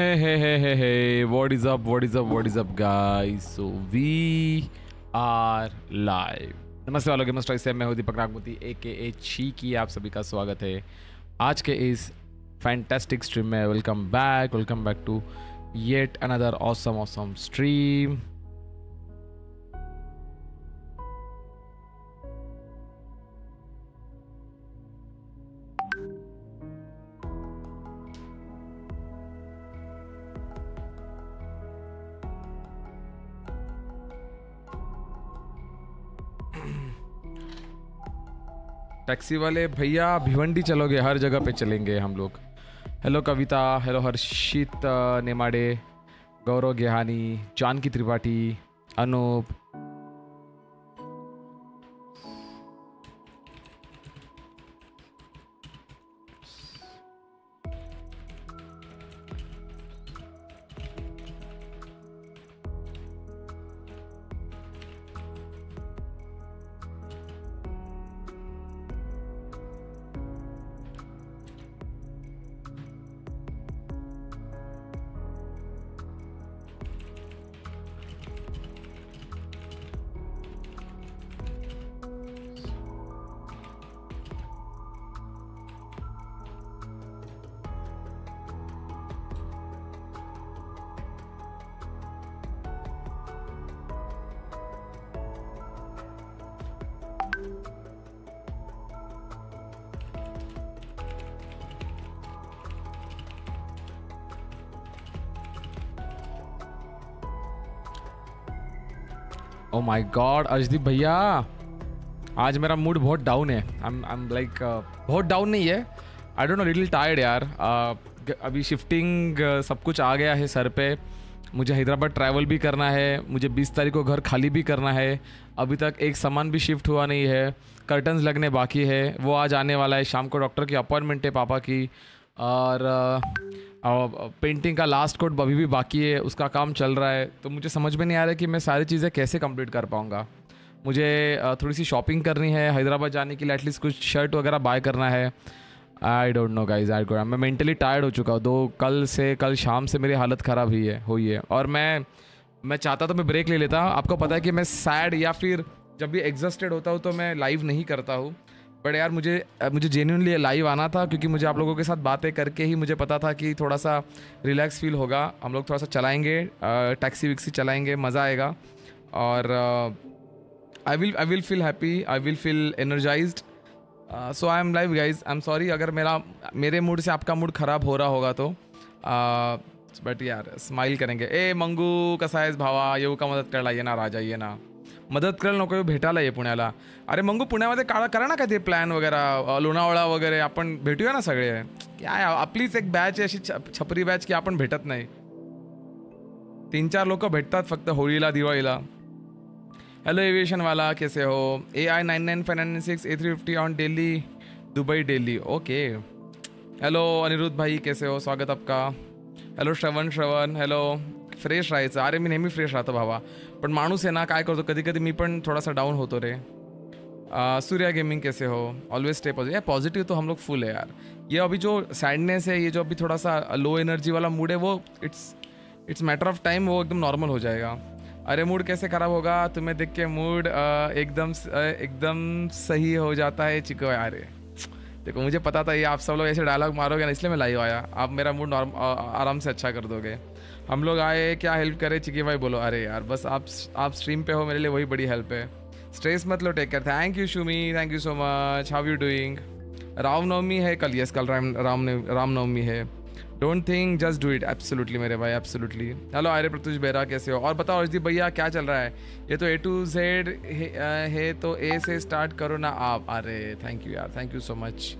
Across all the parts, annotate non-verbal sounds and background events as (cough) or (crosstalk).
Hey, hey, hey, hey, hey, what is up, what is up, what is up, guys? So, we are live. नमस्ते वालों के muster से मैं हूँ दीपक नागमती ए के ए छी की आप सभी का स्वागत है आज के इस फैंटेस्टिक स्ट्रीम में welcome back welcome back to yet another awesome awesome stream taxi वाले भैया भिवंडी चलोगे, हर जगह पे चलेंगे हम लोग। Hello Kavita. Hello Harshit, Nemade, Gaurav Gehani Janki Tripathi, Anoop my god Arshdeep भैया आज मेरा मूड बहुत डाउन है. आई एम लाइक बहुत डाउन नहीं है. I don't know little tired यार. Uh, अभी शिफ्टिंग सब कुछ आ गया है सर पे. मुझे हैदराबाद ट्रैवल भी करना है. मुझे 20 तारीख को घर खाली भी करना है. अभी तक एक सामान भी शिफ्ट हुआ नहीं है. कर्टन्स लगने बाकी है. वो आज आने वाला है शाम को डॉक्टर की अपॉइंटमेंट है पापा की. और पेंटिंग का लास्ट कोट अभी भी बाकी है, उसका काम चल रहा है। तो मुझे समझ में नहीं आ रहा है कि मैं सारी चीज़ें कैसे कंप्लीट कर पाऊँगा। मुझे थोड़ी सी शॉपिंग करनी है, हैदराबाद जाने के लिए एटलीस्ट कुछ शर्ट वगैरह बाय करना है। I don't know guys I don't मैं मेंटली टायर्ड हो चुका हूँ। दो, कल से, कल शाम से मेरी हालत ख़राब हुई है हुई है। और मैं मैं चाहता तो मैं ब्रेक ले लेता। आपको पता है कि मैं सैड या फिर जब भी एग्जस्टेड होता हूँ तो मैं लाइव नहीं करता हूँ। बट यार मुझे मुझे जेन्यूनली लाइव आना था क्योंकि मुझे आप लोगों के साथ बातें करके ही मुझे पता था कि थोड़ा सा रिलैक्स फील होगा। हम लोग थोड़ा सा चलाएँगे टैक्सी विक्सी चलाएँगे, मज़ा आएगा। और I will I will feel happy I will feel energised so I am live guys I am sorry अगर मेरा, मेरे मूड से आपका मूड खराब हो रहा होगा तो बट यार स्माइल करेंगे। ए, मंगू कसाइज भावा? येऊ का मदद कर लाइए ना, राजा, ये ना। मदत करायला नको भेटायला ये पुण्याला. अरे मंगू पुण्यामध्ये काळा करा ना काय ते प्लॅन वगैरे लोणावळा वगैरे आपण भेटूया ना सगळे. काय आपलीच एक बॅच आहे अशी छपरी बॅच की आपण भेटत नाही. तीन चार लोक भेटतात फक्त होळीला दिवाळीला. हॅलो एविएशन वाला कैसे हो? A I nine nine five nine six A three fifty on daily Dubai daily okay hello Aniruddh भाई कैसे हो? स्वागत आपका. Hello Shravan Shravan. Hello fresh राहायचं. अरे मी नेहमी फ्रेश राहतो भावा. पण माणूस आहे ना काय करतो कधी कधी मी पण थोडासा डाऊन होतो रे. सूर्या गेमिंग कैसे हो? ऑलवेज स्टे पॉजिटिव यार पॉजिटिव तो हम लोग फुल है यार. ये अभी जो सैडनेस है, ये जो अभी थोड़ा सा लो एनर्जी वाला मूड है, वो it's it's matter of time वो एकदम नॉर्मल हो जाएगा. अरे मूड कैसे खराब होगा? तुम्हें देख के मूड एकदम एकदम सही हो जाता है चिको अरे देखो, मुझे पता था ये आप सब लोग ऐसे डायलॉग मारोगे ना, इसलिए मैं लाइव आया. आप मेरा मूड नॉर्म आराम से अच्छा कर दोगे. हम लोग आए, क्या हेल्प करें? चिकी भाई बोलो, अरे यार, बस आप आप स्ट्रीम पे हो, मेरे लिए वही बड़ी हेल्प है। स्ट्रेस मत लो take care thank you Shumi thank you so much how you doing Ramnavami है कल यस कल राम राम रामनवमी है। Don't think just do it absolutely मेरे भाई एब्सोल्युटली हेलो आर्य प्रत्युष बेरा कैसे हो? और बताओ अर्जदीप भैया, क्या चल रहा है? ये तो ए टू जेड है तो ए से स्टार्ट करो ना आप। अरे थैंक यू यार थैंक यू सो मच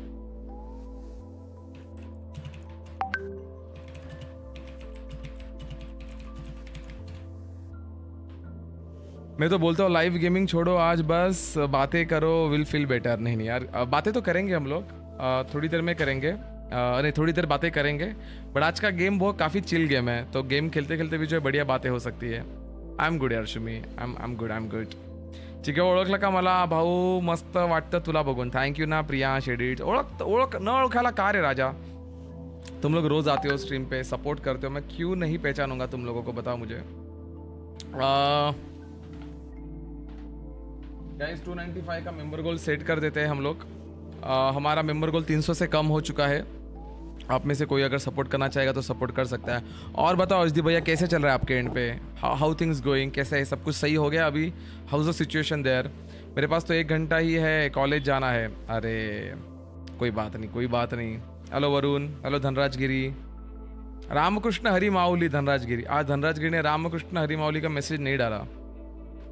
मैं तो बोलता हूँ लाइव गेमिंग छोड़ो आज बस बातें करो विल फील बेटर नहीं नहीं यार बातें तो करेंगे हम लोग थोड़ी देर में करेंगे अ, नहीं थोड़ी देर बातें करेंगे बट आज का गेम बहुत काफ़ी चिल गेम है तो गेम खेलते खेलते भी जो है बढ़िया बातें हो सकती है। आय एम गुड यार Shumi am I am good I am good ठीक आहे ओळखलं का मला? भाऊ मस्त वाटतं तुला बघून. थँक्यू ना प्रिया शेडिट ओळख ओळख न ओळखायला का रे राजा? तुम लोग रोज आते हो स्ट्रीम पे सपोर्ट करते हो मैं क्यों नहीं पहचानूँगा तुम लोगों को बताओ मुझे? गाइस 295 का मेंबर गोल सेट कर देते हैं हम लोग। हमारा मेंबर गोल 300 से कम हो चुका है। आप में से कोई अगर सपोर्ट करना चाहेगा तो सपोर्ट कर सकता है। और बताओ अजदी भैया, कैसे चल रहा है आपके एंड पे? हाउ थिंग्स गोइंग कैसे है? सब कुछ सही हो गया अभी? हाउस द सिचुएशन देयर मेरे पास तो एक घंटा ही है, कॉलेज जाना है। अरे, कोई बात नहीं, कोई बात नहीं। हेलो वरुण, हेलो धनराज गिरी रामकृष्ण हरी माऊली धनराज गिरी आज धनराज गिरी ने रामकृष्ण हरी माऊली का मैसेज नहीं डाला।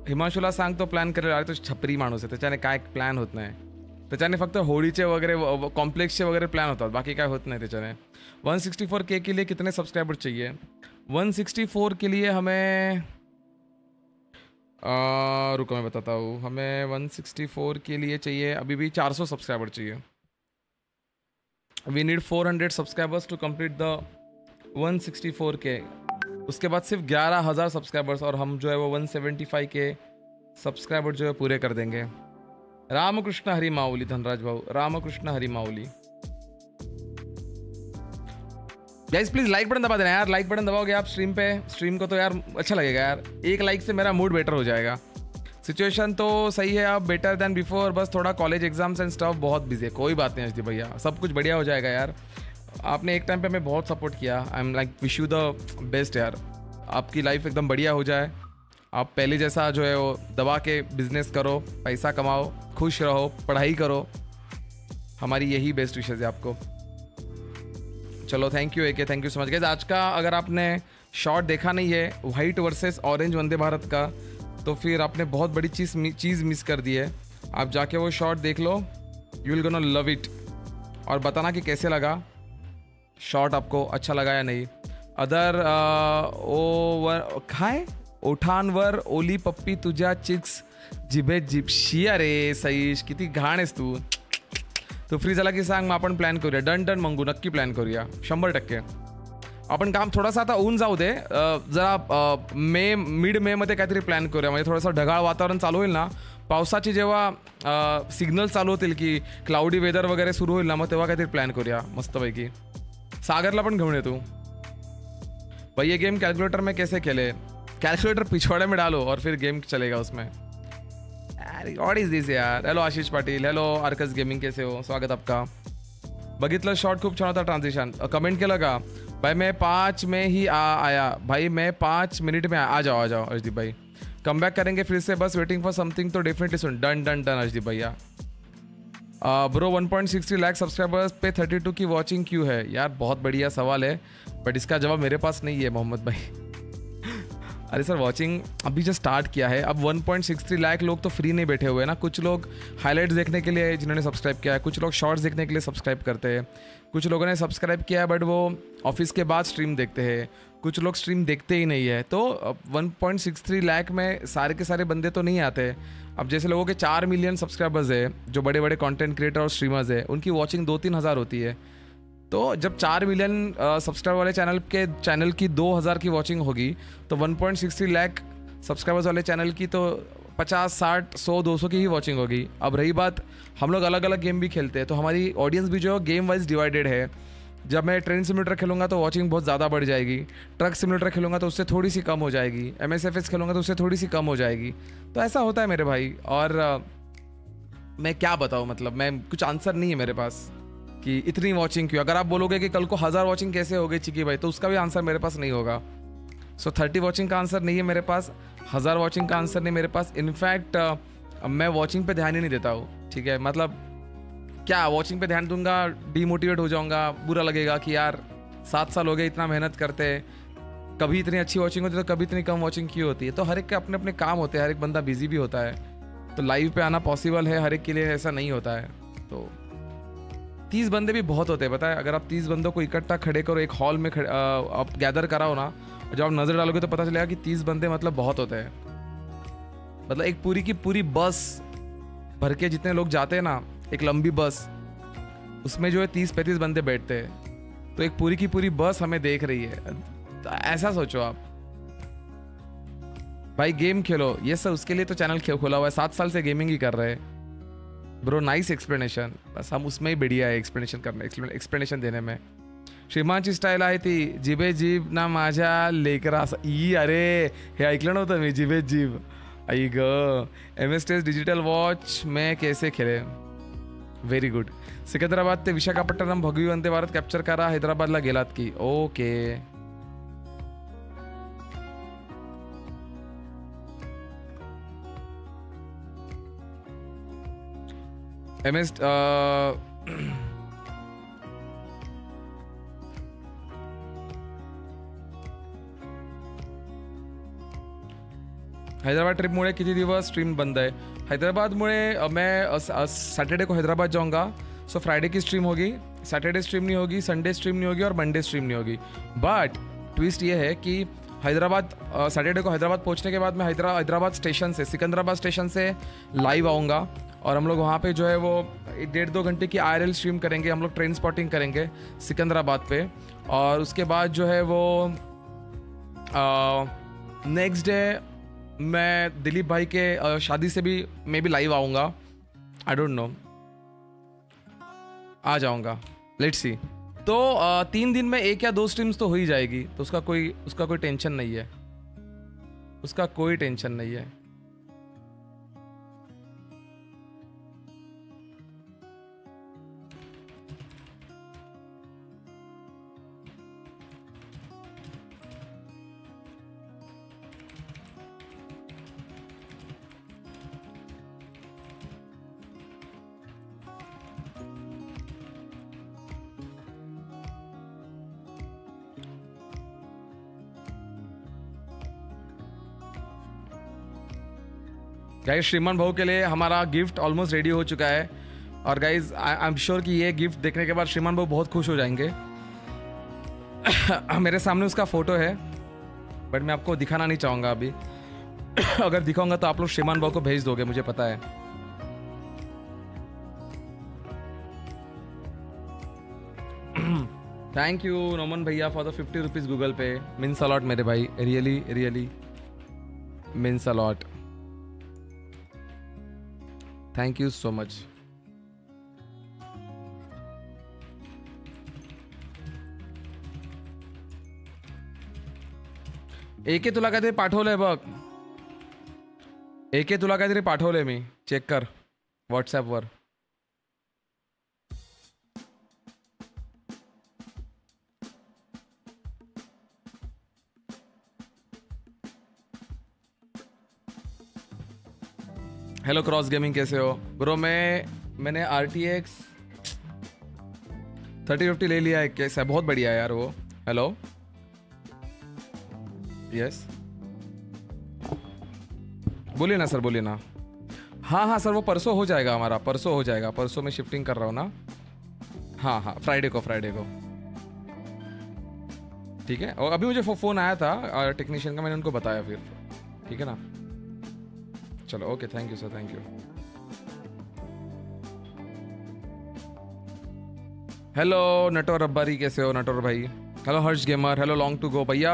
हिमांशुला सांग तो प्लॅन करेल, अरे तो छपरी माणूस आहे, त्याच्याने काय प्लॅन होत नाही. त्याच्याने फक्त होळीचे वगैरे कॉम्प्लेक्सचे वगैरे प्लॅन होतात, बाकी काय होत नाही त्याच्याने. 164 के के लिए कितने सब्सक्राइबर चाहिए? 164 के लिए हमें रुको मैं बताता हूँ, हमें 164 के लिए चाहिए, अभी भी 400 सब्सक्राइबर चाहिए. We need 400 subscribers to complete the 164 के उसके बाद सिर्फ़ ग्यारह हज़ार सब्सक्राइबर्स और हम जो है वो 175 के सब्सक्राइबर जो है पूरे कर देंगे। रामकृष्ण हरी माऊली, धनराज भाऊ। Ramakrishna Hari Mauli guys please like button दबा देना यार। लाइक बटन दबाओगे आप स्ट्रीम पे। स्ट्रीम को तो यार अच्छा लगेगा यार। एक लाइक से मेरा मूड बेटर हो जाएगा। सिचुएशन तो सही है आप बेटर देन बिफोर बस थोड़ा कॉलेज एग्ज़ाम्स एंड स्टफ़ बहुत बिज़ी है। कोई बात नहीं अजदी भैया। सब कुछ बढ़िया हो जाएगा यार। आपने एक टाइम पे हमें बहुत सपोर्ट किया। I am like wish you the best यार। आपकी लाइफ एकदम बढ़िया हो जाए। आप पहले जैसा जो है वो दबा के बिज़नेस करो, पैसा कमाओ, खुश रहो, पढ़ाई करो। हमारी यही बेस्ट विशेष है आपको। चलो thank you AK thank you so much guys आज का अगर आपने शॉट देखा नहीं है white versus orange Vande Bharat का तो फिर आपने बहुत बड़ी चीज़ चीज़ मिस कर दी है। आप जाके वो शॉट देख लो you will gonna love it और बताना कि कैसे लगा। शॉट आपको अच्छा लगा या नहीं? अदर ओवर काय ओठांवर ओली पप्पी तुझ्या चिक्स जिबे जिप्शी अरे सईश किती घाण आहेस तू. तू फ्री झाला की सांग मग आपण प्लॅन करूया. डन डन मंगू नक्की प्लॅन करूया. शंभर टक्के. आपण काम थोडासा आता ऊन जाऊ दे. जरा मे मिड मेमध्ये काहीतरी प्लॅन करूया. म्हणजे थोडंसं ढगाळ वातावरण चालू होईल ना. पावसाची जेव्हा सिग्नल चालू होतील की क्लाउडी वेदर वगैरे सुरू होईल ना मग तेव्हा काहीतरी प्लॅन करूया. मस्तपैकी. सागरला पण घेऊन येतो भाई, ये गेम कैलकुलेटर में कैसे खेले? कैलकुलेटर पिछवाड़े में डालो और फिर गेम चलेगा उसमें. व्हाट इज़ दिस यार? Hello Ashish Patil. Hello Arcus gaming कैसे हो? स्वागत आपका. बघितलं शॉर्ट खूप छान होता ट्रांजिशन कमेंट केलं का भाई, मैं पाँच में ही आ, आया. भाई, मैं पाँच मिनट में आ आ जाओ आ जाओ अर्जदीप भाई. कम बैक करेंगे फिर से. बस वेटिंग फॉर समथिंग तो डेफिनेटली सुन. डन डन डन अर्जदीप भैया. Bro one point sixty lakh subscribers पे थर्टी टू की वॉचिंग क्यों है। यार, बहुत बढ़िया सवाल है बट इसका जवाब मेरे पास नहीं है, मोहम्मद भाई। (laughs) अरे सर वॉचिंग अभी जो स्टार्ट किया है। अब 1.63 लाख लोग तो फ्री नहीं बैठे हुए हैं ना। कुछ लोग हाईलाइट्स देखने के लिए जिन्होंने सब्सक्राइब किया है, कुछ लोग शॉर्ट्स देखने के लिए सब्सक्राइब करते हैं। कुछ लोगों ने सब्सक्राइब किया है बट वो ऑफ़िस के बाद स्ट्रीम देखते हैं। कुछ लोग स्ट्रीम देखते ही नहीं है। तो 1.63 लाख में सारे के सारे बंदे तो नहीं आते। अब जैसे लोगों के चार मिलियन सब्सक्राइबर्स है, जो बड़े बड़े कंटेंट क्रिएटर और स्ट्रीमर्स है, उनकी वॉचिंग दो तीन हज़ार होती है। तो जब चार मिलियन सब्सक्राइबर वाले चैनल के चैनल की दो हज़ार की वॉचिंग होगी तो one point sixty lakh subscribers वाले चैनल की तो पचास, साठ, सौ, दो सौ की ही वॉचिंग होगी। अब रही बात, हम लोग अलग अलग गेम भी खेलते हैं तो हमारी ऑडियंस भी जो गेम वाइज डिवाइडेड है। जब मैं ट्रेन सिमुलेटर खेलूँगा तो वॉचिंग बहुत ज़्यादा बढ़ जाएगी। ट्रक सिमुलेटर खेलूँगा तो उससे थोड़ी सी कम हो जाएगी। एम एस एफ़ एस खेलूँगा तो उससे थोड़ी सी कम हो जाएगी। तो ऐसा होता है मेरे भाई। और मैं क्या बताऊँ मतलब मैं कुछ आंसर नहीं है मेरे पास कि इतनी वॉचिंग क्यों? अगर आप बोलोगे कि कल को हज़ार वॉचिंग कैसे हो गई चिकी भाई तो उसका भी आंसर मेरे पास नहीं होगा। सो थर्टी वॉचिंग का आंसर नहीं है मेरे पास। हज़ार वॉचिंग का आंसर नहीं मेरे पास। इनफैक्ट मैं वॉचिंग पे ध्यान ही नहीं देता हूँ। ठीक है? मतलब क्या वॉचिंग पे ध्यान दूँगा डीमोटिवेट हो जाऊँगा, बुरा लगेगा कि यार, सात साल हो गए इतना मेहनत करते, कभी इतनी अच्छी वॉचिंग होती है तो कभी इतनी कम वॉचिंग क्यों होती है? तो हर एक के अपने अपने काम होते हैं, हर एक बंदा बिज़ी भी होता है। तो लाइव पे आना पॉसिबल है, हर एक के लिए ऐसा नहीं होता है। तो तीस बंदे भी बहुत होते हैं, पता है? अगर आप तीस बंदों को इकट्ठा खड़े करो, एक हॉल में खड़े आप गैदर कराओ ना जब आप नज़र डालोगे तो पता चलेगा कि तीस बंदे मतलब बहुत होते हैं। मतलब एक पूरी की पूरी बस भर के जितने लोग जाते हैं ना एक लंबी बस, उसमें जो है तीस पैंतीस बंदे बैठते हैं। तो एक पूरी की पूरी बस हमें देख रही है। तो ऐसा सोचो आप। भाई, गेम खेलो। ये सब उसके लिए तो चैनल खोला हुआ है। सात साल से गेमिंग ही कर रहे हैं। ब्रो नाइस एक्सप्लेनेशन बस हम उसमें ही बढ़िया है एक्सप्लेनेशन करने एक्सप्लेनेशन देने में। श्रीमानची स्टाईल आहे ती जिबे जीभ ना माझ्या लेकरा ई, अरे, हे ऐकलं नव्हतं मी जिबे जीभ आई ग। एम एस टेस डिजिटल वॉच मैं कैसे खेळे व्हेरी गुड सिकंदराबाद ते विशाखापट्टणम भगवी वंदे भारत कॅप्चर करा, हैदराबादला गेलात की. ओके एम एस हैदराबाद ट्रिपमुळे किती दिवस स्ट्रीम बंद है हैदराबाद अ, मैं सैटरडे को हैदराबाद जाऊँगा। सो फ्राइडे की स्ट्रीम होगी। सैटरडे स्ट्रीम नहीं होगी संडे स्ट्रीम नहीं होगी और मंडे स्ट्रीम नहीं होगी। बट ट्विस्ट ये है कि हैदराबाद सैटरडे को हैदराबाद पहुँचने के बाद मैं हैदरा हैदराबाद स्टेशन से सिकंदराबाद स्टेशन से लाइव आऊँगा। और हम लोग वहाँ पे जो है वो डेढ़ दो घंटे की IRL स्ट्रीम करेंगे। हम लोग ट्रेन स्पॉटिंग करेंगे सिकंदराबाद पे। और उसके बाद जो है वो नेक्स्ट डे मैं दिलीप भाई के शादी से भी मे भी लाइव आऊँगा। आई डोंट नो आ जाऊँगा। लेट सी तो तीन दिन में एक या दो स्ट्रीम्स तो हो ही जाएगी। तो उसका कोई उसका कोई टेंशन नहीं है। उसका कोई टेंशन नहीं है। गाइस श्रीमान भाऊ के लिए हमारा गिफ्ट ऑलमोस्ट रेडी हो चुका है। और गाइज़ आई एम श्योर कि ये गिफ्ट देखने के बाद श्रीमान भाऊ बहुत खुश हो जाएँगे। (coughs) मेरे सामने उसका फ़ोटो है बट मैं आपको दिखाना नहीं चाहूँगा अभी। (coughs) अगर दिखाऊँगा तो आप लोग श्रीमान भाऊ को भेज दोगे, मुझे पता है। थैंक यू नोमन भैया for the fifty rupees Google Pay means a lot मेरे भाई. Really really means a lot thank you you so much AK तुला काहीतरी पाठवलंय बघ. एके तुला काहीतरी पाठवलंय मी. चेक कर. व्हॉट्सॲपवर हेलो क्रॉस गेमिंग कैसे हो? ब्रो मैं, मैंने R T X thirty fifty ले लिया है कैसा बहुत बढ़िया है यार वो। हेलो यस बोलिए ना सर बोलिए ना। हाँ हाँ सर वो परसों हो जाएगा हमारा, परसों हो जाएगा, परसों में शिफ्टिंग कर रहा हूँ ना। हाँ हाँ फ्राइडे को फ्राइडे को। ठीक है? और अभी मुझे फ़ोन आया था टेक्नीशियन का, मैंने उनको बताया फिर। ठीक है ना? चलो okay thank you sir thank you hello नटोर अब्बारी कैसे हो नटोर भाई? Hello Harsh gamer hello long to go भैया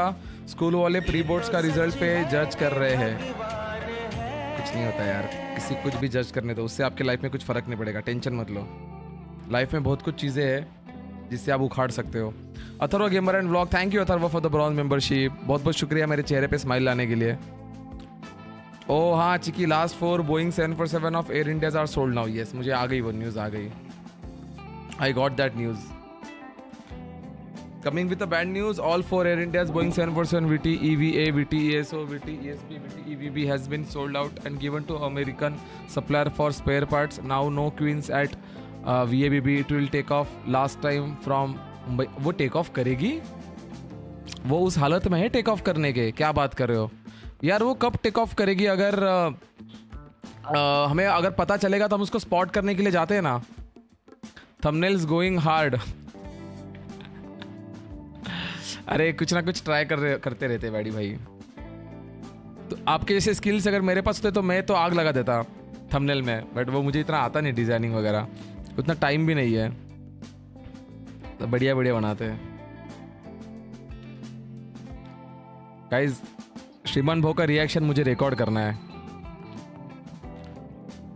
स्कूल वाले प्री बोर्ड्स का रिज़ल्ट पे जज कर रहे हैं। कुछ नहीं होता यार, किसी, कुछ भी जज करने दो, उससे आपके लाइफ में कुछ फ़र्क नहीं पड़ेगा टेंशन मत लो। लाइफ में बहुत कुछ चीज़ें हैं, जिससे आप उखाड़ सकते हो। Atharv gamer and vlog thank you Atharv for the bronze membership बहुत बहुत शुक्रिया मेरे चेहरे पे स्माइल लाने के लिए। ओ हाँ चिकी last four Boeing seven four seven of Air India's are sold now yes मुझे आ गई वो न्यूज़ आ गई। I got that news coming with bad news all for Air India's Boeing seven four seven V T E V A V T S O V T S P V T E V B has been sold out and given to American supplier for spare part now no queens at V A B B it will take off last time from Mumbai वो take of करेगी? वो उस हालत में है take off करने के? क्या बात कर रहे हो? यार वो कब टेक ऑफ़ करेगी अगर uh, uh, हमें अगर पता चलेगा तो हम उसको स्पॉट करने के लिए जाते हैं ना। थंबनेल्स गोइंग हार्ड अरे कुछ ना कुछ ट्राई कर करते रहते बैडी भाई। तो आपके जैसे स्किल्स अगर मेरे पास होते तो मैं तो आग लगा देता थंबनेल में बट वो मुझे इतना आता नहीं डिज़ाइनिंग वगैरह। उतना टाइम भी नहीं है। तो बढ़िया बढ़िया बनाते हैं। श्रीमान भाव का रिएक्शन मुझे रिकॉर्ड करना है।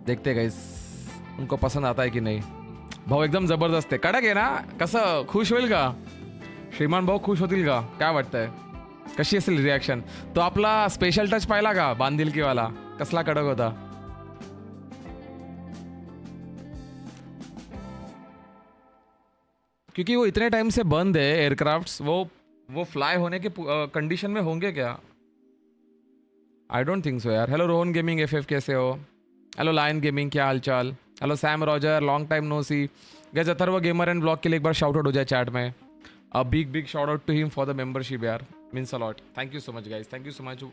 देखते गाइज़ उनको पसंद आता है की नाही। भाऊ एकदम ज़बरदस्त आहे कडक आहे ना? कसं, खुश होईल का? श्रीमान भाऊ खुश होतील का? काय वाटतंय? कशी असेल रिॲक्शन तो आपला स्पेशल टच पाहिला का? बांधिलकीवाला कसला कडक होता? क्योंकि वो इतने टाइम से बंद है एयरक्राफ्ट्स वो वो फ्लाई होने के कंडीशन में होंगे क्या? आई डोंट थिंक सो यार। हेलो रोहन गेमिंग एफ़ कैसे हो? हेलो लायन गेमिंग क्या हाल चाल hello Sam Roger long time no see guys Atharv gamer and blog के लिए एक बार शाउट आउट हो जाए चैट में। A big big shout out to him for the membership यार। Means a lot thank you so much guys thank you so much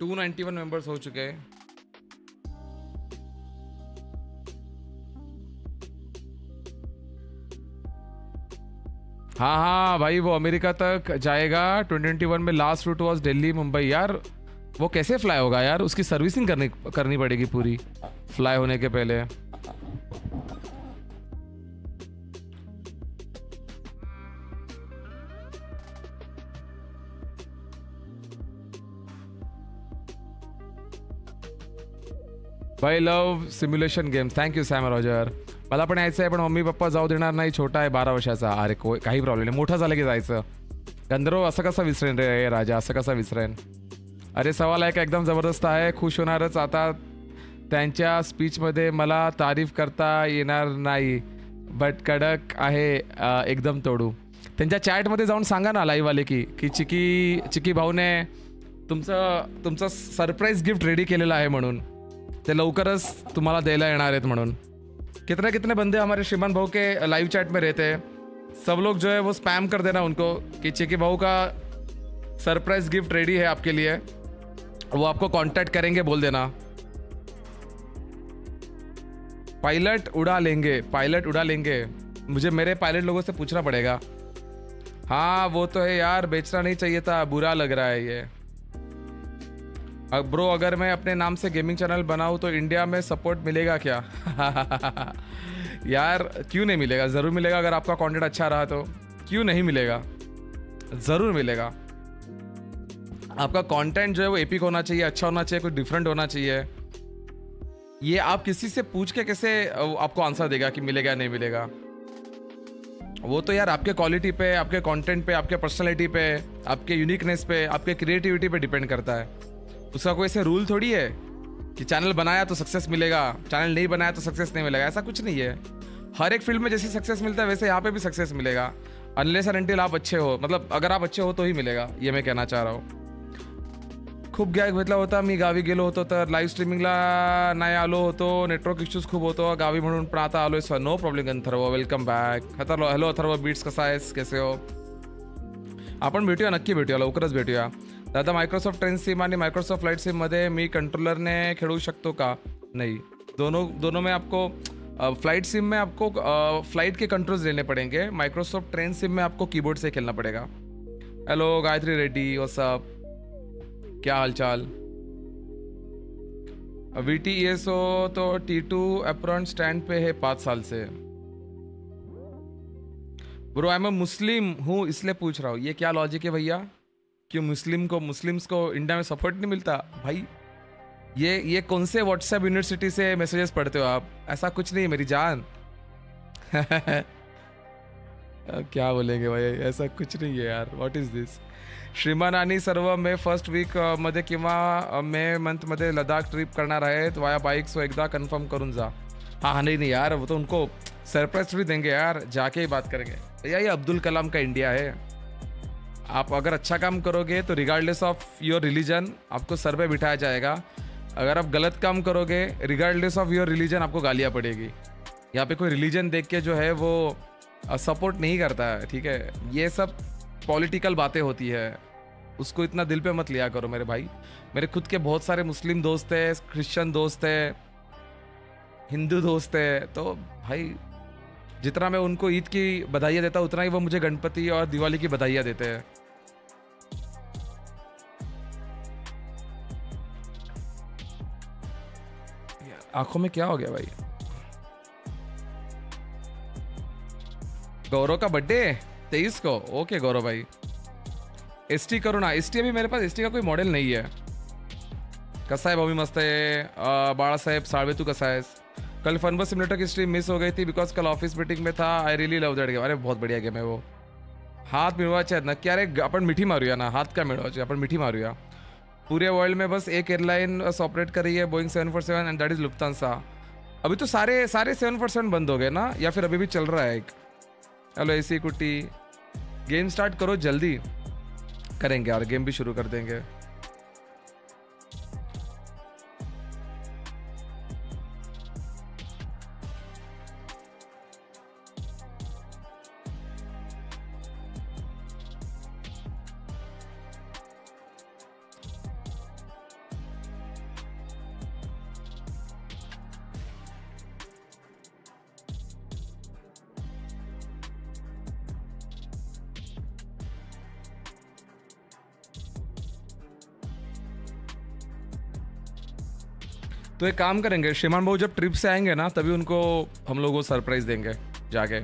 two ninety one members हो चुके हैं। हाँ हाँ भाई, वो अमेरिका तक जाएगा। ट्वेंटी वन में last route was Delhi, Mumbai. यार वो कैसे फ्लाई होगा यार? उसकी सर्विसिंग करनी करनी पड़ेगी पूरी। फ्लाई होने के पहले। भाई love simulation games thank you Sam Roger मला पण यायचं आहे, पण मम्मी पप्पा जाऊ देणार नाही. छोटा आहे, बारा वर्षाचा. अरे को काही प्रॉब्लेम नाही. मोठा झालं की जायचं. गंधर्व, असं कसं विसरेन रे राजा? असं कसं विसरेन? अरे सवाल आहे का? एकदम जबरदस्त आहे. खुश होणारच. आता त्यांच्या स्पीचमध्ये मला तारीफ करता येणार नाही. बट कडक आहे एकदम तोडू. त्यांच्या चॅटमध्ये जाऊन सांगा ना लाईव्हवाले की की चिकी चिकी भाऊने तुमचं तुमचं सरप्राईज गिफ्ट रेडी केलेलं आहे म्हणून. ते लवकरच तुम्हाला द्यायला येणार आहेत म्हणून. कितने कितने बंदे हमारे श्रीमान भाऊ के लाइव चैट में रहते हैं? सब लोग जो है वो स्पैम कर देना उनको कि चिकी भाऊ का सरप्राइज गिफ्ट रेडी है आपके लिए. वो आपको कांटेक्ट करेंगे, बोल देना। पायलट उड़ा लेंगे पायलट उड़ा लेंगे। मुझे मेरे पायलट लोगों से पूछना पड़ेगा। हाँ वो तो है यार, बेचना नहीं चाहिए था, बुरा लग रहा है ये। अब ब्रो अगर मैं अपने नाम से गेमिंग चैनल बनाऊँ तो इंडिया में सपोर्ट मिलेगा क्या? (laughs) यार, क्यों नहीं मिलेगा? ज़रूर मिलेगा अगर आपका कंटेंट अच्छा रहा तो। क्यों नहीं मिलेगा? ज़रूर मिलेगा। आपका कंटेंट जो है वो एपिक होना चाहिए अच्छा होना चाहिए कुछ डिफरेंट होना चाहिए। ये आप किसी से पूछ के कैसे आपको आंसर देगा कि मिलेगा नहीं मिलेगा। वो तो यार आपके क्वालिटी पे, आपके कंटेंट पे, आपके पर्सनालिटी पे, आपके यूनिकनेस पे, आपके क्रिएटिविटी पे डिपेंड करता है। उसका कोई ऐसे रूल थोड़ी है कि चैनल बनाया तो सक्सेस मिलेगा चैनल नहीं बनाया तो सक्सेस नहीं मिलेगा, ऐसा कुछ नहीं है। हर एक फ़ील्ड में जैसे सक्सेस मिलता है, वैसे यहाँ पे भी सक्सेस मिलेगा। अनलेस एंड आप अच्छे हो मतलब अगर आप अच्छे हो तो ही मिलेगा, ये मैं कहना चाह रहा हूँ। खूप गॅग घेतला होता, मी गावी गेलो होतो तर लाईव्ह स्ट्रीमिंगला नाही आलो होतो नेटवर्क इश्यूज़ खूप होतो, गावी म्हणून पण आता आलोय sir no problem Atharv welcome back hello hello Atharv beats कसा आहेस? कसे हो? आपण भेटूया, नक्की भेटूया, लवकरच भेटूया. दादा मायक्रोसॉफ्ट ट्रेन सिम आणि मायक्रोसॉफ्ट फ्लाईट सिममध्ये मी कंट्रोलरने खेळू शकतो का? नहीं. दोनों दोनों में आपको फ़्लाइट सिम में आपको फ़्लाइट के कंट्रोल्स लेने पड़ेंगे. माइक्रोसॉफ्ट ट्रेन सिम में आपको कीबोर्ड से खेलना पड़ेगा. हेलो गायत्री रेड्डी व्हाट्सअप क्या हालचाल? वी टी एस ओ तो टी टू अप्रॉन स्टैंड पे है पाँच साल से। ब्रो आई एम मुस्लिम हूँ, इसलिए पूछ रहा हूँ, ये क्या लॉजिक है भैया? कि मुस्लिम को मुस्लिम्स को इंडिया में सपोर्ट नहीं मिलता? भाई, ये ये कौन से व्हाट्सएप यूनिवर्सिटी से मैसेजेस पढ़ते हो आप? ऐसा कुछ नहीं है, मेरी जान। (laughs) क्या बोलेंगे भाई, ऐसा कुछ नहीं है यार व्हॉट इज़ दिस श्रीमान आणि सर्व मे फ़र्स्ट वीक अ, मध्ये किंवा मे मंथमध्ये लडाख ट्रिप करणार आहेत. वाया बाइक सो एकदा कन्फर्म करून जा. हाँ हाँ नहीं नहीं यार. वो तो उनको सरप्राइज़ भी देंगे यार. जाके ही बात करेंगे. भैया ये अब्दुल कलाम का इंडिया है. आप अगर अच्छा काम करोगे तो रिगार्डलेस ऑफ़ योर रिलीजन आपको सर पे बिठाया जाएगा. अगर आप गलत काम करोगे रिगार्डलेस ऑफ़ योर रिलीजन आपको गालियाँ पड़ेगी. यहाँ पे कोई रिलीजन देख के जो है वो सपोर्ट नहीं करता है ठीक है? ये सब पॉलिटिकल बातें होती है। उसको इतना दिल पे मत लिया करो मेरे भाई। मेरे खुद के बहुत सारे मुस्लिम दोस्त है, क्रिश्चियन दोस्त है, हिंदू दोस्त है तो भाई, जितना मैं उनको ईद की बधाइयाँ देता उतना ही वो मुझे गणपति और दिवाली की बधाइयाँ देते हैं। आँखों में क्या हो गया भाई? गौरव का बर्थडे तेईस को। ओके, गौरव भाई। एस टी करो ना एस टी अभी मेरे पास एस टी का कोई मॉडल नहीं है। कसा है, भाभी मस्त है? बाड़ा साहेब साळवे तू कसा है? कल फनबस सिमुलेटर की स्ट्रीम मिस हो गई थी बिकॉज़ कल ऑफ़िस मीटिंग में था। I really love that game अरे, बहुत बढ़िया गेम है वो। हाथ मिलवा मिळवायचे आहेत क्या अरे अपन मिठी मारूया ना? हात काय मिळवायचे आपण मिठी मारूया। पूरे वर्ल्ड में बस एक एयरलाइन बस ऑपरेट कर रही है Boeing seven four seven and that is Lufthansa अभी तो सारे सारे सेवन फोर सेवन बंद हो गए ना? या फिर अभी भी चल रहा है एक? Hello AC Kutty. Game start करो जल्दी करेंगे यार गेम भी शुरू कर देंगे। तो एक काम करेंगे, श्रीमान बाबू जब ट्रिप से आएँगे ना, तभी उनको हम लोग वो सरप्राइज़ देंगे, जाके।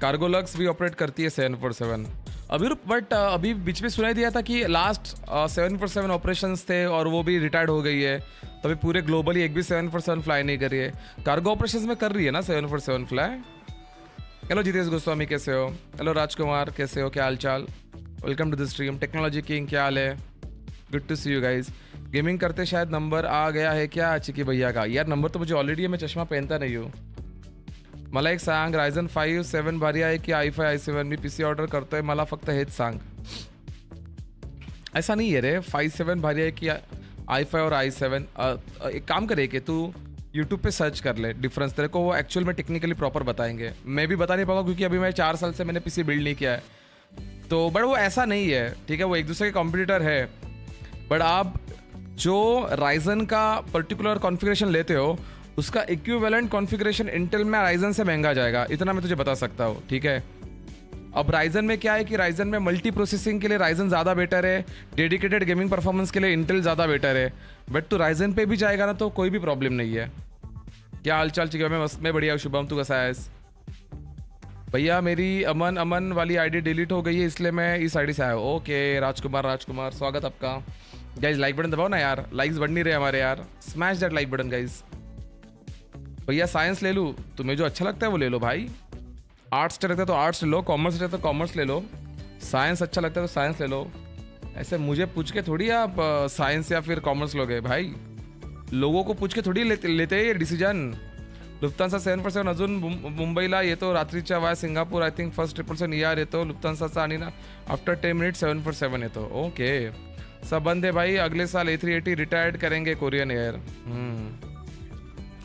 कार्गो लक्स भी ऑपरेट करती है सेवन फोर सेवन अभी बट अभी बीच में सुनाई दिया था कि last seven four seven operation थे और वो भी रिटायर्ड हो गई है। तो अभी पूरे ग्लोबली एक भी सेवन फोर सेवन फ्लाई नहीं कर है। कार्गो ऑपरेशन में कर रही है ना seven four seven fly hello Jitesh Goswami कैसे हो? हेलो राजकुमार कैसे हो? क्या हाल चाल welcome to the stream technology king क्या हाल है? Good to see you guys gaming करते शायद नंबर आ गया है क्या चिकी भैया का? यार, नंबर तो मुझे ऑलरेडी है, मैं चश्मा पहनता नहीं हूँ। मला एक सांग रायझन फाईव्ह सेवन भारी आहे की आई फाय आई सेवन मी पी सी ऑर्डर करतोय मला फक्त हेच सांग। ऐसा नहीं है रे फाइव सेवन भारी है कि आई फाइव और आई सेवन एक काम करे कि तू यूट्यूब पे सर्च कर ले डिफरेंस तेरे को वो एक्चुअल में टेक्निकली प्रॉपर बताएँगे। मैं भी बता नहीं पाऊँगा क्योंकि अभी मैं चार साल से मैंने पीसी बिल्ड नहीं किया है। तो बट वो ऐसा नहीं है, ठीक है? वो एक दूसरे के कॉम्पिटिटर है। बट आप जो राइजन का पर्टिकुलर कॉन्फ़िगरेशन लेते हो, उसका इक्विवेलेंट कॉन्फ़िगरेशन इंटेल में राइजन से महँगा जाएगा। इतना मैं तुझे बता सकता हूँ, ठीक है? अब राइजन में क्या है कि राइजन में मल्टी प्रोसेसिंग के लिए राइजन ज़्यादा बेटर है डेडिकेटेड गेमिंग परफॉर्मेंस के लिए इंटेल ज़्यादा बेटर है। बट तू राइजन पे भी जाएगा ना तो कोई भी प्रॉब्लम नहीं है। क्या हाल चाल चाहिए मैं मैं बढ़िया शुभम, तू कैसा है? भैया, मेरी अमन अमन वाली आईडी डिलीट हो गई है, इसलिए मैं इस आईडी से आया ओके राजकुमार राजकुमार, स्वागत आपका। गाइज़ लाइक बटन दबाओ ना यार। लाइक्स बढ़ नहीं रहे हमारे यार। Smash that like button guys भैया साइंस ले लूँ? तुम्हें जो अच्छा लगता है वो ले लो भाई। आर्ट्स अच्छा लगता है तो आर्ट्स ले लो कॉमर्स अच्छा तो कॉमर्स ले लो। साइंस अच्छा लगता है तो साइंस ले लो। ऐसे मुझे पूछ के थोड़ी आप साइंस या फिर कॉमर्स लोगे भाई। लोगों को पूछ के थोडी लेते लेते ये डिसिजन लुफ्तांसा सेवन पर्सेंट अजून मुंबईला येतो रात्रीच्या via Singapore I think first triple seven यार येतो लुफ्तांसाचा आणि ना। After ten minute seven four seven येतो ओके सब बंद है भाई अगले साल ए थ्री एटी रिटायर्ड करेंगे कोरियन एयर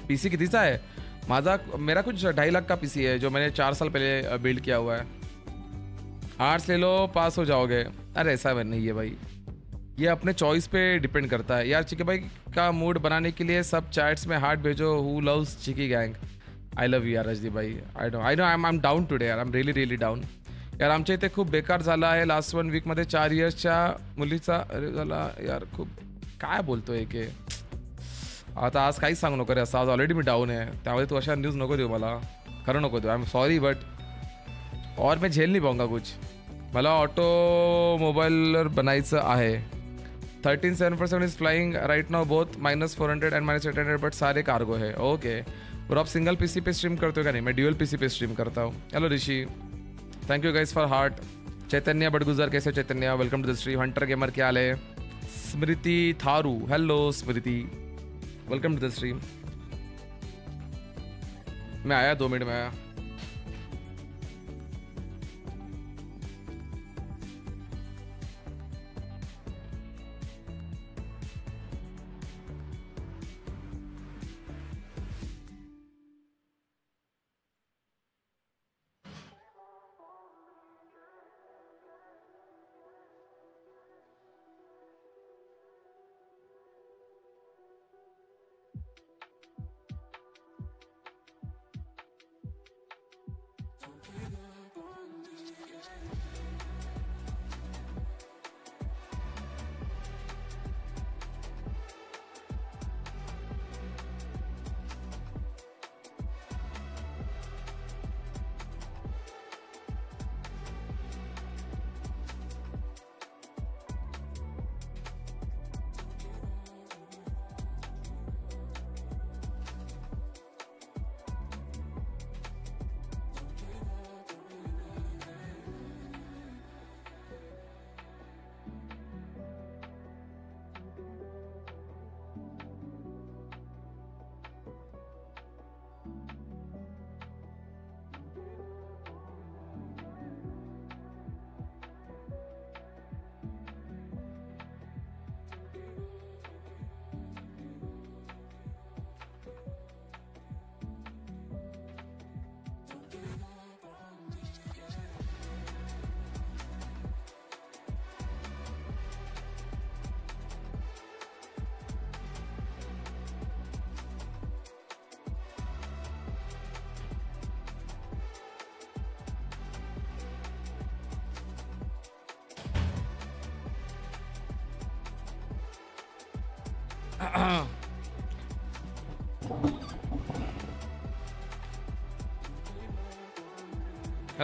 पीसी कितीचा है। माझा मेरा कुछ ढाई लाख का पीसी है जो मैंने चार साल पहले बिल्ड किया हुआ है। आर्ट्स ले लो पास हो जाओगे। अरे ऐसा नहीं है भाई। ये अपने चॉइस पे डिपेंड करता है। यार चिकी भाई का मूड बनाने के लिए सब चैट्स में हार्ट भेजो who loves Chiki gang I love you यार रजदीप भाई। I know I know I am down today I am really really down यार आमच्या इथे खूप बेकार झाला आहे. लास्ट वन वीकमध्ये चार इयर्सच्या मुलीचा अरे झाला यार खूप काय बोलतोय के आता आज काहीच सांगू नको रे असं आज ऑलरेडी मी डाऊन आहे. त्यामुळे तू अशा न्यूज नको देऊ मला. खरं नको देऊ. आय एम सॉरी बट और मैं झेल नाही पाहूंगा कुछ. मला ऑटो मोबाईलवर बनायचं आहे. Thirteen seven percent is flying right now both minus four hundred and minus eight hundred but सारे कार्गो है ओके और आप सिंगल पीसी पे स्ट्रीम करते हो क्या नहीं? मैं ड्यूअल पीसी पे स्ट्रीम करता हूँ. Hello Rishi thank you guys for heart Chaitanya Badgujar कैसे Chaitanya? Welcome to the stream hunter gamer क्या हाल है? Smriti Tharu. Hello Smriti. Welcome to the stream मैं आया, दो मिनट में आया।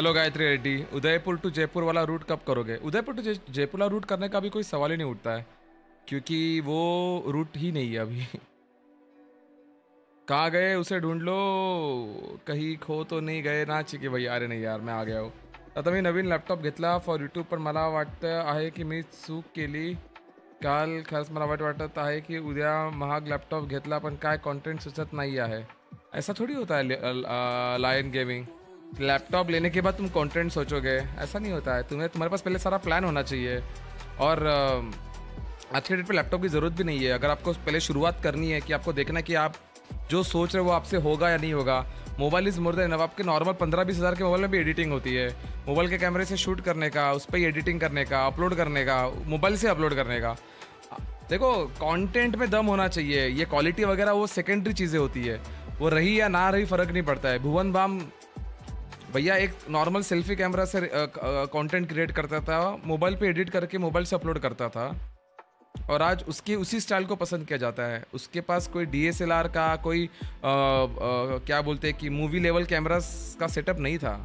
हेलो गायत्री रेड्डी उदयपुर टू जयपुर वाला रूट कब करोगे? उदयपुर टू जयपुर वाला रूट करने का भी कोई सवाल ही नहीं उठता है, क्योंकि वो रूट ही नहीं है अभी। (laughs) कहाँ गए, उसे ढूंढ लो। कहीं खो तो नहीं गए। ना चिके भाई, अरे नाही यार, मैं आ गया हो। आता मी नवीन लॅपटॉप घेतला फॉर यूट्यूब पण मला वाटतं आहे की मी चूक केली। काल खरंच मला वाईट वाटत आहे की उद्या महाग लॅपटॉप घेतला, पण काय कॉन्टेंट सुचत नाही आहे। ऐसा थोड़ी होता है लायन गेमिंग लैपटॉप लेने के बाद तुम कंटेंट सोचोगे। ऐसा नहीं होता है। तुम्हें, तुम्हारे पास पहले सारा प्लान होना चाहिए। और आज के डेट पर लैपटॉप की ज़रूरत भी नहीं है। अगर आपको पहले शुरुआत करनी है कि आपको देखना कि आप जो सोच रहे हो वो आपसे होगा या नहीं होगा। मोबाइल इज़ मोर देन अब आपके नॉर्मल पंद्रह बीस हज़ार के मोबाइल में भी एडिटिंग होती है। मोबाइल के कैमरे से शूट करने का, उस पर एडिटिंग करने का अपलोड करने का, मोबाइल से अपलोड करने का। देखो कंटेंट में दम होना चाहिए। ये क्वालिटी वगैरह वो सेकेंडरी चीज़ें होती है। वो रही या ना रही फ़र्क नहीं पड़ता है। भुवन बाम भैया एक नॉर्मल सेल्फी कैमरा से कंटेंट क्रिएट करता था मोबाइल पे एडिट करके मोबाइल से अपलोड करता था और आज उसके उसी स्टाइल को पसंद किया जाता है। उसके पास कोई डीएसएलआर का कोई आ, आ, क्या बोलते हैं कि मूवी लेवल कैमरास का सेटअप नहीं था।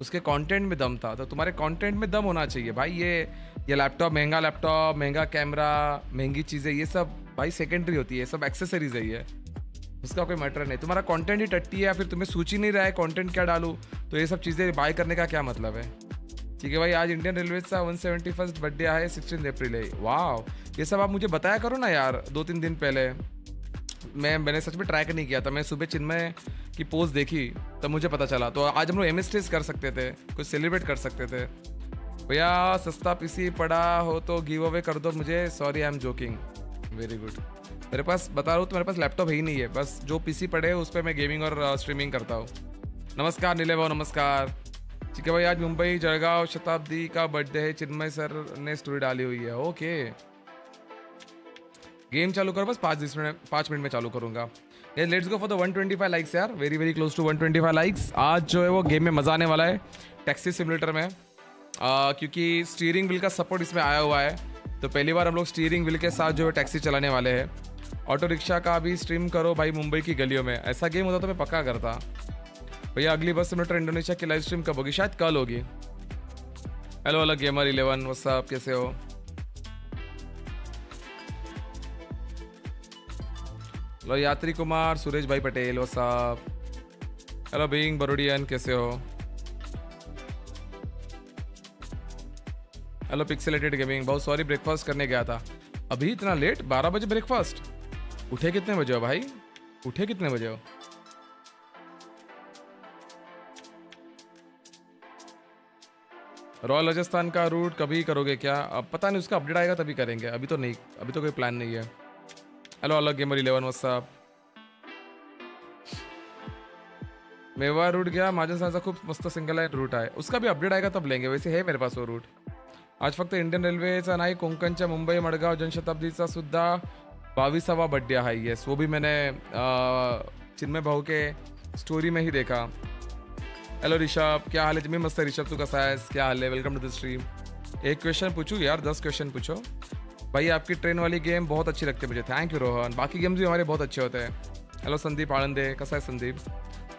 उसके कंटेंट में दम था तो तुम्हारे कंटेंट में दम होना चाहिए। भाई ये ये लैपटॉप महँगा लैपटॉप महँगा कैमरा महँगी चीज़ें ये सब भाई सेकेंडरी होती है सब एक्सेसरीज है ये। उसका कोई मैटर नहीं। तुम्हारा कंटेंट ही टट्टी है या फिर तुम्हें सूची नहीं रहा है कंटेंट क्या डालूँ? तो ये सब चीज़ें बाय करने का क्या मतलब है? ठीक है भाई, आज इंडियन रेलवे का वन सेवेंटी फ़र्स्ट बर्थडे है सिक्सटीन अप्रैल है। वाह ये सब आप मुझे बताया करो ना यार दो तीन दिन पहले। मैं, मैंने सच में ट्रैक नहीं किया था। मैं सुबह चिन्मय की पोस्ट देखी, तब मुझे पता चला। तो आज हम लोग एम कर सकते थे, कुछ सेलिब्रेट कर सकते थे। भैया, सस्ता पीसी पड़ा हो तो गिव अवे कर दो मुझे। Sorry I am joking very good मेरे पास बता रहा हूँ तो मेरे पास लैपटॉप ही नहीं है। बस जो पीसी पड़े उस पर मैं गेमिंग और स्ट्रीमिंग करता हूँ। नमस्कार नीले भाव नमस्कार। ठीक है भाई आज मुंबई जळगांव शताब्दी का बर्थडे है। चिन्मय सर ने स्टोरी डाली हुई है। ओके गेम चालू करो बस पाँच दस मिनट पाँच मिनट में चालू करूँगा। ये let's go for the 125 likes यार। Very very close to 125 likes आज जो है वो गेम में मज़ा आने वाला है टैक्सी सिमुलेटर में। आ, क्योंकि स्टीयरिंग व्हील का सपोर्ट इसमें आया हुआ है। तो पहली बार हम लोग स्टीयरिंग व्हील के साथ जो है टैक्सी चलाने वाले हैं। ऑटो रिक्शा का भी स्ट्रीम करो भाई मुंबई की गलियों में। ऐसा गेम होता तो मैं पक्का करता। भैया, अगली बस सिमुलेटर इंडोनेशिया की लाइव स्ट्रीम कब होगी? शायद कल होगी। Hello hello gamer eleven what's up कैसे हो? हेलो यात्री कुमार, सुरेश भाई Patel what's up hello being Barodian कैसे हो? हेलो पिक्सेलेटेड गेमिंग बहुत सॉरी ब्रेकफास्ट करने गया था। अभी इतना लेट बारह बजे ब्रेकफास्ट उठे कितने बजे हो भाई? उठे कितने बजे हो? रॉयल राजस्थान का रूट कभी करोगे क्या? अब पता नहीं उसका अपडेट आएगा तभी करेंगे। अभी तो नहीं, अभी तो कोई प्लान नहीं है। हेलो अलग गेमर इलेवन व्हाट्सअप मेवा रूट गया, महाजन साचा खूप मस्त सिंगल लाईन रूट आहे उसका भी अपडेट आएगा तब लेंगे, वैसे है मेरे पास वो रूट आज फक्त इंडियन रेल्वेचा नाही कोंकणच्या मुंबई मडगाव, जनशताब्दीचा सुद्धा बावीसावा बर्थडे आहे येस वो भी मैंने चिन्मय भाऊ के स्टोरी में ही देखा। हेलो ऋषभ, क्या हाल है? मैं मस्त है ऋषभ, तू कसा है? क्या हाल है? वेलकम टू द स्ट्रीम एक क्वेश्चन पूछूँ? यार, दस क्वेश्चन पूछो। भाई, आपकी ट्रेन वाली गेम बहुत अच्छी लगती है मुझे। Thank you Rohan. बाकी गेम्स भी हमारे बहुत अच्छे होते हैं। हेलो संदीप आळंदे, कसा आहे संदीप?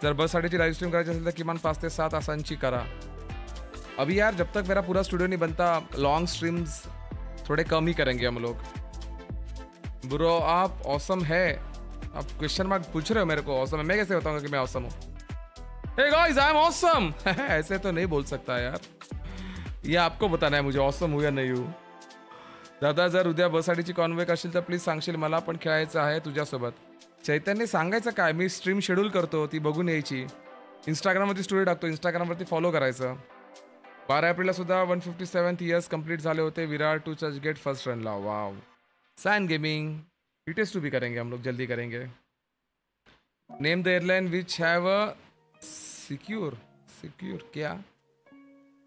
जर बस बससाठीची लाईव्ह स्ट्रीम असेल तर किमान पाच ते सात तासांची करा। अभी यार, जब तक मेरा पूरा स्टूडियो नहीं बनता लॉन्ग स्ट्रीम्स थोड़े कम ही करेंगे हम लोग। ब्रो आप औसम है। आप क्वेश्चन मार्क पूछ रहे हो मेरे को औसम है। मैं कैसे बताऊंगा कि मैं औसम हूँ? Hey guys I am awesome ऐसे तो नहीं बोल सकता यार। ये आपको बताना है मुझे ऑसम हूँ या नहीं हूँ। दादा जर उद्या बसाडीची कॉन्वेक असेल तर प्लीज सांगशील मला पण खेळायचं आहे तुझ्यासोबत। चैतन्य सांगायचं काय? मी स्ट्रीम शेड्यूल करतो ती बघून यायची। इंस्टाग्रामवरती स्टोरी टाकतो इंस्टाग्रामवरती फॉलो करायचं। बारा एप्रिलला सुद्धा one fifty seventh years complete झाले होते Virat to Churchgate first रनला वाव सैन गेमिंग डिटेल्स टू भी करेंगे हम लोग, जल्दी करेंगे। Name the airline which have secure secure क्या?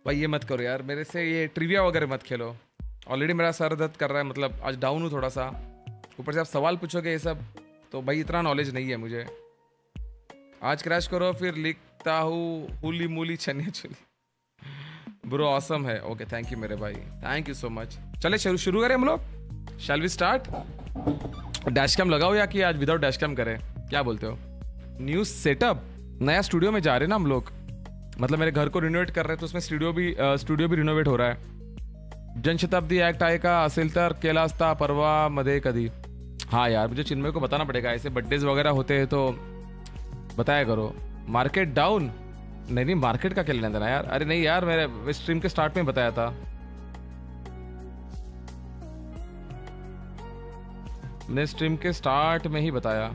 भाई ये मत करो यार, मेरे से ये ट्रिविया वगैरह मत खेलो। ऑलरेडी मेरा सर दर्द कर रहा है मतलब आज डाउन हूँ थोड़ा सा। ऊपर से आप सवाल पूछोगे ये सब तो भाई इतना नॉलेज नहीं है मुझे। आज क्रैश करो, फिर लिखता हूँ, हुली मूली चनिया चुली ब्रो ऑसम है। ओके थैंक यू मेरे भाई। थैंक यू सो मच चले, शुरू शुरू करें हम लोग। Shall we start dash cam लगाओ या कि आज विदाउट डैश कैम करें? क्या बोलते हो? न्यू सेटअप नया स्टूडियो में जा रहे हैं ना हम लोग। मतलब मेरे घर को रिनोवेट कर रहे हैं तो उसमें स्टूडियो भी स्टूडियो भी रिनोवेट हो रहा है। जनशताब्दी ऍक्ट आहे का असेल तर केला असता परवा मध्ये कधी हाँ यार, मुझे चिन्मय को बताना पड़ेगा, ऐसे बर्थडेज वगैरह होते हैं तो बताया करो। मार्केट डाउन नहीं नहीं मार्केट का क्या लेना देना यार? अरे नहीं यार, मेरे स्ट्रीम के स्टार्ट में बताया था। मैंने स्ट्रीम के स्टार्ट में ही बताया।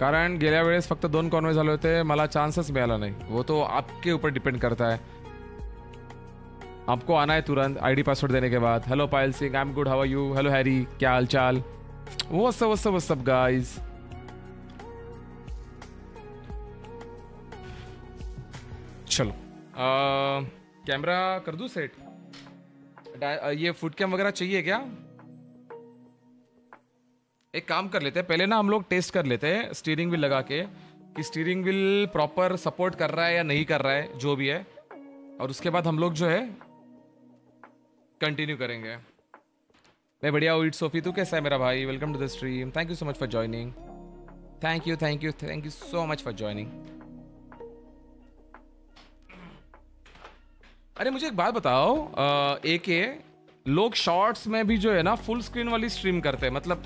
कारण गेल्या वेळेस फक्त दोन कॉन्वे झाले होते, मला चान्सच मिळाला नाही. वो तो आपके ऊपर डिपेंड करता है। आपको आना है तुरंत आईडी पासवर्ड देने के बाद। Hello Payal Singh I am good how are you hello Harry क्या हाल चाल वो सब वो सब गाइस चलो। कैमरा कर दूँ सेट? ये फुट कैम वगैरह चाहिए क्या? एक काम कर लेते हैं, पहले ना हम लोग टेस्ट कर लेते हैं स्टीयरिंग व्हील लगा के कि स्टीयरिंग व्हील प्रॉपर सपोर्ट कर रहा है या नहीं कर रहा है, जो भी है। और उसके बाद हम लोग जो है कंटिन्यू करेंगे। मैं बढ़िया हूँ इट सोफी तू कैसा है मेरा भाई? Welcome to the stream thank you so much for joining thank you thank you thank you so much for joining अरे मुझे एक बात बताओ ए के लोग शॉर्ट्स में भी जो है ना फुल स्क्रीन वाली स्ट्रीम करते हैं। मतलब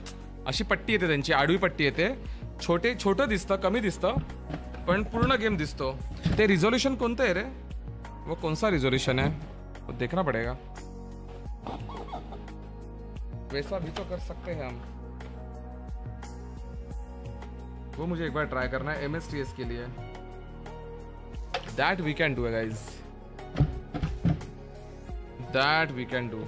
अशी पट्टी येते त्यांची, आडवी पट्टी येते। छोटे, छोटं दिसतं, कमी दिसतं, पण पूर्ण गेम दिसतो। ते रिझोल्युशन कोणतं आहे रे? वो कौन सा रिजोल्यूशन है तो देखना पड़ेगा। वैसा भी तो कर सकते हैं हम। वो मुझे एक बार ट्राई करना है एमएसटीएस के लिए। That we can do guys That we can do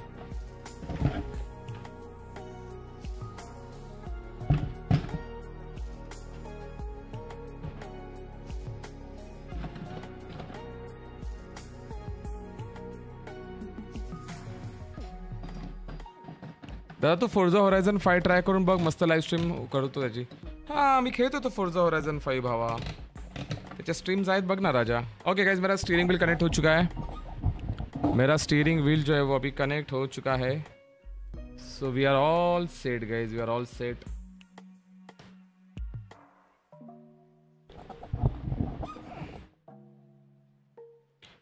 दादा तू फोर्झा होरायझन फाय ट्राय करून बघ मस्त लाईव्ह स्ट्रीम करतो त्याची. हां मी खेळतो तो फोर्झा होरायझन फाईव्ह भावा. त्याच्या स्ट्रीम्स आहेत बघ ना राजा ओके गाइज़ मेरा स्टीयरिंग व्हील कनेक्ट हो चुका है। मेरा स्टीयरिंग व्हील जो है वो अभी कनेक्ट हो चुका है। So we are all set guys we are all set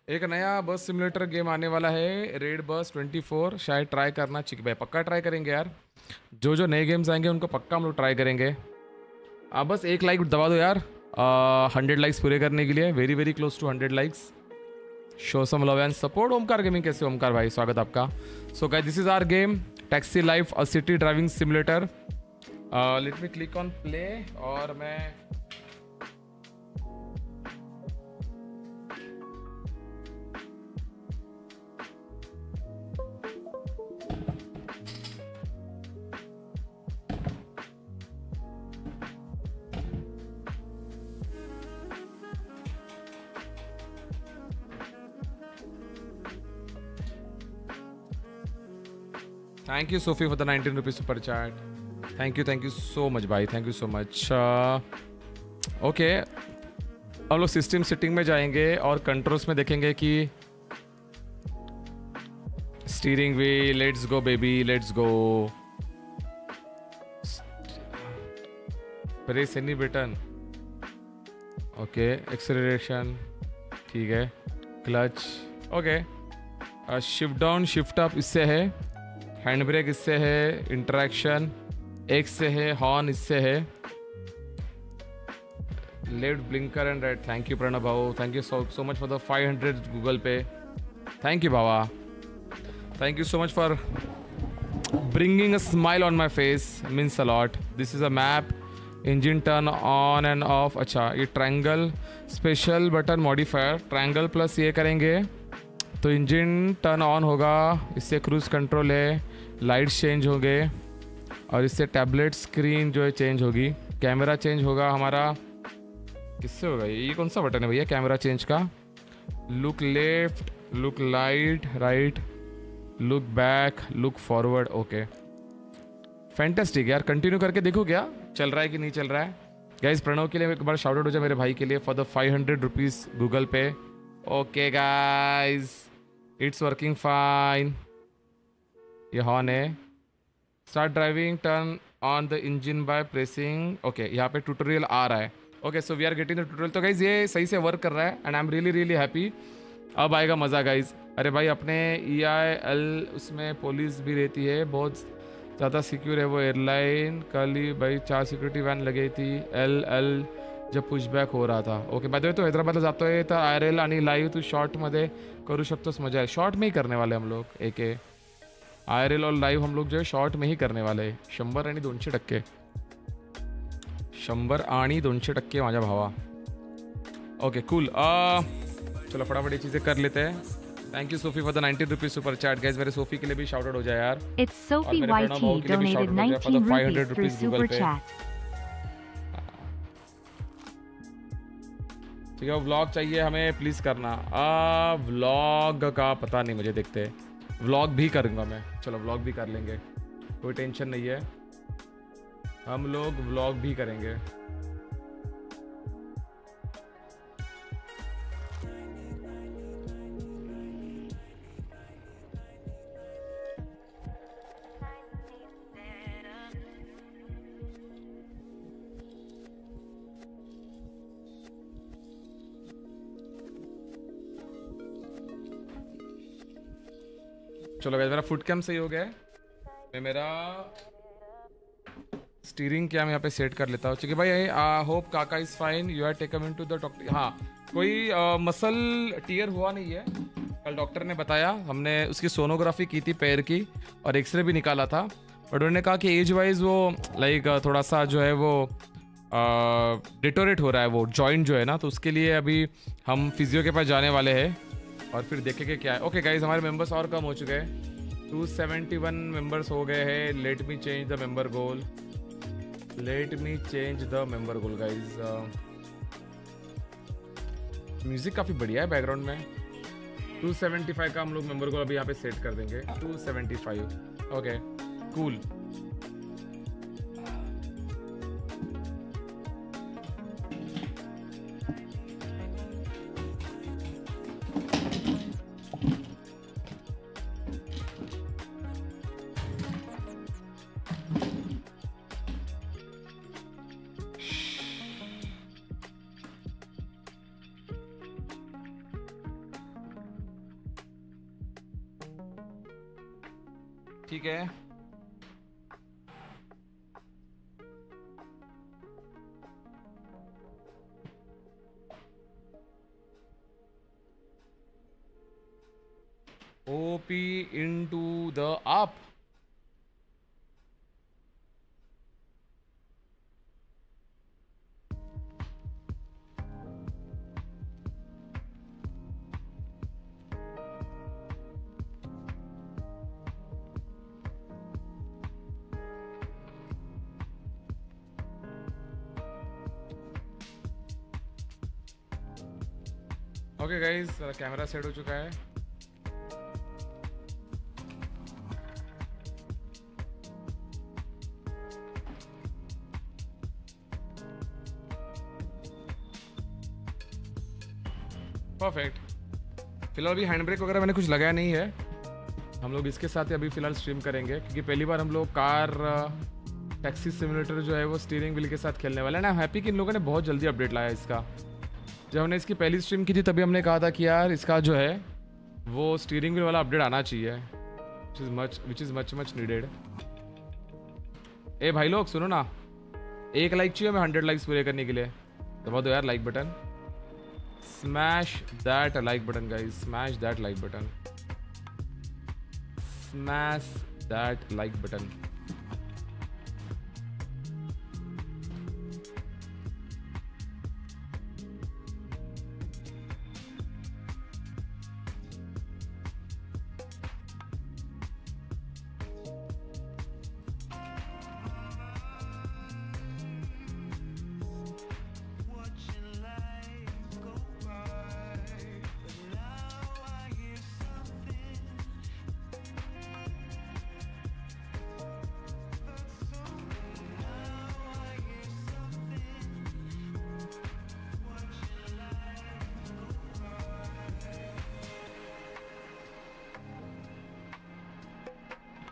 एक नया बस सिमुलेटर गेम आने वाला है रेड बस 24 शायद ट्राई करना चिक भाई, पक्का ट्राई करेंगे यार। जो जो नए गेम्स आएँगे, उनको पक्का हम लोग ट्राई करेंगे। आप बस एक लाइक दबा दो यार। हंड्रेड लाइक्स पूरे करने के लिए very very close to hundred likes show some love and support Omkar gaming कैसे ओमकार भाई, स्वागत आपका. So guys this is our game taxi life a city driving simulator let me click on play और मैं thank you Sophie for the nineteen rupees super chat thank you thank you so much भाई thank you so much okay हम लोग system setting में जाएँगे और controls में देखेंगे कि steering wheel let's go baby let's go press any button okay acceleration ठीक है. Clutch okay shift down shift up इससे है. हैंड ब्रेक इससे है, इंट्रैक्शन, एक से है, हॉर्न इससे है। Left blinker and right thank you Pranab भाव thank you so so much for the 500 Google pay thank you Baba thank you so much for a smile on my face. Means a lot. This is a map. Engine turn on and off. अच्छा ये triangle special button modifier triangle plus ये करेंगे तो engine turn on होगा. इससे cruise control है. Lights change होंगे और इससे टैबलेट स्क्रीन जो है चेंज होगी। कैमरा चेंज होगा हमारा। किससे होगा? ये कौन सा बटन है भैया, कैमरा चेंज का? Look left, look light right, look back, look forward, okay. Fantastic यार, कंटिन्यू करके देखो क्या, चल रहा है कि नहीं चल रहा है? गैस प्रणव के लिए एक बार शाउट आउट हो जाए मेरे भाई के लिए for the five hundred rupees Google pay okay guys it's working fine ये हॉर्न है start driving turn on the engine by pressing okay यहाँ पे ट्यूटोरियल आ रहा है. Okay so we are getting the tutorial तो गाइज़ ये सही से वर्क कर रहा है and I am really really happy अब आएगा मज़ा गाइज़ अरे भाई, अपने ई आई एल उसमें पुलिस भी रहती है. बहुत ज़्यादा सिक्योर है वो एयरलाइन कल ही भाई चार सिक्योरिटी वैन लगी थी. एल एल जब पुशबॅक हो रहा था. ओके बाय द वे तो हैदराबादला जातोय तर आय आर एल आणि लाईव्ह तू शॉर्टमध्ये करू शकतोस मज़ा? आहे शॉर्ट में ही करने वाले हम लोग एक आय आर एल और लाईव्ह हम लोग जो है शॉर्ट में ही करने वाले आहे शंभर आणि दोनशे टक्के। शंभर आणि दोनशे टक्के माझ्या भावा। ओके कूल चलो फटाफट ये चीज़ें कर लेते हैं। Thank you Sophie for the 90 rupees super chat guys मेरे सोफी के लिए भी शाउट आउट हो जाए यार। हो जाए for the 500 19 rupees through rupees Google Super ठीक है व्लॉग चाहिए हमें प्लीज़ करना। आ व्लॉग का पता नहीं मुझे देखते व्लॉग भी करूँगा मैं। चलो व्लॉग भी कर लेंगे। कोई टेंशन नहीं है। हम लोग व्लॉग भी करेंगे। चलो guys, मेरा फुट कैम सही हो गया है। मैं मेरा स्टीयरिंग क्या मैं यहाँ पे सेट कर लेता हूँ। भाई आई होप काका is fine you are taking in to the doctor हाँ कोई मसल टीयर हुआ नहीं है। कल डॉक्टर ने बताया हमने उसकी सोनोग्राफी की थी पैर की और एक्सरे भी निकाला था। बट उन्होंने कहा कि एज वाइज वो लाइक थोड़ा सा जो है वो डिटोरेट हो रहा है वो जॉइंट जो है ना तो उसके लिए अभी हम फिजियो के पास जाने वाले हैं। और फिर देखेंगे क्या है। ओके गाइज़ हमारे मेंबर्स और कम हो चुके हैं। टू सेवेंटी वन मेंबर्स हो गए हैं। Let me change the member goal let me change the member goal guys music काफ़ी बढ़िया है बैकग्राउंड में। 275 का हम लोग मेंबर गोल अभी यहाँ पे सेट कर देंगे। 275 okay cool OP into the up. Okay guys camera set हो चुका है परफेक्ट फ़िलहाल अभी हैंड ब्रेक वगैरह मैंने कुछ लगाया नहीं है। हम लोग इसके साथ ही अभी फ़िलहाल स्ट्रीम करेंगे, क्योंकि पहली बार हम लोग कार टैक्सी सिमुलेटर जो है वो स्टीयरिंग व्हील के साथ खेलने वाले हैं। ना हैप्पी कि इन लोगों ने बहुत जल्दी अपडेट लाया इसका। जब हमने इसकी पहली स्ट्रीम की थी, तभी हमने कहा था कि यार इसका जो है, वो स्टीयरिंग व्हील वाला अपडेट आना चाहिए which is much which is much much needed ए भाई लोग, सुनो ना। एक लाइक चाहिए हमें हंड्रेड लाइक्स पूरे करने के लिए। दबा दो यार like button smash that like button guys. Smash that like button. Smash that like button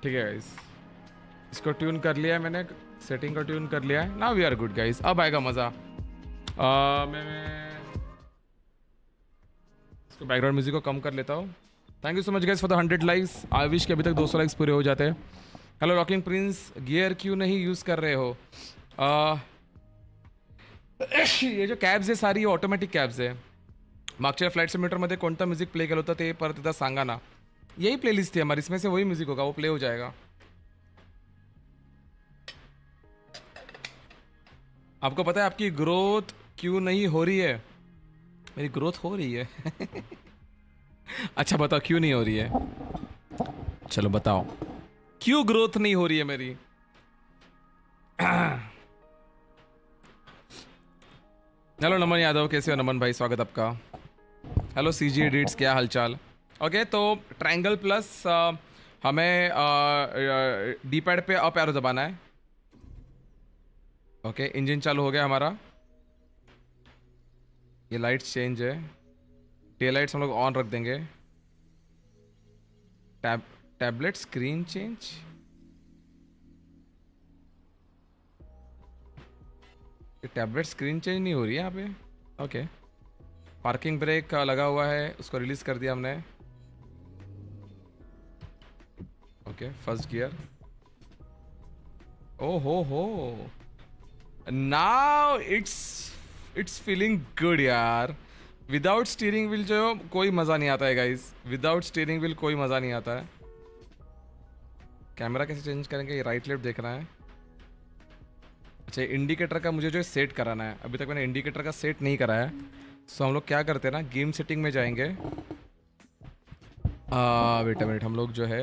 ठीक है गाइस इसको ट्यून कर लिया है मैंने सेटिंग को ट्यून कर लिया है। ना वी आर गुड गाइस अब आएगा मज़ा। मैं मैं इसको बैकग्राउंड म्यूज़िक को कम कर लेता हूँ। Thank you so much guys for the hundred likes I wish के अभी तक 200 लाइक्स पूरे हो जाते हैं। हेलो रॉकिंग प्रिंस गियर क्यों नहीं यूज़ कर रहे हो? आ, ये जो कॅब्स आहे सारी ऑटोमॅटिक कॅब्स आहे मागच्या फ़्लाइट सिम्युलेटरमध्ये कोणता म्युझिक प्ले केलं होतं ते परत एकदा सांगा ना। यही प्लेलिस्ट थी हमारी, इसमें से वही म्यूज़िक होगा, वो प्ले हो जाएगा। आपको पता है आपकी ग्रोथ क्यों नहीं हो रही है? मेरी ग्रोथ हो रही है। (laughs) अच्छा बताओ, क्यों नहीं हो रही है? चलो, बताओ। क्यों ग्रोथ नहीं हो रही है मेरी? (clears throat) हेलो नमन यादव, कैसे हो नमन भाई? स्वागत आपका। हेलो सी जी एडिट्स क्या हालचाल? ओके तो ट्रायंगल प्लस हमें डी पैड पे अप एरो दबाना है। ओके इंजन चालू हो गया हमारा। ये लाइट्स चेंज है। टे लाइट्स हम लोग ऑन रख देंगे। Tab tablet screen change tablet screen change नहीं हो रही है यहाँ पे। ओके पार्किंग ब्रेक लगा हुआ है, उसको रिलीज़ कर दिया हमने। ओके फ़र्स्ट गियर ओ हो हो now it's it's feeling good यार. विदाउट स्टीयरिंग व्हील जो कोई मज़ा नहीं आता है गाइस विदाउट स्टीयरिंग व्हील कोई मज़ा नहीं आता है. कैमरा कैसे चेंज करेंगे? ये राइट लेफ़्ट देखना है. अच्छा इंडिकेटर का मुझे जो है सेट कराना है. अभी तक मैंने इंडिकेटर का सेट नहीं कराया है. सो हम लोग क्या करते हैं ना? गेम सेटिंग में जाएँगे. वेट मिनट हम लोग जो है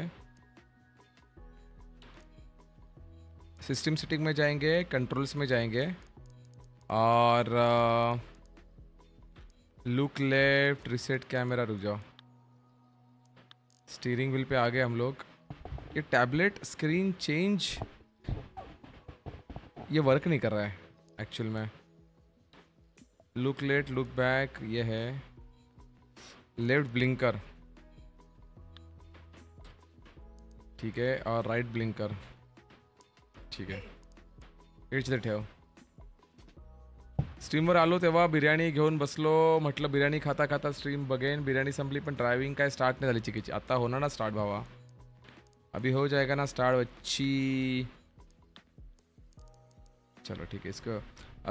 सिस्टम सेटिंग में जाएँगे कंट्रोल्स में जाएँगे। और लुक लेफ़्ट रिसेट कैमरा रुक जाओ। स्टीयरिंग व्हील पे आ गए हम लोग। ये टैबलेट स्क्रीन चेंज ये वर्क नहीं कर रहा है एक्चुअल में। लुक लेट लुक बैक ये है। लेफ़्ट ब्लिंकर ठीक है, और राइट ब्लिंकर ठीक आहे हेच ते ठेव। स्ट्रीमवर आलो तेव्हा बिर्याणी घेऊन बसलो, म्हटलं बिर्याणी खाता खाता स्ट्रीम बघेन बिर्याणी संपली, पण ड्रायव्हिंग काय स्टार्ट नाही झाली चिकीची. आता होणार ना स्टार्ट भावा. अभी हो जाएगा ना स्टार्ट अच्छी चलो ठीक है, इसको.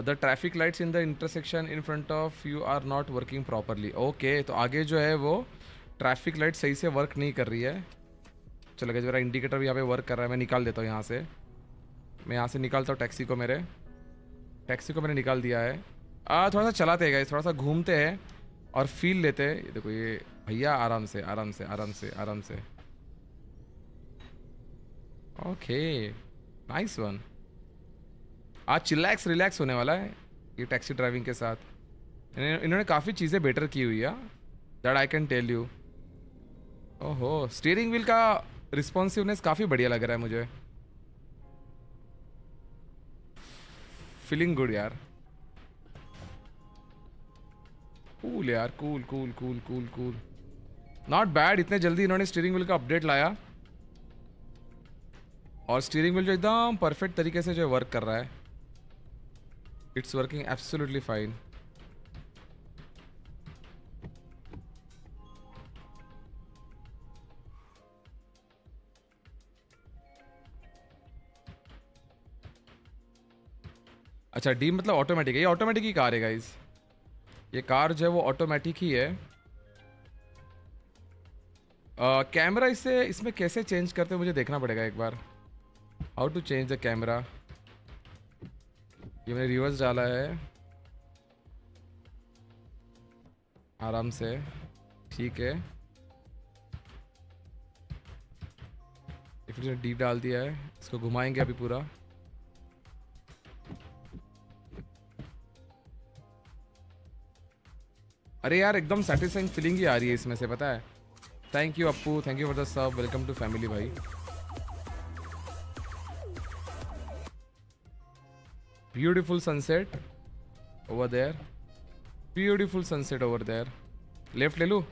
The traffic lights in the intersection in front of you are not working properly okay तो आगे जो है वो ट्रैफ़िक लाइट सही से वर्क नहीं कर रही है। चलो मेरा इंडिकेटर भी यहाँ पे वर्क कर रहा है, मैं निकाल देता हूँ यहाँ से। मैं यहाँ से निकालता हूँ टैक्सी को मेरे। टैक्सी को मैंने निकाल दिया है। आ, थोड़ा सा चलाते हैं थोड़ा सा घूमते हैं और फील लेते हैं। देखो ये भैया आराम से आराम से आराम से आराम से। ओके नाइस वन आज चिल्लैक्स रिलैक्स होने वाला है ये टैक्सी ड्राइविंग के साथ। इन्होंने काफ़ी चीज़ें बेटर की हुई है। That I can tell you ओहो स्टीयरिंग व्हील का रिस्पॉन्सिवनेस काफ़ी बढ़िया लग रहा है मुझे। फीलिंग गुड यार कूल यार cool cool cool cool cool not bad इतने जल्दी इन्होंने स्टीयरिंग व्हील का अपडेट लाया। और स्टीयरिंग व्हील जो एकदम परफेक्ट तरीके से जो वर्क कर रहा है इट्स वर्किंग एब्सोल्युटली फाइन अच्छा डी मतलब ऑटोमेटिक है, ये ऑटोमेटिक ही कार है गाइस ये कार जो है वो ऑटोमेटिक ही है. कैमरा इससे इसमें कैसे चेंज करते हैं मुझे देखना पड़ेगा एक बार. How to change the camera ये मैंने रिवर्स डाला है. आराम से. ठीक है. फिर डीप डाल दिया है, इसको घुमाएँगे अभी पूरा. अरे यार, एकदम सेटिस्फाइंग फीलिंग ही आ रही है इसमें से, पता है? Thank you Appu thank you for the sub welcome to family भाई. Beautiful sunset over there beautiful sunset over there left ले लूँ?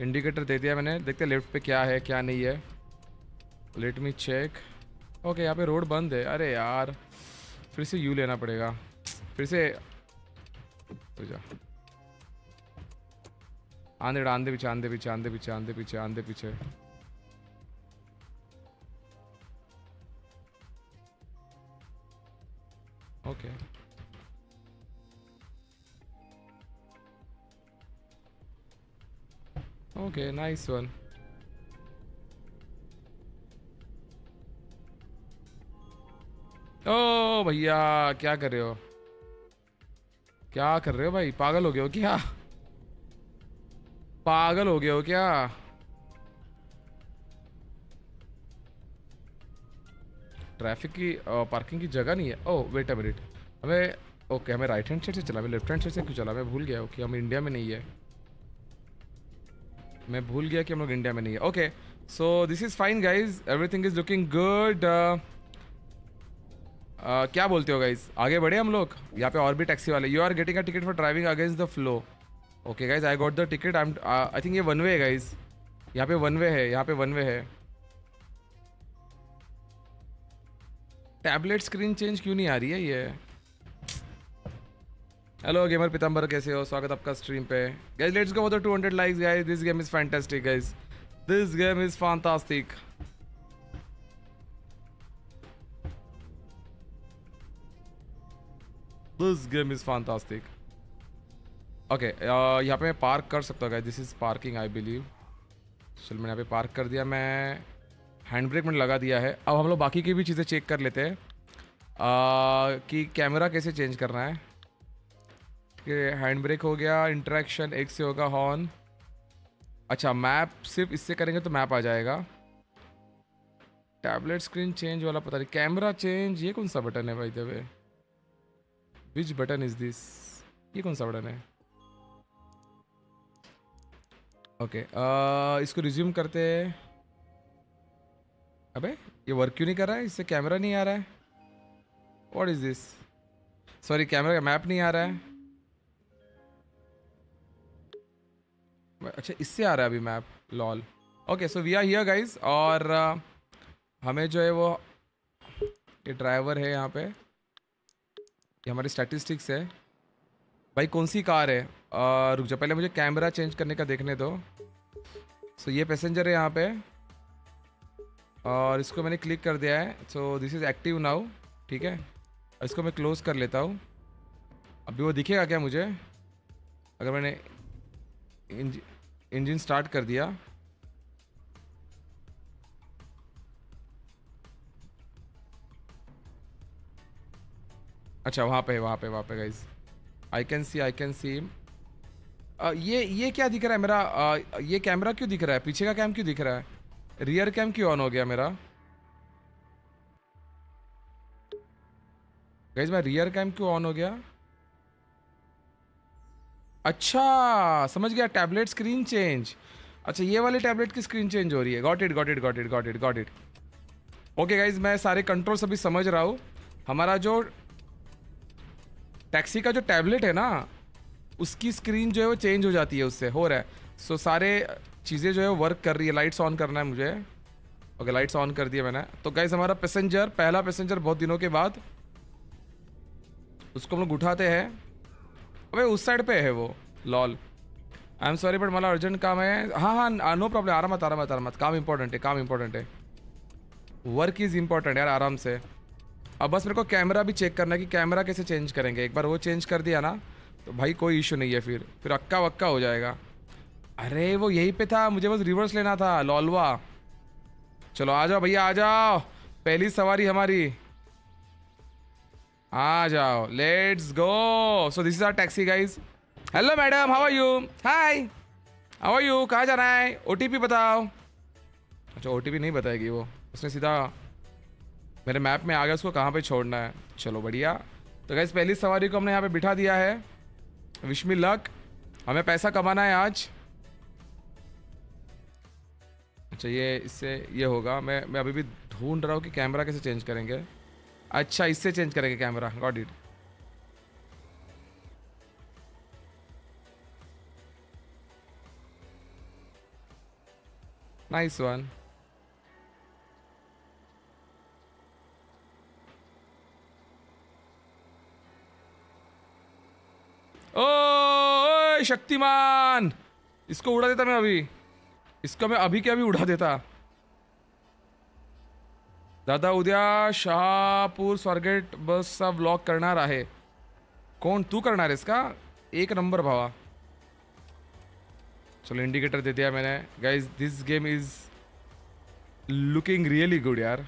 इंडिकेटर दे दिया मैंने. देखते लेफ़्ट पे क्या है, क्या नहीं है. लेट मी चेक ओके यहाँ पे रोड बंद है. अरे यार, फिर से यू लेना पड़ेगा. फिर से आंधे आंधे पीछे आंधे पीछे आंधे पीछे आंधे पीछे आंधे पीछे। ओके। Okay, nice one. ओ भैया, क्या कर रहे हो? क्या कर रहे हो भाई? पागल हो गए हो क्या? पागल हो गया हो क्या? ट्रैफ़िक की पार्किंग की जगह नहीं है। ओ वेट अ मिनट हमें ओके हमें राइट हैंड साइड से चला हमें लेफ़्ट हैंड साइड से क्यों चला? मैं भूल गया ओके हम इंडिया में नहीं है। मैं भूल गया कि हम लोग इंडिया में नहीं है। Okay so this is fine guys everything is looking good क्या बोलते हो गाइज़ आगे बढ़े हम लोग? यहाँ पे और भी टैक्सी वाले। You are getting a ticket for driving against the flow okay guys I got the ticket I I think ये वन वे है गाइज़ यहाँ पे वन वे है, यहाँ पे वन वे है. टैबलेट स्क्रीन चेंज क्यों नहीं आ रही है ये? हेलो गेमर पितंबर कैसे हो? स्वागत आपका स्ट्रीम पे. Guys let's go the 200 likes guys this game is fantastic guys this game is fantastic this game is fantastic okay okay, यहाँ पे मैं पार्क कर सकता हूँ this is parking I believe चल मैंने यहाँ पे पार्क कर दिया मैं हैंड ब्रेक मैंने लगा दिया है. अब हम लोग बाकी की भी चीज़ें चेक कर लेते हैं. Uh, कि कैमरा कैसे चेंज करना है? कि हैंड ब्रेक हो गया इंटरेक्शन एक से होगा हॉर्न अच्छा मैप सिर्फ़ इससे करेंगे तो मैप आ जाएगा. टैबलेट स्क्रीन चेंज वाला पता नहीं कैमरा चेंज ये कौन सा बटन है भाई दबे विच बटन इज़ दिस ये कौन सा बटन है? ओके okay, इसको रिज्यूम करते अबे ये वर्क क्यों नहीं कर रहा है? इससे कैमरा नहीं आ रहा है। What is this sorry camera का मैप नहीं आ रहा है। अच्छा इससे आ रहा है अभी map lol okay so we are here guys और uh, हमें जो है वो ये ड्राइवर है यहाँ पे। ये हमारी स्टैटिस्टिक्स है। भाई कौन सी कार है? Uh, रुक जाओ पहले मुझे कैमरा चेंज करने का देखने दो। सो so, ये पैसेंजर है यहाँ पे। और इसको मैंने क्लिक कर दिया है। So this is active now ठीक है? इसको मैं क्लोज़ कर लेता हूँ। अभी वो दिखेगा क्या मुझे? अगर मैंने इंजन स्टार्ट कर दिया। अच्छा वहाँ पे वहाँ पे वहाँ पे guys I can see I can see ये ये क्या दिख रहा है मेरा? आ, ये कैमरा क्यों दिख रहा है? पीछे का कैम क्यों दिख रहा है? रियर कैम क्यों ऑन हो गया मेरा? गाइज़ मैं रियर कैम क्यों ऑन हो गया? अच्छा समझ गया टैबलेट स्क्रीन चेंज अच्छा ये वाले टैबलेट की स्क्रीन चेंज हो रही है. Got it got it got it got it got it okay guys मैं सारे कंट्रोल्स अभी समझ रहा हूँ. हमारा जो टैक्सी का जो टैबलेट है ना उसकी स्क्रीन जो है वो चेंज हो जाती है उससे हो रहा है। सो so, सारे चीज़ें जो है वर्क कर रही है लाइट्स ऑन करना है मुझे। ओके लाइट्स ऑन कर दिया मैंने। तो गाइज़ हमारा पैसेंजर पहला पैसेंजर बहुत दिनों के बाद उसको हम लोग उठाते हैं। अबे उस साइड पे है वो lol I am sorry but मला अर्जेंट काम है। हाँ हाँ नो प्रॉब्लम आराम आरामत आरामत आरामत काम इंपॉर्टेंट है काम इंपॉर्टेंट है। वर्क इज़ इंपॉर्टेंट यार आराम से। अब बस मेरे को कैमरा भी चेक करना है कि कैमरा कैसे चेंज करेंगे। एक बार वो चेंज कर दिया ना तो भाई कोई इशू नहीं है फिर। फिर अक्का वक्का हो जाएगा। अरे वो यहीं पे था, मुझे बस रिवर्स लेना था, लॉलवा। चलो आ जाओ भैया, आ जाओ। पहली सवारी हमारी। आ जाओ let's go so this is our taxi guys hello madam how are you hi how are you कहाँ जाना है? ओटीपी बताओ। अच्छा ओटीपी नहीं बताएगी वो। उसने सीधा मेरे मैप में आ गया, उसको कहाँ पे छोड़ना है? चलो बढ़िया। तो गाइज़ पहली सवारी को हमने यहाँ पे बिठा दिया है। विश मी लक हमें पैसा कमाना है आज। अच्छा ये इससे ये होगा। मैं मैं अभी भी ढूंढ रहा हूँ कि कैमरा कैसे चेंज करेंगे। अच्छा इससे चेंज करेंगे camera. Got it nice one Shaktimaan. इसको उड़ा देता मैं अभी। इसको मैं अभी के अभी उड़ा देता। दादा उद्या, शाहपुर, स्वारगेट बसचा व्लॉग करणार आहे कोण तू करणार आहेस का एक नंबर भावा। चलो इंडिकेटर दे दिया मैंने। Guys this game is looking really good यार।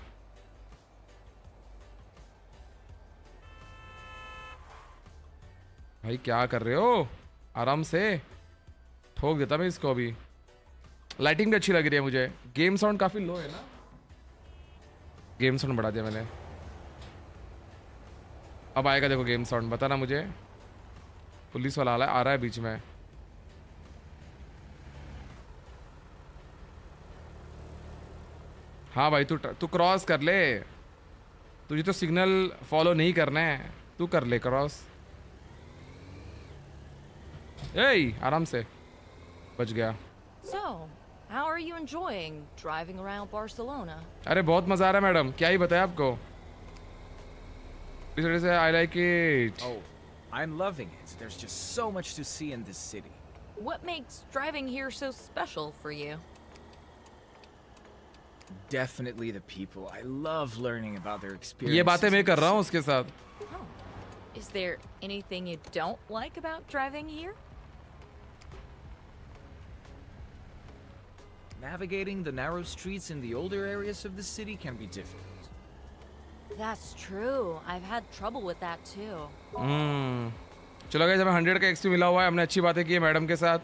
भाई, क्या कर रहे हो? आराम से? ठोक देता मैं इसको अभी। लाइटिंग भी अच्छी लग रही है मुझे। गेम साउंड काफ़ी लो है ना? गेम साउंड बढ़ा दिया मैंने। अब आएगा देखो गेम साउंड बताना मुझे। पुलिस वाला आ रहा है आ रहा है बीच में। हाँ भाई, तू तू क्रॉस कर ले। तुझे तो सिग्नल फॉलो नहीं करना है। तू कर ले क्रॉस ए आराम से बच गया So, how are you enjoying driving around Barcelona? अरे बहुत मजा आ रहा है मैडम क्या ही बताया आपको इस वजह से I like it Oh, I'm loving it. There's just so much to see in this city. What makes driving here so special for you? Definitely the people. I love learning about their ये experiences. बातें मैं कर रहा हूँ उसके साथ Oh. Is there anything you don't like about driving here? Navigating the narrow streets in the older areas of the city can be difficult. That's true. I've had trouble with that too. हम्म चलो गए हमें hundred का XP मिला हुआ है। हमने अच्छी बातें की है मैडम के साथ।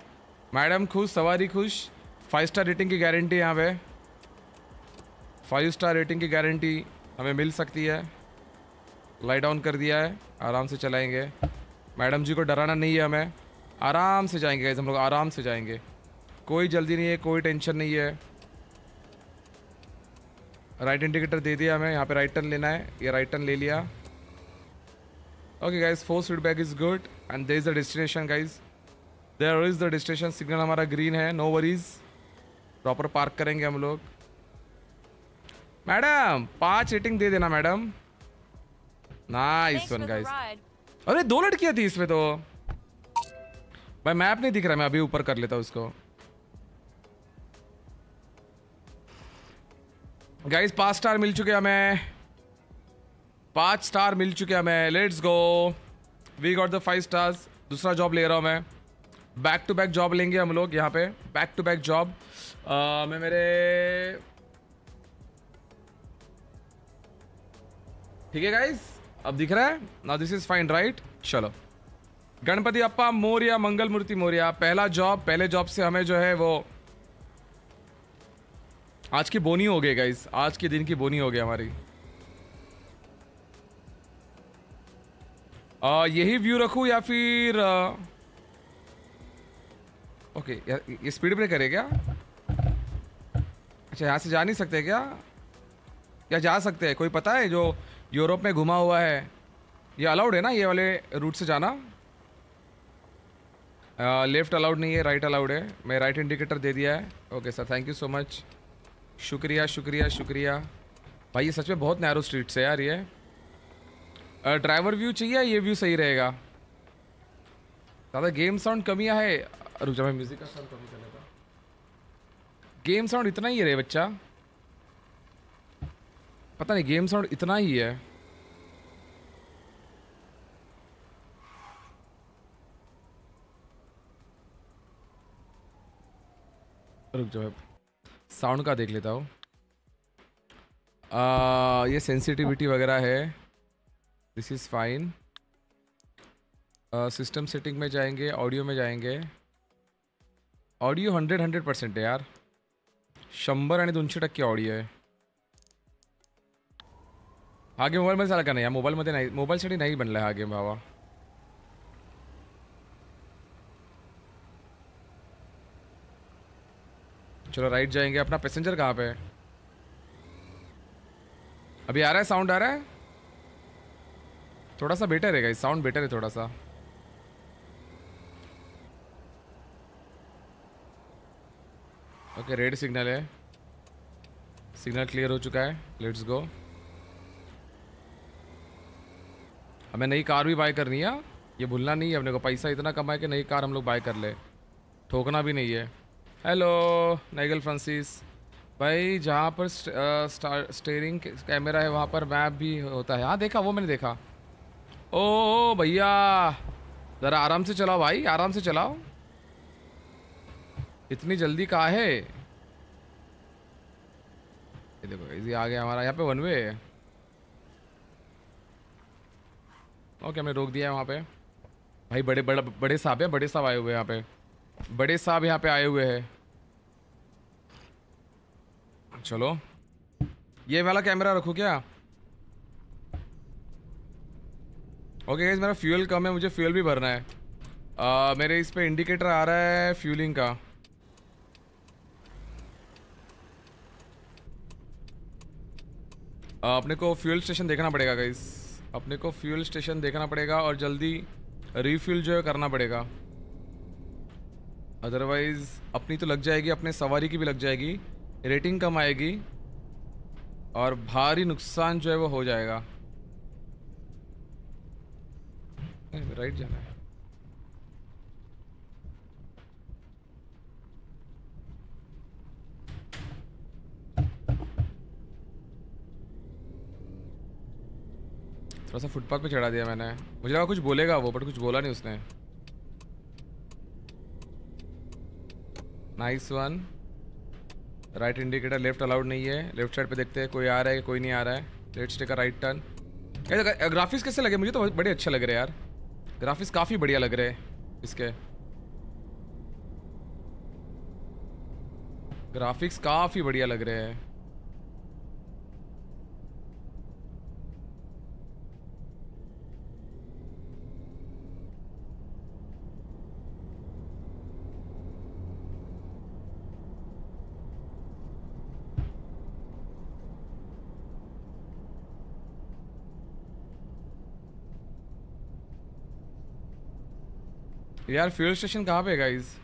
मैडम खुश सवारी खुश। फाइव स्टार रेटिंग की गारंटी यहाँ पे। फाइव स्टार रेटिंग की गारंटी हमें मिल सकती है। लाइट ऑन कर दिया है। आराम से चलाएँगे। मैडम जी को डराना नहीं है हमें। आराम से जाएँगे guys, हम लोग आराम से जाएँगे। कोई जल्दी नहीं है कोई टेंशन नहीं है। राइट इंडिकेटर दे दिया हमें यहाँ पे राइट टर्न लेना है ये राइट टर्न ले लिया। Okay guys force feedback is good and there is the destination guys there is the destination signal हमारा ग्रीन है नो वरीज प्रॉपर पार्क करेंगे हम लोग। मैडम पाँच रेटिंग दे देना मैडम नाइस वन गाइस अरे दो लड़कियाँ थी इसमें तो। भाई मैप नहीं दिख रहा मैं अभी ऊपर कर लेता उसको गाइस पाँच स्टार मिल चुके हमें। पाँच स्टार मिल चुके हमें। Let's go we got the five stars दूसरा जॉब ले रहा हूँ मैं। बैक टू बैक जॉब लेंगे हम लोग यहाँ पे। बैक टू बैक जॉब मैं मेरे ठीक है गाइस अब दिख रहा है? ना दिस इज़ फाइन राइट चलो। गणपति अप्पा, मोरिया मंगल मूर्ति मोरिया। पहला जॉब पहले जॉब से हमें जो है वो आज की बोनी हो गई गाइस आज के दिन की बोनी हो गई हमारी। आ, यही व्यू रखूँ या फिर आ, ओके या- ये स्पीड ब्रेकर है क्या? अच्छा यहाँ से जा नहीं सकते क्या? या जा सकते हैं? कोई पता है जो यूरोप में घुमा हुआ है? ये अलाउड है ना ये वाले रूट से जाना? लेफ़्ट अलाउड नहीं है राइट अलाउड है। मैं राइट इंडिकेटर दे दिया है। Okay sir thank you so much शुक्रिया शुक्रिया शुक्रिया। भाई, ये सच में बहुत नैरो स्ट्रीट से यार ये। ड्राइवर व्यू चाहिए ये व्यू सही रहेगा? ज़्यादा गेम साउंड कमी है। रुक जा, मैं म्यूज़िक का साउंड कमी कर लेता गेम साउंड इतना ही है रे बच्चा। पता नहीं गेम साउंड इतना ही है। रुक जाओ साउंड का देख लेता हूँ। ये सेंसिटिविटी वगैरह है। This is fine system setting में जाएँगे ऑडियो में जाएँगे। ऑडियो हंड्रेड हंड्रेड पर्सेंट है यार। शंभर आणि दोनशे टक्के ऑडिओ आहे हा गेम मोबाईलमध्ये झाला का नाही? या मोबाईलमध्ये नाही मोबाईलसाठी नाही बनला हा गेम भावा. चलो राइट जाएँगे, अपना पैसेंजर कहाँ पे है? अभी आ रहा है साउंड आ रहा है? थोड़ा सा बेटर है साउंड बेटर है थोड़ा सा। ओके रेड सिग्नल है। सिग्नल क्लियर हो चुका है लेट्स गो हमें नई कार भी बाय करनी है। ये भूलना नहीं है, अपने को पैसा इतना कमाए कि नई कार हम लोग बाय कर ले। ठोकना भी नहीं है। हेलो नाइगल फ्रांसिस भाई, जहाँ पर स्टेयरिंग कैमरा है, वहाँ पर मैप भी होता है। हाँ देखा, वो मैंने देखा। ओ भैया, ज़रा आराम से चलाओ भाई, आराम से चलाओ। इतनी जल्दी कहाँ है? ये देखो इजी आ गया हमारा, यहाँ पे वन वे है। ओके हमने रोक दिया है वहाँ पे। भाई, बड़े, बड़ा, बड़े साहब है, बड़े साहब आए हुए यहाँ पे। बड़े साहब यहाँ पे आए हुए हैं। चलो। ये वाला कैमरा रखो क्या? ओके गाइस मेरा फ्यूल कम है मुझे फ्यूल भी भरना है। आ, मेरे इस पे इंडिकेटर आ रहा है फ्यूलिंग का। आ, अपने को फ्यूल स्टेशन देखना पड़ेगा गाइस अपने को फ्यूल स्टेशन देखना पड़ेगा और जल्दी रिफ्यूल जो है करना पड़ेगा। अदरवाइज़ अपनी तो लग जाएगी, अपने सवारी की भी लग जाएगी। रेटिंग कम आएगी और भारी नुकसान जो है वो हो जाएगा। राइट जाना है। थोड़ा सा फुटपाथ पे चढ़ा दिया मैंने। मुझे लगा कुछ बोलेगा वो बट कुछ बोला नहीं उसने। Nice one right indicator left allowed नहीं है. लेफ़्ट साइड पे देखते हैं, कोई आ रहा है, कोई नहीं आ रहा है. Let's take a right turn कैसे ग्राफिक्स कैसे लगे? मुझे तो बड़े अच्छे लग रहे हैं यार. ग्राफिक्स काफ़ी बढ़िया लग रहे हैं इसके. ग्राफिक्स काफ़ी बढ़िया लग रहे हैं. यार फ्यूल स्टेशन कहाँ पे है गाइस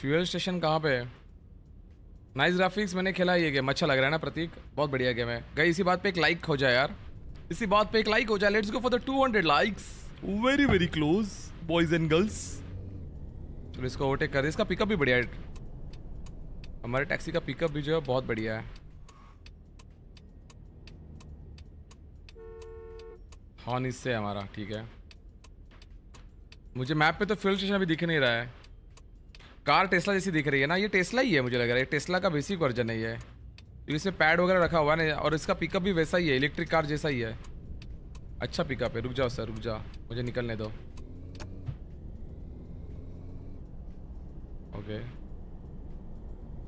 फ्यूल स्टेशन कहाँ पे है? नाइस ग्राफिक्स मैंने खेला ये गेम अच्छा लग रहा है ना प्रतीक? बहुत बढ़िया गेम है। गई इसी बात पे एक लाइक हो जाए यार। इसी बात पे एक लाइक हो जाए let's go for the 200 likes very very close boys and girls चलो इसको ओवरटेक कर इसका पिकअप भी बढ़िया है। हमारे टैक्सी का पिकअप भी जो है बहुत बढ़िया है। इससे है हमारा, ठीक है। मुझे मैप पे तो फ्यूल स्टेशन अभी दिख नहीं रहा है। कार टेस्ला जैसी दिख रही है ना, ये टेस्ला ही है मुझे लग रहा है। टेस्ला का बेसिक वर्जन है ये। तो इसमें पैड वगैरह रखा हुआ है ना, और इसका पिकअप भी वैसा ही है इलेक्ट्रिक कार जैसा ही है। अच्छा पिकअप है, रुक जाओ सर रुक जाओ। मुझे निकलने दो। Okay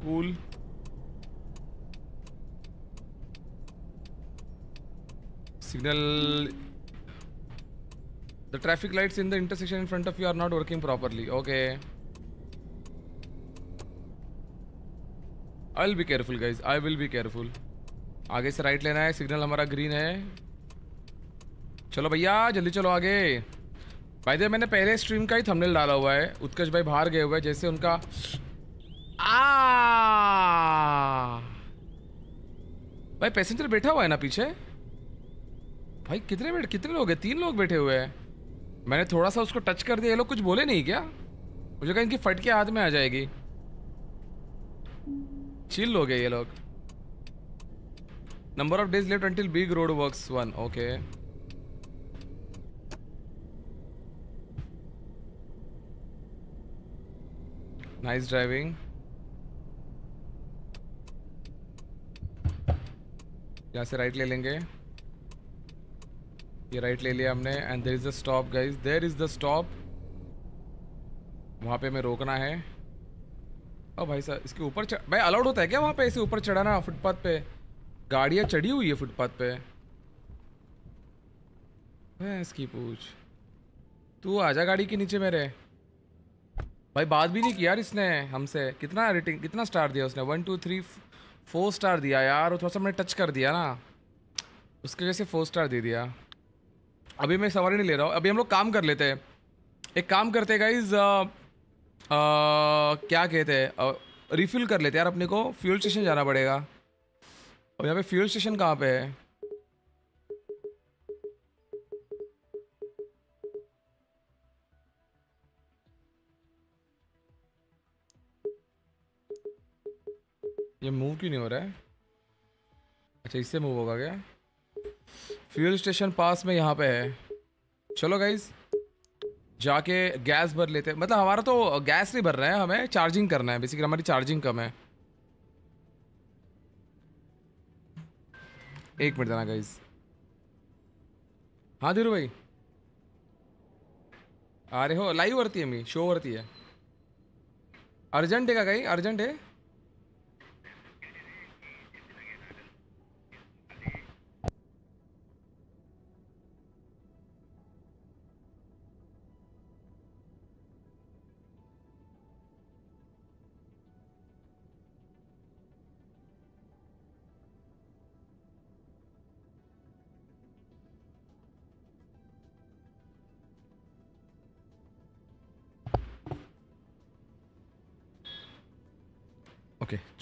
cool signal The traffic lights in the intersection in front of you are not working properly. Okay. I'll be careful, guys. I will be careful. आगे से राइट लेना है सिग्नल हमारा ग्रीन है चलो भैया, जल्दी चलो आगे भाई दे मैंने पहले स्ट्रीम का ही थंबनेल डाला हुआ है उत्कर्ष भाई बाहर गए हुए हैं, जैसे उनका आ भाई पैसेंजर बैठा हुआ है ना पीछे भाई, कितने बैठ कितने लोग हैं तीन लोग बैठे हुए हैं मैंने थोड़ा सा उसको टच कर दिया। ये लोग कुछ बोले नहीं क्या? मुझे कहा इनकी फट के हाथ में आ जाएगी। चिल हो गए ये लोग। Number of days left until big road works one okay nice driving यहाँ से राइट ले लेंगे। ये राइट ले लिया हमने and there is the stop guys there is the stop वहाँ पे हमें रोकना है। ओ भाई साहब, इसके ऊपर चढ़ भाई अलाउड होता है क्या वहाँ पे ऐसे ऊपर चढ़ाना फुटपाथ पे? गाड़ियाँ चढ़ी हुई है फुटपाथ पे। इसकी पूछ। तू आजा गाड़ी के नीचे मेरे। भाई, बात भी नहीं किया यार इसने हमसे। कितना रेटिंग कितना स्टार दिया उसने? One two three four star दिया यार थोड़ा सा मैंने टच कर दिया ना। उसके वजह से फोर स्टार दे दिया। अभी मैं सवारी नहीं ले रहा हूँ। अभी हम लोग काम कर लेते हैं। एक काम करते हैं गाइज़ क्या कहते हैं रिफ़िल कर लेते यार अपने को। फ्यूल स्टेशन जाना पड़ेगा। और यहाँ पे फ्यूल स्टेशन कहाँ पे है? ये मूव क्यों नहीं हो रहा है? अच्छा इससे मूव होगा क्या? फ्यूल स्टेशन पास में यहाँ पे है। चलो गाइज़ जाके गैस भर लेते हैं। मतलब हमारा तो गैस नहीं भर रहा है, हमें चार्जिंग करना है। बेसिकली हमारी चार्जिंग कम है। एक मिनट देना गाइज़ हाँ धीरू भाई। अरे हो लाइव वरती आहे मी शो वरती है अर्जंट है। का काही अर्जंट आहे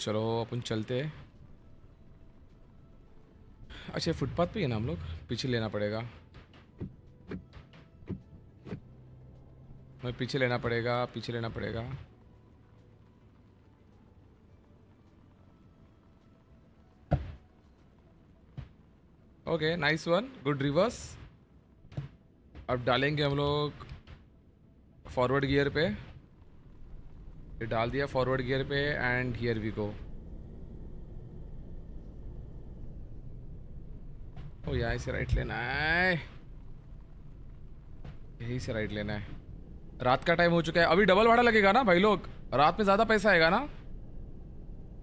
चलो, अपन चलते हैं। अच्छा फुटपाथ पे ही ना हम लोग? पीछे लेना पड़ेगा। हमें पीछे लेना पड़ेगा, पीछे लेना पड़ेगा। Okay nice one good reverse अब डालेंगे हम लोग फॉरवर्ड गियर पे। ये डाल दिया फॉरवर्ड गियर पे एंड हियर वी गो ओ, यहाँ से राइट लेना है। यहीं से राइट लेना है। रात का टाइम हो चुका है। अभी डबल भाड़ा लगेगा ना भाई लोग? रात में ज़्यादा पैसा आएगा ना?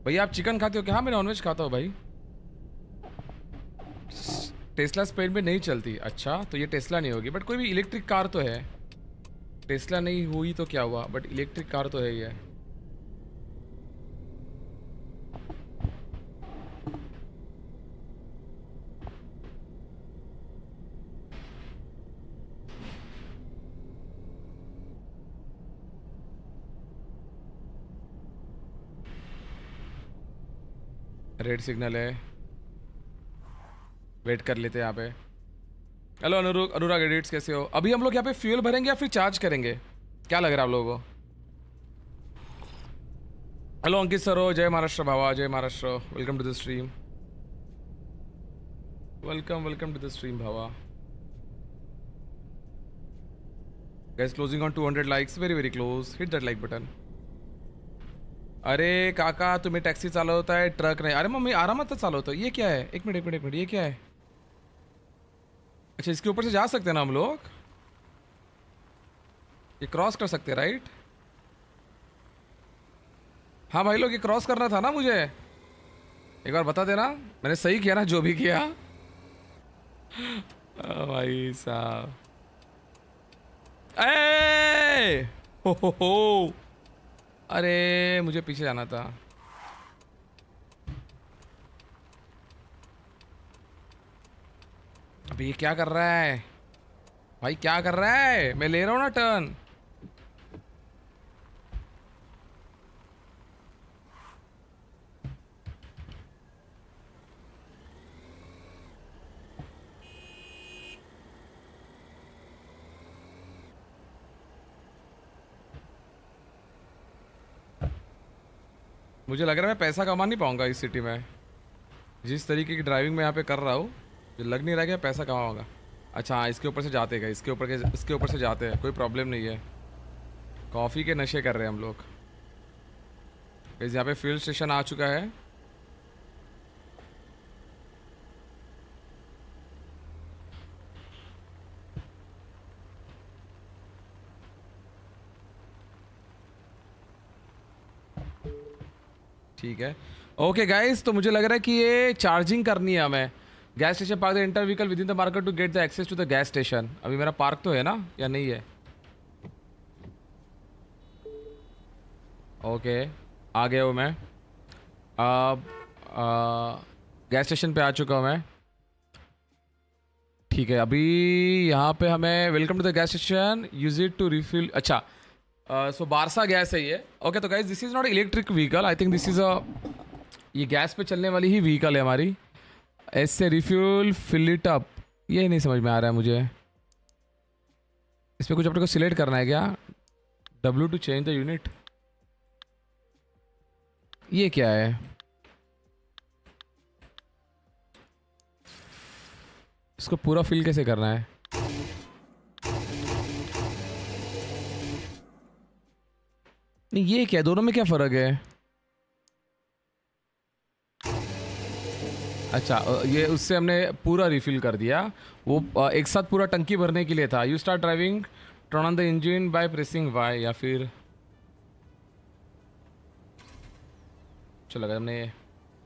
भैया, आप चिकन खाते हो क्या? हाँ मैं नॉनवेज खाता हूँ भाई। टेस्ला स्पेन में नहीं चलती। अच्छा तो ये टेस्ला नहीं होगी बट कोई भी इलेक्ट्रिक कार तो है। टेस्ला नहीं हुई तो क्या हुआ? बट इलेक्ट्रिक कार तो है ही है। रेड सिग्नल है। वेट कर लेते यहाँ पे। हेलो अनुराग अनुराग एडिट्स, कैसे हो? अभी हम लोग यहाँ पे फ्यूल भरेंगे या फिर चार्ज करेंगे? क्या लग रहा है आप लोगों को? हेलो, अंकित सर हो, जय महाराष्ट्र भावा जय Maharashtra welcome to the stream welcome welcome to the stream Bhawa guys, closing on 200 likes, very very close. Hit that like button. अरे, काका, तुम्हें टैक्सी चालवता है ट्रक नहीं। अरे, मम्मी, आराम आरामात चालवतो ये क्या है? एक मिनट एक मिनट एक मिनट, ये क्या है? अच्छा इसके ऊपर से जा सकते हैं ना हम लोग ये क्रॉस कर सकते हैं राइट हाँ भाई लोग ये क्रॉस करना था ना मुझे एक बार बता देना मैंने सही किया ना जो भी किया भाई साहब ए हो हो हो अरे मुझे पीछे जाना था अभी ये क्या कर रहा है? भाई, क्या कर रहा है? मैं ले रहा हूँ ना टर्न मुझे लग रहा है मैं पैसा कमा नहीं पाऊँगा इस सिटी में। जिस तरीके की ड्राइविंग मैं यहाँ पे कर रहा हूँ मुझे लग नहीं रहा कि मैं पैसा कमाऊँगा अच्छा हाँ इसके ऊपर से जाते हैं, इसके ऊपर के, इसके ऊपर से जाते हैं, कोई प्रॉब्लम नहीं है। कॉफ़ी के नशे कर रहे हैं हम लोग। इस यहाँ पे फ्यूल स्टेशन आ चुका है। ठीक है। ओके गाइस तो मुझे लग रहा है कि ये चार्जिंग करनी है हमें। Gas station park the enter vehicle within the market to get the access to the gas station अभी मेरा पार्क तो है ना, या नहीं है? ओके आ गया हूँ मैं। अब गैस स्टेशन पे आ चुका हूँ मैं। ठीक है, अभी यहाँ पे हमें welcome to the gas station use it to refill अच्छा सो बारसा गैस है ये। ओके तो gas this is not electric vehicle I think this is a ये गैस पे चलने वाली ही व्हीकल है हमारी। एस रिफ्यूल फिलिट अप ये नहीं समझ में आ रहा है मुझे। इसमें कुछ अपने को सिलेक्ट करना है क्या? W to change the unit ये क्या है? इसको पूरा फिल कैसे करना है? नहीं, ये क्या दोनों में क्या फ़र्क है? अच्छा ये उससे हमने पूरा रिफिल कर दिया। वो एक साथ पूरा टंकी भरने के लिए था। You start driving turn on the engine by pressing Y या फिर चलो हमने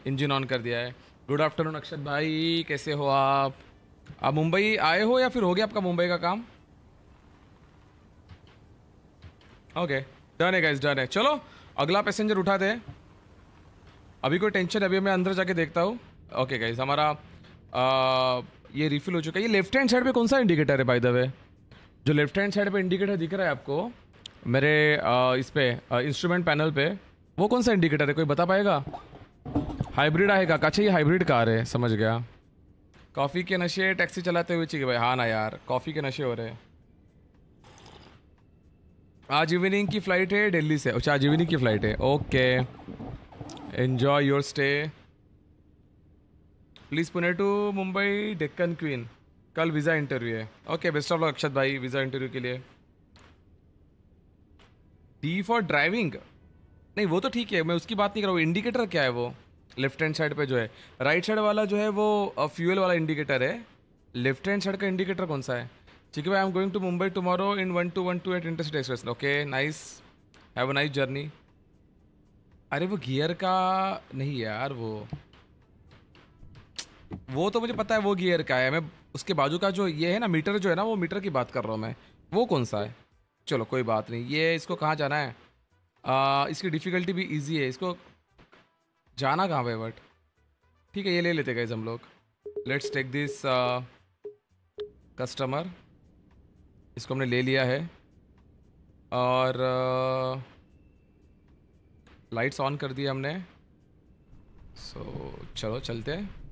इंजन ऑन कर दिया है। गुड आफ्टरनून अक्षत भाई। कैसे हो आप? आप मुंबई आए हो या फिर हो गया आपका मुंबई का काम? ओके डन है गाइस डन है। चलो, अगला पैसेंजर उठाते हैं। अभी कोई टेंशन अभी मैं अंदर जाके देखता हूँ। ओके गाइस हमारा ये रिफिल हो चुका है। ये लेफ़्ट हैंड साइड पे कौन सा इंडिकेटर है बाय द वे जो लेफ़्ट हैंड साइड पे इंडिकेटर दिख रहा है आपको मेरे आ, इस पे इंस्ट्रूमेंट पैनल पे वो कौन सा इंडिकेटर है? कोई बता पाएगा? हाइब्रिड आएगा। अच्छा ये हाइब्रिड कार है समझ गया। कॉफ़ी के नशे टैक्सी चलाते हुए चाहिए। भाई हाँ ना यार कॉफ़ी के नशे हो रहे हैं। आज इवनिंग की फ़्लाइट है दिल्ली से। अच्छा आज इवनिंग की फ़्लाइट है। Okay enjoy your stay please Pune to Mumbai Deccan Queen कल वीज़ा इंटरव्यू है। Okay best of luck Akshat भाई वीज़ा इंटरव्यू के लिए। डी फॉर ड्राइविंग नहीं, वो तो ठीक है, मैं उसकी बात नहीं कर रहा हूँ। इंडिकेटर क्या है वो? लेफ़्ट हैंड साइड पे जो है। राइट साइड वाला जो है वो फ्यूल वाला इंडिकेटर है। लेफ़्ट हैंड साइड का इंडिकेटर कौन सा है? ठीक है भाई I am going to Mumbai tomorrow in one two one two eight intercity express okay nice have a nice journey अरे, वो गियर का नहीं यार, वो। वो तो मुझे पता है वो गियर का है। मैं उसके बाजू का जो ये है ना मीटर जो है ना वो मीटर की बात कर रहा हूँ मैं। वो कौन सा है? चलो कोई बात नहीं। ये इसको कहाँ जाना है? आ, इसकी डिफ़िकल्टी भी इजी है। इसको जाना कहाँ पे बट ठीक है ये ले लेते गए हम लोग। लेट्स टेक दिस कस्टमर इसको हमने ले लिया है। और लाइट्स ऑन कर दिए हमने। सो so, चलो चलते हैं।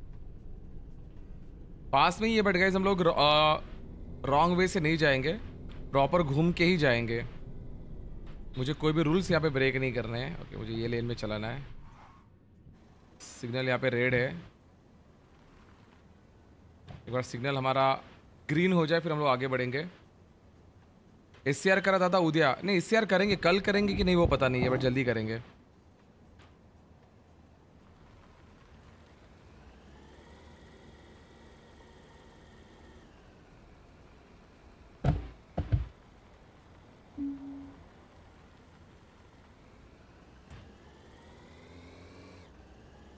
पास में ही ये बट गए, हम लोग रॉन्ग वे से नहीं जाएँगे प्रॉपर घूम के ही जाएँगे। मुझे कोई भी रूल्स यहाँ पे ब्रेक नहीं करने हैं। ओके मुझे ये लेन में चलाना है। सिग्नल यहाँ पे रेड है। एक बार सिग्नल हमारा ग्रीन हो जाए, फिर हम लोग आगे बढ़ेंगे। एस करा था उद्या। नहीं एस करेंगे, कल करेंगे कि नहीं वो पता नहीं है, बट जल्दी करेंगे।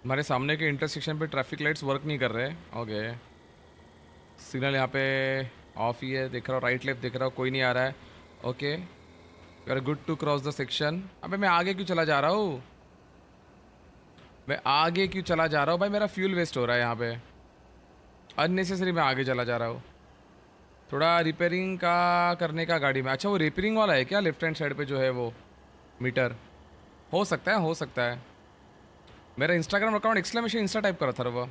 हमारे सामने के इंटरसेक्शन पे ट्रैफ़िक लाइट्स वर्क नहीं कर रहे। ओके सिग्नल यहाँ पे ऑफ़ ही है, देख रहा हूँ राइट लेफ़्ट देख रहा हूँ, कोई नहीं आ रहा है। Okay you are good to cross the section अबे मैं आगे क्यों चला जा रहा हूँ? मैं आगे क्यों चला जा रहा हूँ? भाई मेरा फ्यूल वेस्ट हो रहा है यहाँ पे। अननेसेसरी मैं आगे चला जा रहा हूँ। थोड़ा रिपेयरिंग का करने का गाड़ी में। अच्छा वो रिपेयरिंग वाला है क्या? लेफ़्ट हैंड साइड पे जो है वो मीटर हो सकता है, हो सकता है। मेरा Instagram account exclamation Insta type करा था वो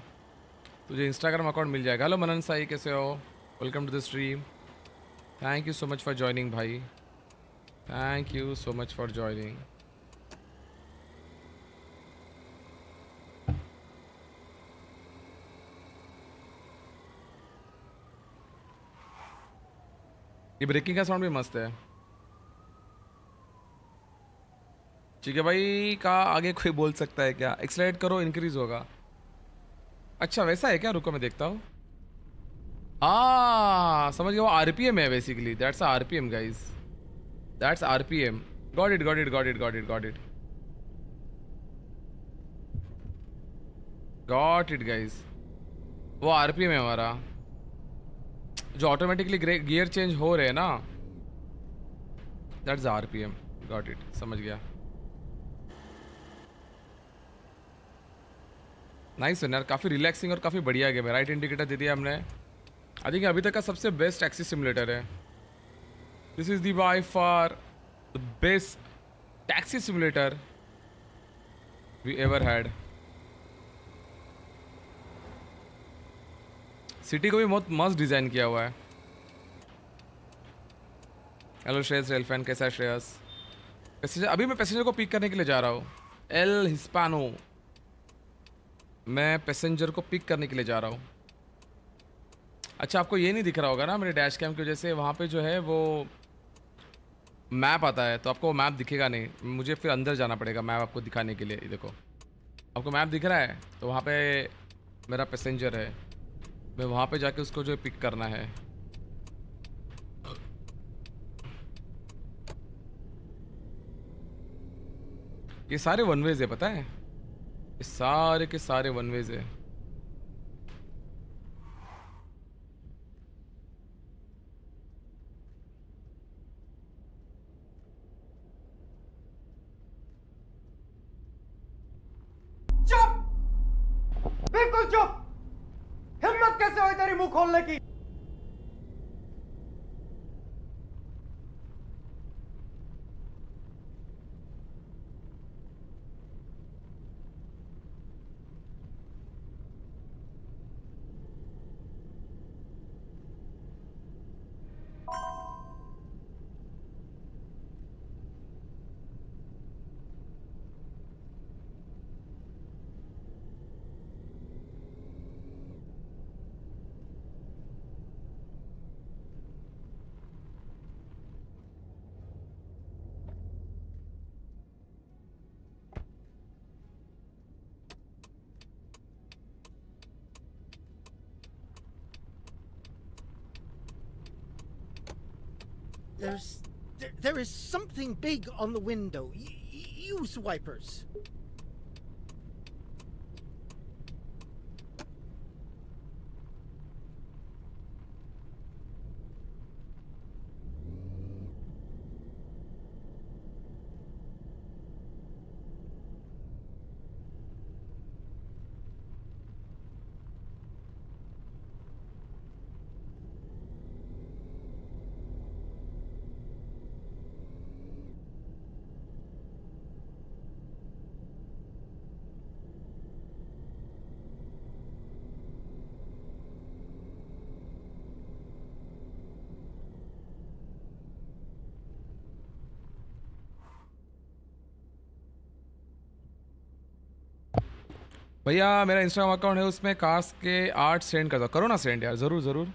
तुझे इंस्टाग्राम अकाउंट मिल जाएगा। हेलो मनन साई, कैसे हो? Welcome to the stream thank you so much for joining भाई। Thank you so much for joining ये ब्रेकिंग का साउंड भी मस्त है। ठीक है भाई, का आगे कोई बोल सकता है क्या? एक्सलेट करो इंक्रीज होगा। अच्छा वैसा है क्या? रुको, मैं देखता हूँ। आ समझ गया, वो आर पी एम है basically that's R P M guys that's R P M got it got it got it got it got it got it guys वो आर पी एम है हमारा। जो ऑटोमेटिकली गियर चेंज हो रहे हैं ना that's R P M got it समझ गया। नाइस यार काफ़ी रिलैक्सिंग और काफ़ी बढ़िया गेम है। राइट इंडिकेटर दे दिया हमने। आई थिंक अभी तक का सबसे बेस्ट टैक्सी सिमुलेटर है। This is the by for the best taxi simulator we ever had city को भी बहुत मस्त डिज़ाइन किया हुआ है। हेलो श्रेयस रेल फ़ैन कैसा है श्रेयस पैसेंजर अभी मैं पैसेंजर को पिक करने के लिए जा रहा हूँ। एल हिस्पानो मैं पैसेंजर को पिक करने के लिए जा रहा हूँ। अच्छा आपको ये नहीं दिख रहा होगा ना मेरे डैश कैम की वजह से वहाँ पे जो है वो मैप आता है तो आपको मैप दिखेगा नहीं। मुझे फिर अंदर जाना पड़ेगा मैप आपको दिखाने के लिए देखो। आपको मैप दिख रहा है? तो वहाँ पे मेरा पैसेंजर है। मैं वहाँ पे जाके उसको जो पिक करना है। ये सारे वन वेज है, पता है? सारे के सारे वन वेज है। चुप! बिल्कुल चुप! हिम्मत कैसे हो तेरी मुँह खोलने की? There's there, there is something big on the window. Y- use wipers. भैया मेरा इंस्टाग्राम अकाउंट है उसमें कास्ट के आर्ट सेंड कर दो करो ना सेंड यार ज़रूर ज़रूर।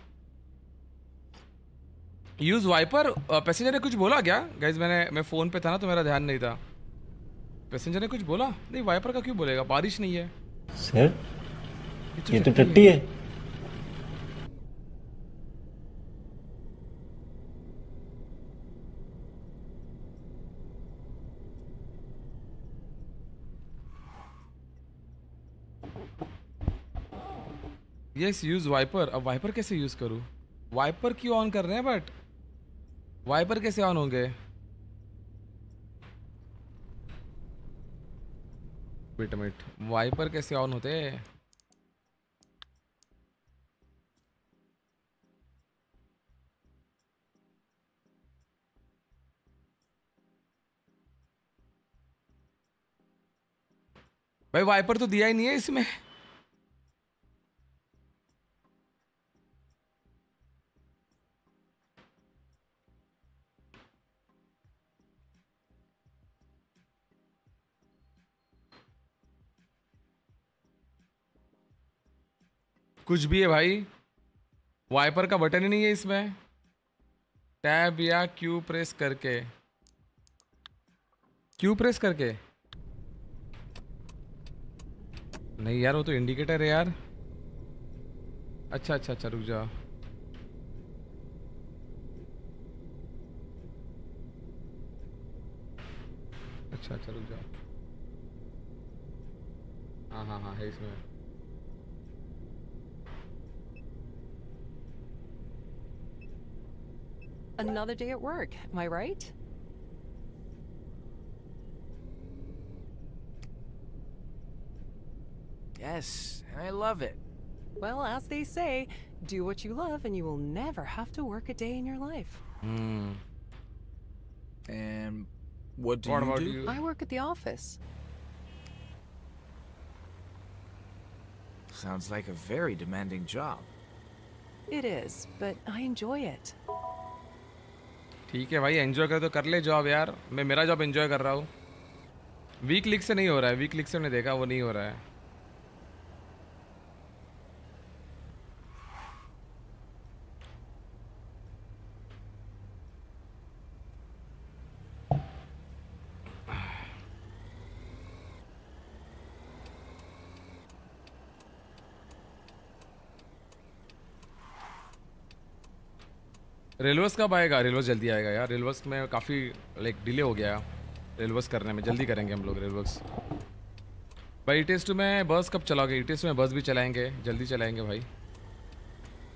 यूज़ वाइपर पैसेंजर ने कुछ बोला क्या? गैस मैंने मैं फ़ोन पे था ना तो मेरा ध्यान नहीं था। पैसेंजर ने कुछ बोला? नहीं वाइपर का क्यों बोलेगा? बारिश नहीं है। सर ये तो टट्टी है। यस यूज़ वाइपर अब वाइपर कैसे यूज़ करूँ? वाइपर क्यों ऑन कर रहे हैं बट वाइपर कैसे ऑन होंगे? वेट वाइपर कैसे ऑन होते भाई वाइपर तो दिया ही नहीं है इसमें। कुछ भी है भाई। वाइपर का बटन ही नहीं है इसमें। टैब या क्यू प्रेस करके। क्यू प्रेस करके? नहीं यार, वो तो इंडिकेटर है यार। अच्छा अच्छा अच्छा रुक जाओ अच्छा अच्छा रुक जाओ हाँ हाँ हाँ है इसमें। another day at work, am I right? Yes, I love it. Well, as they say, do what you love and you will never have to work a day in your life. Hmm. And what do you do? I work at the office. Sounds like a very demanding job. It is, but I enjoy it. ठीक है भाई enjoy कर तो कर ले job यार। मैं मेरा जॉब एंजॉय कर रहा हूँ। वीक लिख से नहीं हो रहा है वीक लिख से मैंने देखा, वो नहीं हो रहा है। रेलवर्स कब आएगा? रेलवर्स जल्दी आएगा यार। रेलवर्स में काफ़ी लाइक डिले हो गया रेलवर्स करने में जल्दी करेंगे हम लोग रेलवर्स। भाई ई टेस्ट में बस कब चलाओगे? ई टेस्ट में बस भी चलाएँगे। जल्दी चलाएँगे भाई।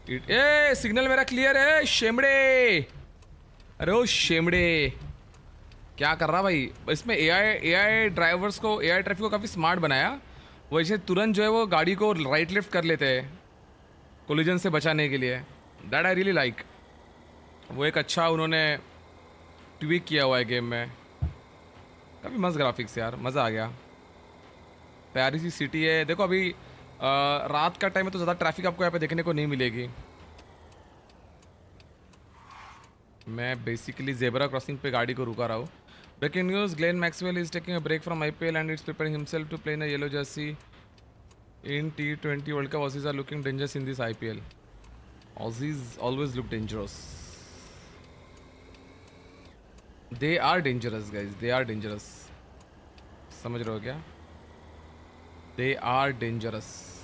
ई- ए सिग्नल मेरा क्लियर है। शेमड़े! अरे ओ, शेमड़े! क्या कर रहा भाई? इसमें ए आई ए आई ड्राइवर्स को ए आई ट्रैफ़िक को काफ़ी स्मार्ट बनाया। वैसे तुरंत जो है वो गाड़ी को राइट लेफ़्ट कर लेते हैं। कोलिजन से बचाने के लिए। दैट आई रियली लाइक वो एक अच्छा उन्होंने ट्वीक किया हुआ है गेम में। काफ़ी मस्त ग्राफिक्स यार मज़ा आ गया। प्यारी सी सिटी है। देखो अभी अ, रात का टाइम है तो ज़्यादा ट्रैफ़िक आपको यहाँ पे देखने को नहीं मिलेगी। मैं बेसिकली जेबरा क्रॉसिंग पे गाड़ी को रुका रहा हूँ। Breaking news Glenn Maxwell is taking a break from IPL and it's preparing himself to play in yellow jersey in T twenty world cup Aussies are looking dangerous in this IPL Aussies always look dangerous they are dangerous guys they are dangerous समझ रहे हो क्या? They are dangerous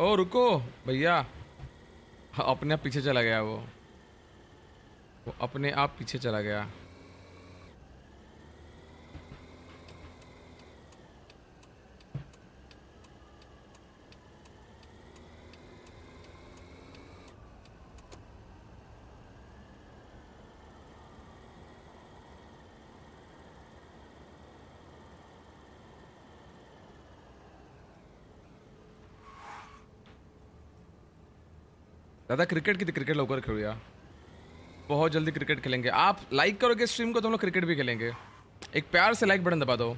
ओ, रुको। भैया, अपने आप पीछे चला गया वो। वो अपने आप पीछे चला गया। दादा क्रिकेट की क्रिकेट लवकर खेलूया बहुत जल्दी क्रिकेट खेलेंगे। आप लाइक करोगे स्ट्रीम को तो हम लोग क्रिकेट भी खेलेंगे। एक प्यार से लाइक बटन दबा दो।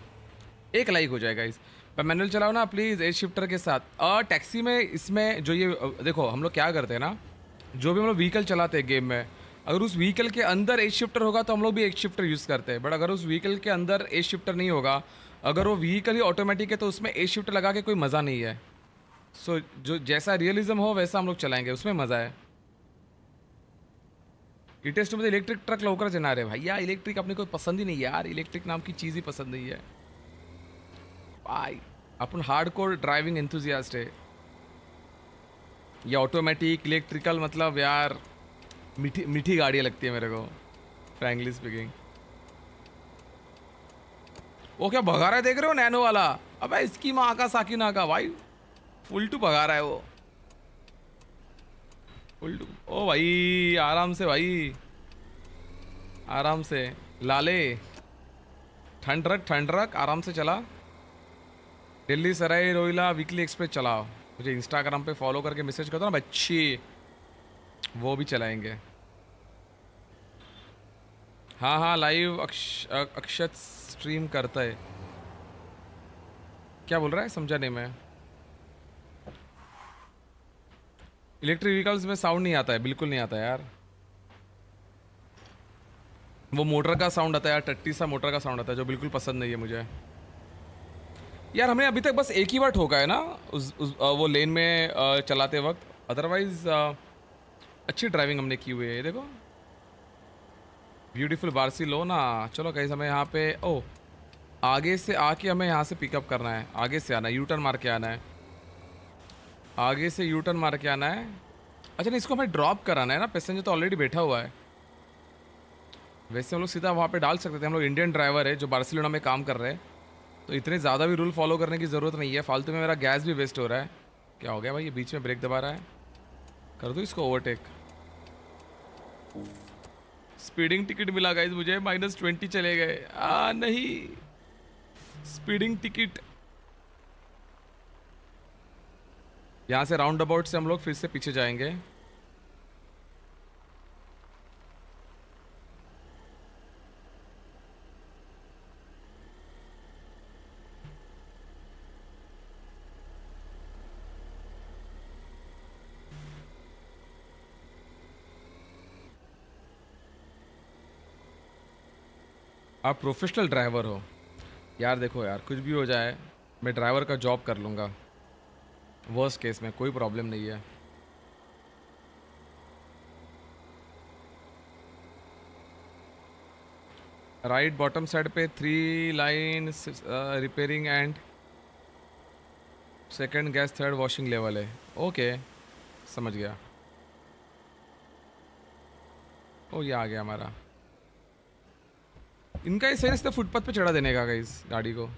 एक लाइक हो जाएगा इस। पर मैनुअल चलाओ ना प्लीज़ एज शिफ्टर के साथ। और टैक्सी में, इसमें जो ये देखो, हम लोग क्या करते हैं ना, जो भी हम लोग व्हीकल चलाते हैं गेम में, अगर उस व्हीकल के अंदर एज शिफ्टर होगा तो हम लोग भी एक शिफ्टर यूज़ करते हैं। बट अगर उस व्हीकल के अंदर एज शिफ्टर नहीं होगा, अगर वो व्हीकल ही ऑटोमेटिक है तो उसमें एज शिफ्टर लगा के कोई मज़ा नहीं है। सो so, जो जैसा रियलिज्म हो वैसा हम लोग चलाएँगे। उसमें मज़ा है। ई टेस्ट मध्ये इलेक्ट्रिक ट्रक लवकरच येणार आहे भैया इलेक्ट्रिक अपने कोई पसंद ही नहीं यार। इलेक्ट्रिक नाम की चीज़ ही पसंद नहीं है। भाई अपन हार्ड कोर ड्राइविंग एंथुजियास्ट है। ये ऑटोमेटिक इलेक्ट्रिकल मतलब यार मीठी मीठी गाड़ियाँ लगती है मेरे को फ्रेंकली स्पीकिंग वो क्या भगा रहा देख रहे हो नैनो वाला? अबे इसकी माँ का साकी ना का भाई। फुल टू भगा रहा है वो। फुल टू ओ भाई, आराम से भाई। आराम से। लाले। ठंड रख ठंड रख आराम से चला। दिल्ली सराय रोहिला वीकली एक्सप्रेस चलाओ। मुझे इंस्टाग्राम पे फॉलो करके मैसेज कर दो ना, बच्ची। वो भी चलाएँगे। हाँ हाँ लाइव अक्ष अक्षत स्ट्रीम करता है। क्या बोल रहा है? समझा नहीं मैं। इलेक्ट्रिक व्हीकल्स में साउंड नहीं आता है बिल्कुल नहीं आता यार। वो मोटर का साउंड आता है यार टट्टी सा मोटर का साउंड आता है जो बिल्कुल पसंद नहीं है मुझे। यार हमने अभी तक बस एक ही बार ठोका है ना उस, उस वो लेन में चलाते वक्त। अदरवाइज़ अच्छी ड्राइविंग हमने की हुई है ये देखो। ब्यूटीफुल बार्सिलोना चलो कहीं समय यहाँ पे ओ आगे से आके हमें यहाँ से पिकअप करना है आगे से आना है यू टर्न मार के आना है। आगे से यू टर्न मार के आना है। अच्छा नहीं, इसको हमें ड्रॉप कराना है ना। पैसेंजर तो ऑलरेडी बैठा हुआ है। वैसे हम लोग सीधा वहाँ पे डाल सकते थे। हम लोग इंडियन ड्राइवर है, जो बार्सिलोना में काम कर रहे हैं। तो इतने ज़्यादा भी रूल फॉलो करने की ज़रूरत नहीं है। फालतू में मेरा गैस भी वेस्ट हो रहा है। क्या हो गया भाई? ये बीच में ब्रेक दबा रहा है। कर दो इसको ओवरटेक स्पीडिंग टिकट मिला गाइस मुझे। माइनस ट्वेंटी चले गए। आ, नहीं। स्पीडिंग टिकट यहाँ से राउंड अबाउट से हम लोग फिर से पीछे जाएँगे। आप प्रोफेशनल ड्राइवर हो। यार देखो यार, कुछ भी हो जाए, मैं ड्राइवर का जॉब कर लूँगा। वर्स्ट केस में कोई प्रॉब्लम नहीं है। राइट बॉटम साइड पे three line repairing and second gas third washing level है। ओके समझ गया। ओ, ये आ गया हमारा। इनका ही सही फुटपाथ पे चढ़ा देने का इस गाड़ी को।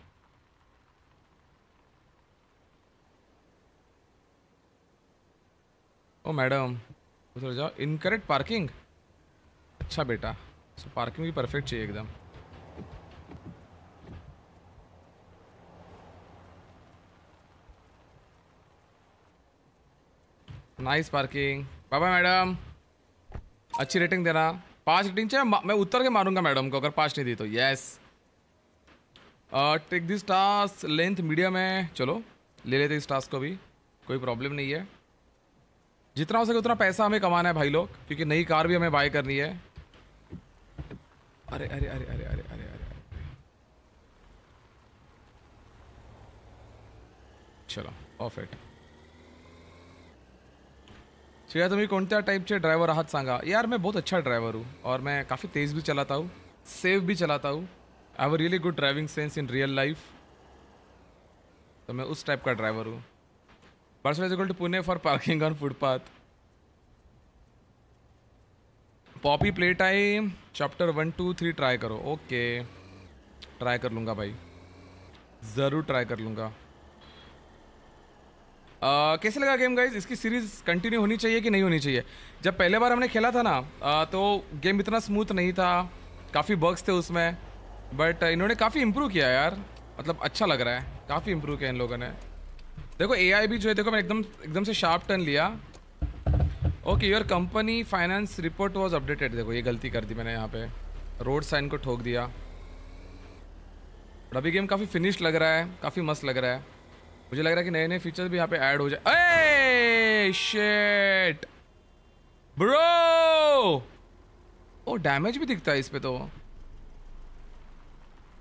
ओ मैडम, उधर जाओ। इनकरेक्ट पार्किंग अच्छा बेटा सो पार्किंग भी परफेक्ट चाहिए एकदम। नाइस पार्किंग बाबा मैडम, अच्छी रेटिंग देना। पाँच रेटिंग चाहिए, मैं उतर के मारूँगा मैडम को, अगर पाँच नहीं दी तो। Yes take this task length medium है। चलो, ले लेते इस टास्क को भी। कोई प्रॉब्लम नहीं है। जितना हो सके उतना पैसा हमें कमाना है भाई लोग, क्योंकि नई कार भी हमें बाय करनी है। अरे अरे अरे अरे अरे अरे अरे चलो ऑफ़ इट कौन सा टाइप से ड्राइवर आहत सांगा? यार, मैं बहुत अच्छा ड्राइवर हूँ, और मैं काफ़ी तेज़ भी चलाता हूँ सेफ़ भी चलाता हूँ। I have really good driving sense in real life तो मैं उस टाइप का ड्राइवर हूँ। Person is equal to Pune for parking on footpath Poppy Play Time chapter one two three try करो. ओके ट्राई कर लूँगा भाई. ज़रूर ट्राई कर लूँगा. कैसे लगा गेम गाइज़ इसकी सीरीज़ कंटिन्यू होनी चाहिए कि नहीं होनी चाहिए? जब पहले बार हमने खेला था ना तो गेम इतना स्मूथ नहीं था. काफ़ी बग्स थे उसमें. बट इन्होंने काफ़ी इम्प्रूव किया यार. मतलब अच्छा लग रहा है. काफ़ी इम्प्रूव किया इन लोगों ने. देखो AI भी जो है, देखो मैं एकदम एकदम से शार्प टर्न लिया। Okay your company finance report was updated देखो, ये गलती कर दी मैंने यहाँ पे। रोड साइन को ठोक दिया। और अभी गेम काफ़ी फिनिश लग रहा है, काफ़ी मस्त लग रहा है। मुझे लग रहा है कि नए नए फीचर्स भी यहाँ पे ऐड हो जाए। शेट ब्रो ओ डैमेज भी दिखता है इस पर तो।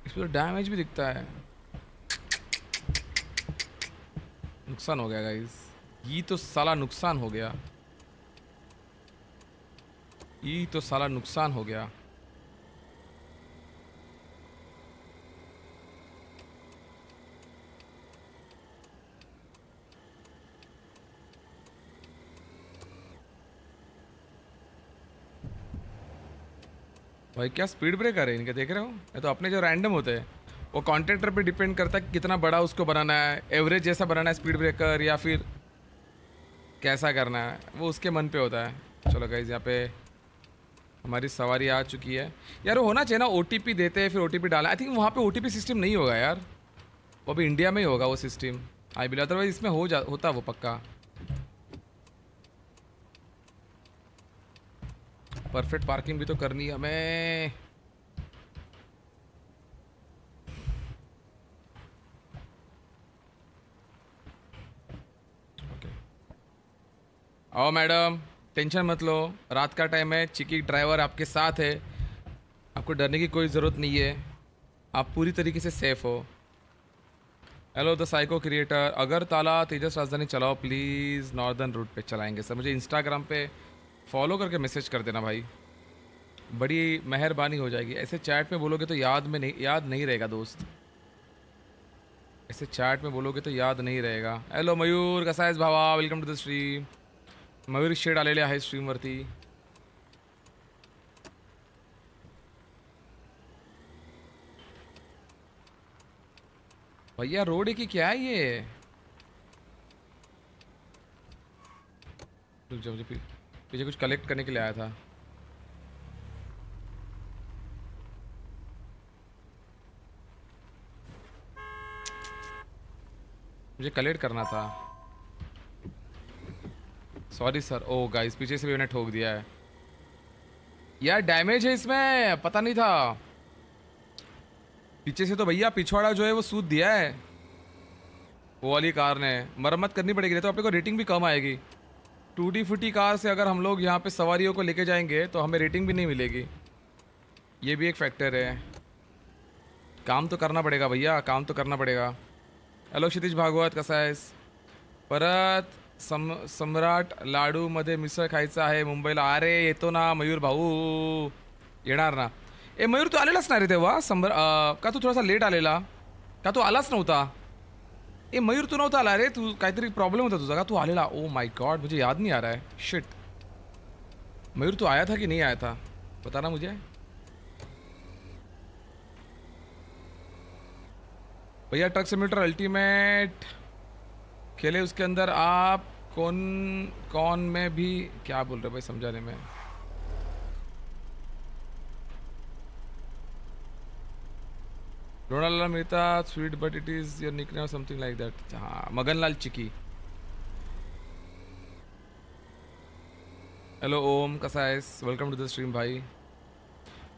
इस पे तो डैमेज भी दिखता है। नुकसान हो गया गाइस ये तो साला नुकसान हो गया. ये तो साला नुकसान हो गया. भाई, क्या स्पीड ब्रेकर है इनके? देख रहे हो? ये तो अपने जो रैंडम होते हैं। वो कॉन्ट्रेक्टर पे डिपेंड करता है कि कितना बड़ा उसको बनाना है, एवरेज जैसा बनाना है स्पीड ब्रेकर या फिर कैसा करना है, वो उसके मन पे होता है। चलो गाइज़ यहाँ पे हमारी सवारी आ चुकी है। यार वो होना चाहिए ना ओटीपी देते हैं, फिर ओ टी डाला आई थिंक वहाँ पर ओ सिस्टम नहीं होगा यार। वो अभी इंडिया में ही होगा वो सिस्टम आई बिल अदरवाइज़ इसमें हो जा, होता वो पक्का। परफेक्ट पार्किंग भी तो करनी है हमें। आओ मैडम, टेंशन मत लो। रात का टाइम है, चिकी ड्राइवर आपके साथ है। आपको डरने की कोई ज़रूरत नहीं है। आप पूरी तरीके से सेफ़ हो। हेलो द साइको क्रिएटर अगर ताला तेजस राजधानी चलाओ प्लीज़ नॉर्दर्न रूट पे चलाएँगे सर। मुझे इंस्टाग्राम पे फॉलो करके मैसेज कर देना भाई। बड़ी मेहरबानी हो जाएगी। ऐसे चैट में बोलोगे तो याद में नहीं, याद नहीं रहेगा दोस्त। ऐसे चैट में बोलोगे तो याद नहीं रहेगा। हेलो मयूर कसा आहेस भावा welcome to the stream Mayur shade आलेले आहे स्ट्रीमवरती भैया, रोड की क्या है ये? मुझे पीछे कुछ कलेक्ट करने के लिए आया था। मुझे कलेक्ट करना था। सॉरी सर ओ गाइस पीछे से भी मैंने ठोक दिया है। यार डैमेज है इसमें। पता नहीं था। पीछे से तो भैया पिछवाड़ा जो है, वो सूद दिया है। वो वाली कार ने। मरम्मत करनी पड़ेगी तो अपने को रेटिंग भी कम आएगी। टूटी फूटी कार से अगर हम लोग यहाँ पे सवारियों को लेके जाएँगे तो हमें रेटिंग भी नहीं मिलेगी। ये भी एक फैक्टर है। काम तो करना पड़ेगा भैया, काम तो करना पड़ेगा। हॅलो क्षितिज भागवत, कसा आहेस परत। सम सम्राट लाडूमध्ये मिसळ खायचं आहे. मुंबईला अरे येतो ना मयूर भाऊ. येणार ना. ए मयूर तू आलेलाच नाही रे तेव्हा? संबर अं, का तू थोडासा लेट आलेला? का तू आलाच नव्हता? ए मयूर तू नव्हता आला रे? तू काहीतरी प्रॉब्लेम होता तुझा. का तू आलेला? ओ माय गॉड मुझे याद नहीं आ रहा है. शिट मयूर तू आया था कि नहीं आया था? बताना मुझे. भैया ट्रक सिम्युलेटर अल्टीमेट खेले उसके अंदर आप कौन कौन में भी क्या बोल रहे भाई समझाने में। रोनाला मिळता sweet but it is your nickname something like that. हाँ मगनलाल चिकी हेलो ओम कैसा है वेलकम टू द स्ट्रीम भाई।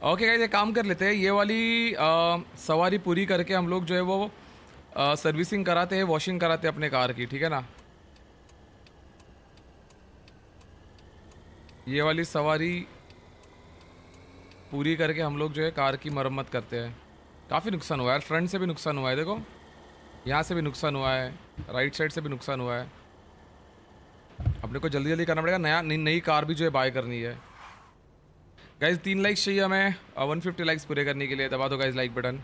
ओके गाइस एक काम कर लेते हैं ये वाली अ, सवारी पूरी करके हम लोग जो है वो सर्विसिंग कराते हैं वॉशिंग कराते हैं अपने कार की, ठीक है ना? ये वाली सवारी पूरी करके हम लोग जो है कार की मरम्मत करते हैं। काफ़ी नुकसान हुआ है फ्रंट से भी नुकसान हुआ है, देखो। यहाँ से भी नुकसान हुआ है राइट साइड से भी नुकसान हुआ है। अपने को जल्दी जल्दी करना पड़ेगा, नया, नई कार भी जो है बाय करनी है। गाइज़ तीन लाइक्स चाहिए हमें वन फिफ्टी लाइक्स पूरे करने के लिए, दबा दो गाइज़ लाइक बटन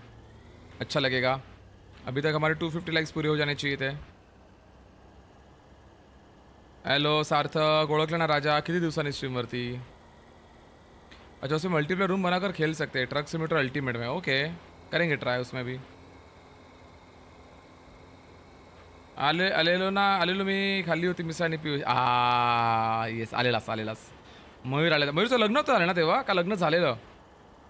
अच्छा लगेगा। अभी तक हमारे टू फिफ्टी लाइक्स पूरे हो जाने चाहिए थे। हॅलो सार्थक ओळखलं ना राजा, किती दिवसांनी स्ट्रीमवरती अच्छा उसमें मल्टीप्लेयर रूम बनाकर खेल सकते हैं ट्रक सिम्युलेटर अल्टीमेट में ओके करेंगे ट्राई उसमें भी। आले आलेलो ना आलेलो मी खाल्ली होती मिसळ आणि पिऊ आ आलेलास आलेलास। मयूर आलेला मयूरचं लग्न होतं झालं ना तेव्हा? का लग्न झालेलं?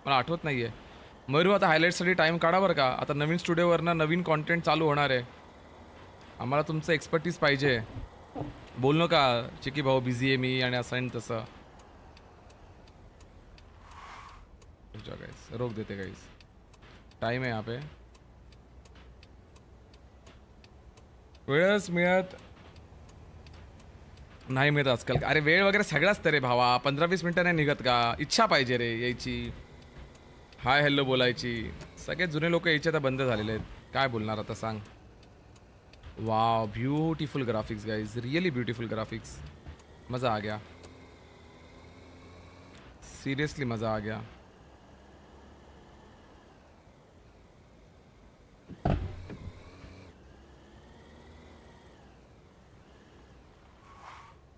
मला आठवत नाही आहे मयूर आता हायलाईटसाठी टाईम काढा बरं का. आता नवीन स्टुडिओवरनं नवीन कॉन्टेंट चालू होणार आहे. आम्हाला तुमचं एक्सपर्टीज पाहिजे. बोल नका चिकी भाऊ बिझी आहे मी आणि असं आणि तसं. रुक रोक देते गाइस टाईम आहे यहाँ पे. वेळच मिळत नाही मिळत आजकाल. अरे वेळ वगैरे सगळाच तर रे भावा. पंधरा वीस मिनटं नाही निघत का? इच्छा पाहिजे रे यायची. हाय हॅलो बोलायची. सगळे जुने लोक यायचे आता बंद झालेले आहेत. काय बोलणार आता सांग. वा beautiful graphics guys really beautiful graphics मज़ा आ गया. सीरियसली मज़ा आ गया.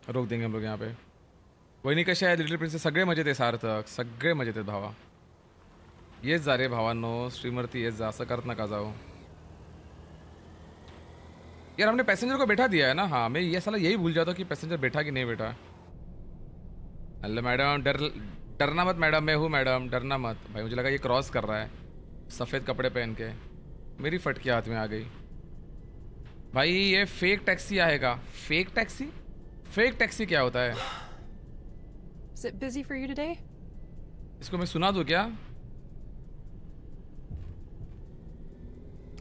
रोक देंगे हम लोग यहाँ पे. वहिनी कशा आहे लिटिल प्रिन्सेस सगळे मजेत आहे सार्थक. सगळे मजेत आहेत भावा. येच जा रे भावांनो स्ट्रीमवरती येच जा असं करत नका जाऊ. यार हमने पैसेंजर को बैठा दिया है ना? हाँ मैं ये साला यही भूल जाता हूँ कि पैसेंजर बैठा कि नहीं बैठा। अल्लाह मैडम डर डरना मत मैडम मैं हूँ मैडम डरना मत। भाई मुझे लगा ये क्रॉस कर रहा है सफ़ेद कपड़े पहन के। मेरी फटकी हाथ में आ गई। भाई ये फेक टैक्सी आएगा। फेक टैक्सी फेक टैक्सी क्या होता है? इसको मैं सुना दूँ क्या?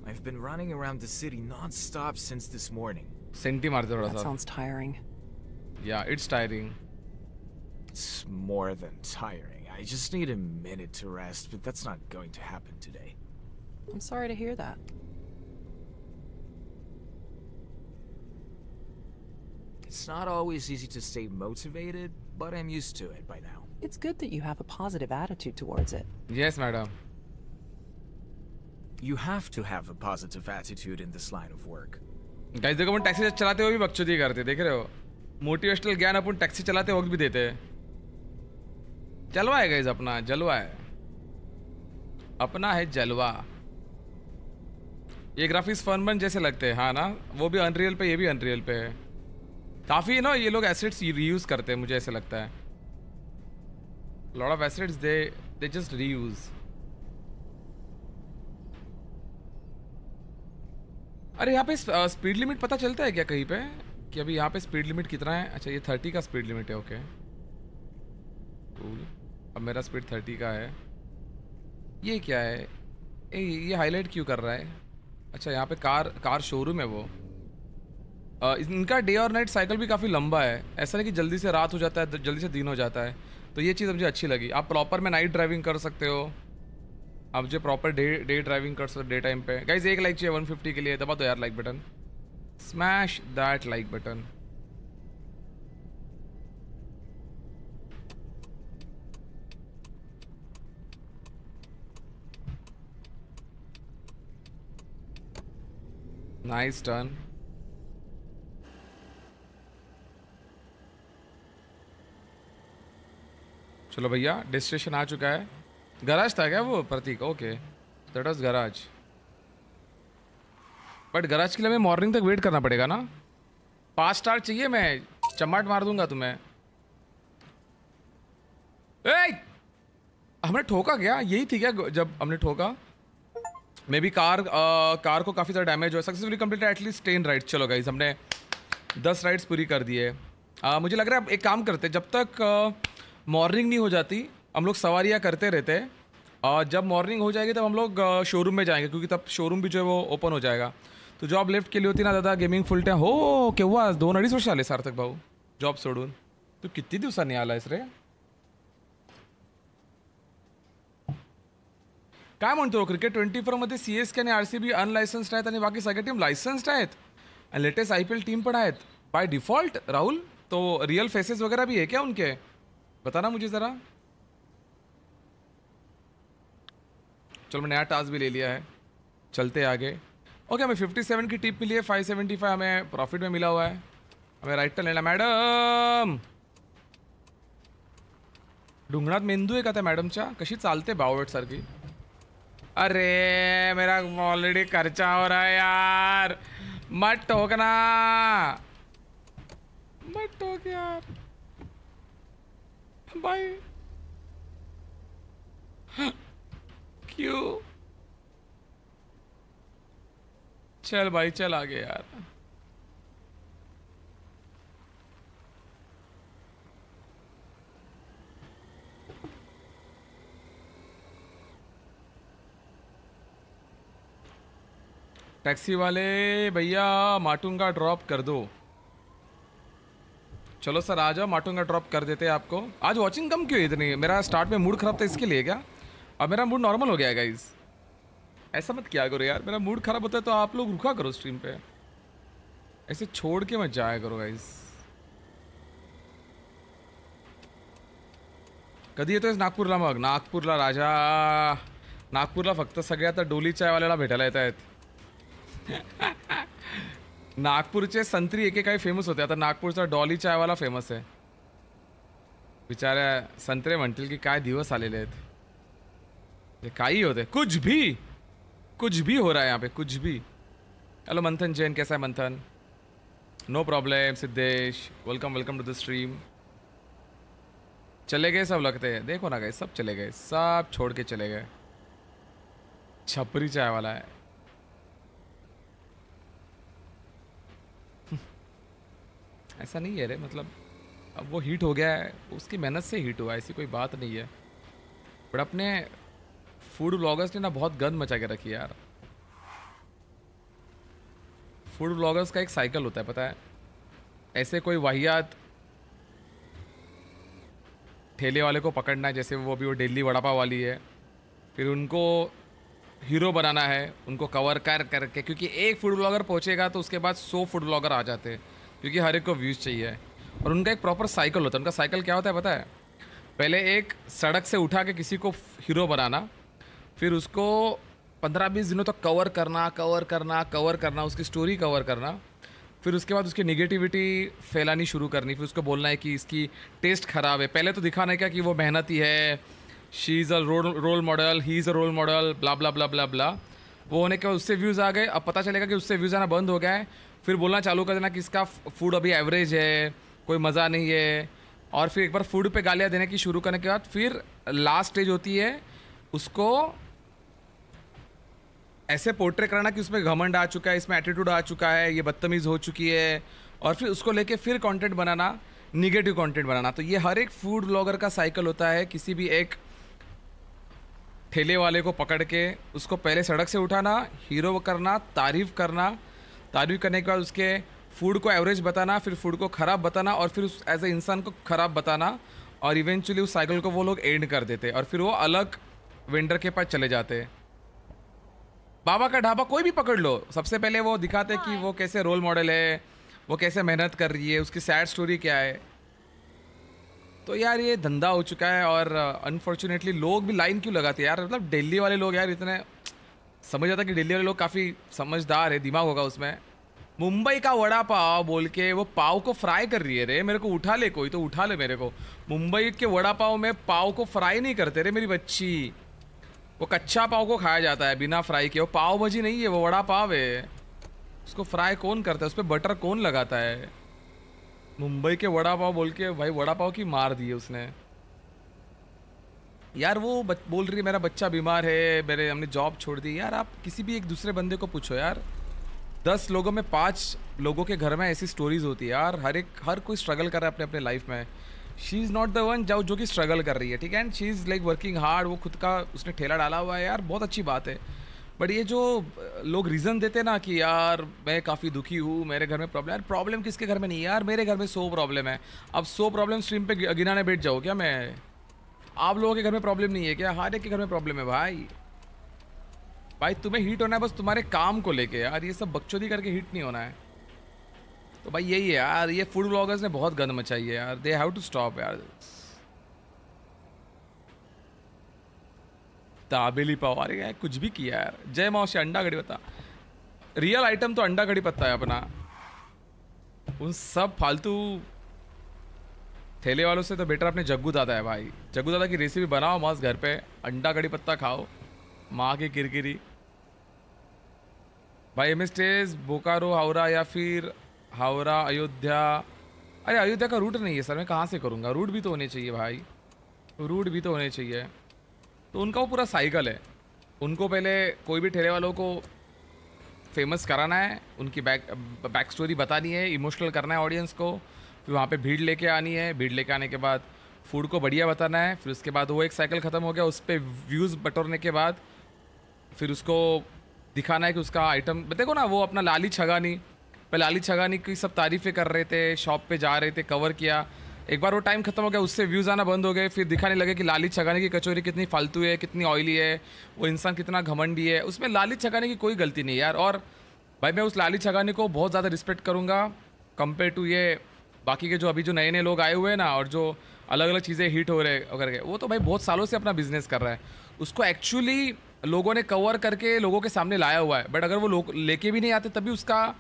I've been running around the city non-stop since this morning. That sounds tiring. Yeah, it's tiring. It's more than tiring. I just need a minute to rest, but that's not going to happen today. I'm sorry to hear that. It's not always easy to stay motivated, but I'm used to it by now. It's good that you have a positive attitude towards it. Yes, madam. You have to have a positive attitude in this line of work. Guys देखो, अपन taxi चलाते हुए भी बकचोदी करते, देख रहे हो? मोटिवेशनल ज्ञान अपन टैक्सी चलाते वक्त भी देते हैं। जलवा है गाइस अपना, जलवा है। अपना है जलवा। ये ग्राफिक्स फन जैसे लगते हैं हाँ ना? वो भी अनरियल पे, ये भी अनरियल पे है। काफ़ी ना, ये लोग एसिड्स रीयूज करते हैं, मुझे ऐसे लगता है। Lot of acids they they just reuse अरे यहाँ पे स्पीड लिमिट पता चलता है क्या कहीं पे? कि अभी यहाँ पे स्पीड लिमिट कितना है? अच्छा ये थर्टी का स्पीड लिमिट है ओके कूल अब मेरा स्पीड थर्टी का है। ये क्या है? ए ये हाईलाइट क्यों कर रहा है? अच्छा यहाँ पे कार कार शोरूम है वो। अ, इनका डे और नाइट साइकिल भी काफ़ी लंबा है। ऐसा नहीं कि जल्दी से रात हो जाता है जल्दी से दिन हो जाता है। तो ये चीज़ मुझे अच्छी लगी। आप प्रॉपर में नाइट ड्राइविंग कर सकते हो। आप जो प्रॉपर डे डे ड्राइविंग कर सकते डे टाइम पे। गाइज़ एक लाइक चाहिए 150 के लिए दबा दो यार like button smash that like button nice turn चलो भैया डेस्टिनेशन आ चुका है। गराज था क्या वो Prateek? Okay that was garage but garage के लिए हमें मॉर्निंग तक वेट करना पड़ेगा ना? पाँच स्टार चाहिए मैं चमाट मार दूँगा तुम्हें। ए! हमने ठोका क्या? यही थी क्या जब हमने ठोका? मे बी कार आ, कार को काफ़ी ज़्यादा डैमेज हुआ। Successfully completed at least ten rides चलो गाइज़ हमने दस राइड्स पूरी कर दी है uh, मुझे लग रहा है अब एक काम करते जब तक मॉर्निंग नहीं हो जाती हम लोग सवारियाँ करते रहते जब मॉर्निंग हो जाएगी तब हम लोग शोरूम में जाएँगे, क्योंकि तब शोरूम भी जो है वो ओपन हो जाएगा। तो जॉब लेफ़्ट केली होती ना दादा गेमिंग फुल टाइम हो केव्हा दोन अडीच वर्ष आले सार्थक भाऊ जॉब सोडून। तू किती दिवसांनी आलायस रे? काय म्हणतो क्रिकेट ट्वेंटी फोरमध्ये सी एस के आणि आर सी बी अनलायसन्स्ड आहेत आणि बाकी सगळ्या टीम लायसन्स्ड आहेत. आणि latest I P L team पण आहेत. बाय डिफ़ॉल्ट राहुल तो रियल फेसेस वगैरह भी है क्या उनके? बताना मुझे ज़रा. चलो मैं नया टास्क भी ले लिया है। चलते आगे। ओके हमें 57 की टिप मिली है 575 हमें प्रॉफिट में मिला हुआ है। हमें राइट टर्न लेना मैडम ढुंगणात मेंदू आहे का त्या मॅडमच्या कशी चालते बावट सारखी अरे, मेरा ऑलरेडी खर्चा हो रहा है यार। मत ठोकना मत ठोक यार। बाय क्यों? चल भाई, चल आगे यार। टैक्सी वाले, भैया, माटुंगा ड्रॉप कर दो। चलो सर, आ जाओ, माटुंगा ड्रॉप कर देते हैं आपको। आज वॉचिंग कम क्यों इतनी? मेरा स्टार्ट में मूड खराब था, इसके लिए क्या? अब मेरा मूड नॉर्मल हो गया है गाइज़ ऐसा मत क्या करो यार. मेरा मूड खराब होता है तो आप लोग रुका करो स्ट्रीम पे. ऐसे छोड़ के मत जाया करो गाइज़ कधी येतोयस नागपूरला मग नागपूरला राजा. नागपूरला फक्त सगळे आता डोली चायवाल्याला भेटायला येत आहेत. (laughs) नागपूरचे संत्री एके काही फ़ेमस होते. आता नागपूरचा डॉली चायवाला फ़ेमस आहे. बिचाऱ्या संत्रे म्हणतील की काय दिवस आलेले आहेत. काही होते कुछ भी कुछ भी हो रहा है यहाँ पे, कुछ भी। हेलो मंथन जैन, कैसा है Manthan? No problem Siddhesh welcome welcome to the stream चले गए सब, लगते हैं। देखो ना गए सब चले गए, सब छोड़ के चले गए। छपरी चाय वाला है। (laughs) ऐसा नहीं है रे मतलब अब वो हीट हो गया है, उसकी मेहनत से हीट हुआ ऐसी कोई बात नहीं है। बट अपने फ़ूड ब्लॉगर्स ने ना बहुत गंद मचा के रखी है यार। फ़ूड ब्लॉगर्स का एक साइकिल होता है, पता है? ऐसे कोई वाहियात ठेले वाले को पकड़ना है, जैसे वो अभी वो डेली वड़ा पाव वाली है, फिर उनको हीरो बनाना है, उनको कवर कर करके, क्योंकि एक फ़ूड ब्लॉगर पहुंचेगा तो उसके बाद सौ फ़ूड ब्लॉगर आ जाते हैं, क्योंकि हर एक को व्यूज़ चाहिए। और उनका एक प्रॉपर साइकिल होता है, उनका साइकिल क्या होता है, पता है? पहले एक सड़क से उठा के किसी को हीरो बनाना फिर उसको पंद्रह बीस दिनों तक तो कवर करना कवर करना कवर करना, उसकी स्टोरी कवर करना। फिर उसके बाद उसकी निगेटिविटी फैलानी शुरू करनी। फिर उसको बोलना है कि इसकी टेस्ट ख़राब है। पहले तो दिखाना है क्या कि वो मेहनती है। She is a role role model he is a role model blah blah blah blah blah वो होने के बाद उससे व्यूज़ आ गए। अब पता चलेगा कि उससे व्यूज़ आना बंद हो गया है। फिर बोलना चालू कर देना कि इसका फ़ूड अभी एवरेज है, कोई मज़ा नहीं है। और फिर एक बार फ़ूड पे गालियाँ देने की शुरू करने के बाद फिर लास्ट स्टेज होती है उसको ऐसे पोर्ट्रे कराना कि उसमें घमंड आ चुका है, इसमें एटीट्यूड आ चुका है, ये बदतमीज़ हो चुकी है, और फिर उसको लेके फिर कंटेंट बनाना निगेटिव कंटेंट बनाना। तो ये हर एक फ़ूड ब्लॉगर का साइकिल होता है, किसी भी एक ठेले वाले को पकड़ के उसको पहले सड़क से उठाना हीरो करना, तारीफ़ करना, तारीफ़ करने के बाद उसके फ़ूड को एवरेज बताना, फिर फ़ूड को ख़राब बताना, और फिर उस एज ए इंसान को ख़राब बताना, और इवेंचुअली उस साइकिल को वो लोग एंड कर देते, और फिर वो अलग वेंडर के पास चले जाते। बाबा का ढाबा कोई भी पकड़ लो। सबसे पहले वो दिखाते कि वो कैसे रोल मॉडल है वो कैसे मेहनत कर रही है उसकी सैड स्टोरी क्या है। तो यार ये धंधा हो चुका है और अनफॉर्चुनेटली लोग भी लाइन क्यों लगाते हैं? यार मतलब दिल्ली वाले लोग यार इतने समझ आता कि दिल्ली वाले लोग काफ़ी समझदार है दिमाग होगा उसमें। मुंबई का वड़ा पाव बोल के वो पाव को फ्राई कर रही है रे मेरे को उठा ले कोई तो उठा ले मेरे को। मुंबई के वड़ा पाव में पाव को फ्राई नहीं करते रे मेरी बच्ची। वो कच्चा पाव को खाया जाता है बिना फ्राई के। वो पाव भाजी नहीं है वो वड़ा पाव है। उसको फ्राई कौन करता है? उस पर बटर कौन लगाता है? मुंबई के वड़ा पाव बोल के भाई वड़ा पाव की मार दी है उसने। यार वो बच, बोल रही है मेरा बच्चा बीमार है मेरे हमने जॉब छोड़ दी। यार आप किसी भी एक दूसरे बंदे को पूछो यार। दस लोगों में पाँच लोगों के घर में ऐसी स्टोरीज होती है यार। हर एक हर कोई स्ट्रगल कर रहा है अपने अपने लाइफ में। She is not the one जो जो कि स्ट्रगल कर रही है, ठीक है? And she is like working hard वो खुद का उसने ठेला डाला हुआ है यार, बहुत अच्छी बात है। बट ये जो लोग रीज़न देते ना कि यार, मैं काफ़ी दुखी हूँ, मेरे घर में प्रॉब्लम यार प्रॉब्लम किसके घर में नहीं यार मेरे घर में सौ प्रॉब्लम है। अब सौ प्रॉब्लम स्ट्रीम पे गिनाने बैठ जाओ क्या मैं? आप लोगों के घर में प्रॉब्लम नहीं है क्या? हर एक के घर में प्रॉब्लम है भाई। भाई, तुम्हें हीट होना है, बस तुम्हारे काम को लेके यार, ये सब बकचोदी करके हीट नहीं होना है। तो भाई यही है यार, ये फ़ूड ब्लॉगर्स ने बहुत गंद मचाई है यार। दे हैव टू स्टॉप यार। दाबेली पाव, अरे यार, कुछ भी किया यार। जय माओ अंडा कड़ी पत्ता। रियल आइटम तो अंडा कड़ी पत्ता है अपना। उन सब फालतू ठेले वालों से तो बेटर अपने जग्गू दादा है भाई। जग्गू दादा की रेसिपी बनाओ मस्त घर पे। अंडा कड़ी पत्ता खाओ। माँ की किरकिरी। भाई एम स्टेज बोकारो, हावड़ा या फिर हावड़ा, अयोध्या। अरे, अयोध्या का रूट नहीं है, सर, मैं कहाँ से करूँगा? रूट भी तो होने चाहिए, भाई। रूट भी तो होने चाहिए। तो उनका वो पूरा साइकिल है। उनको पहले कोई भी ठेले वालों को फ़ेमस कराना है, उनकी बैक बैक स्टोरी बतानी है इमोशनल करना है ऑडियंस को, फिर वहाँ पे भीड़ लेके आनी है। भीड़ लेके आने के बाद फ़ूड को बढ़िया बताना है, फिर उसके बाद वो एक साइकिल ख़त्म हो गया, उस पर व्यूज़ बटोरने के बाद फिर उसको दिखाना है कि उसका आइटम देखो ना, वो अपना लाली छगानी पहले लाली छगानी की सब तारीफ़ें कर रहे थे शॉप पे जा रहे थे कवर किया। एक बार वो टाइम खत्म हो गया, उससे व्यूज़ आना बंद हो गए, फिर दिखाने लगे कि लाली छगाने की कचौरी कितनी फालतू है, कितनी ऑयली है, वो इंसान कितना घमंडी है। उसमें लाली छगाने की कोई गलती नहीं यार, और भाई मैं उस लाली छगाने को बहुत ज़्यादा रिस्पेक्ट करूँगा कंपेयर टू ये बाकी के जो अभी जो नए नए लोग आए हुए हैं ना, और जो अलग अलग चीज़ें हिट हो रहे करके वो तो भाई बहुत सालों से अपना बिज़नेस कर रहा है। उसको एक्चुअली लोगों ने कवर करके लोगों के सामने लाया हुआ है बट अगर वो लोग लेके भी नहीं आते, तभी उसका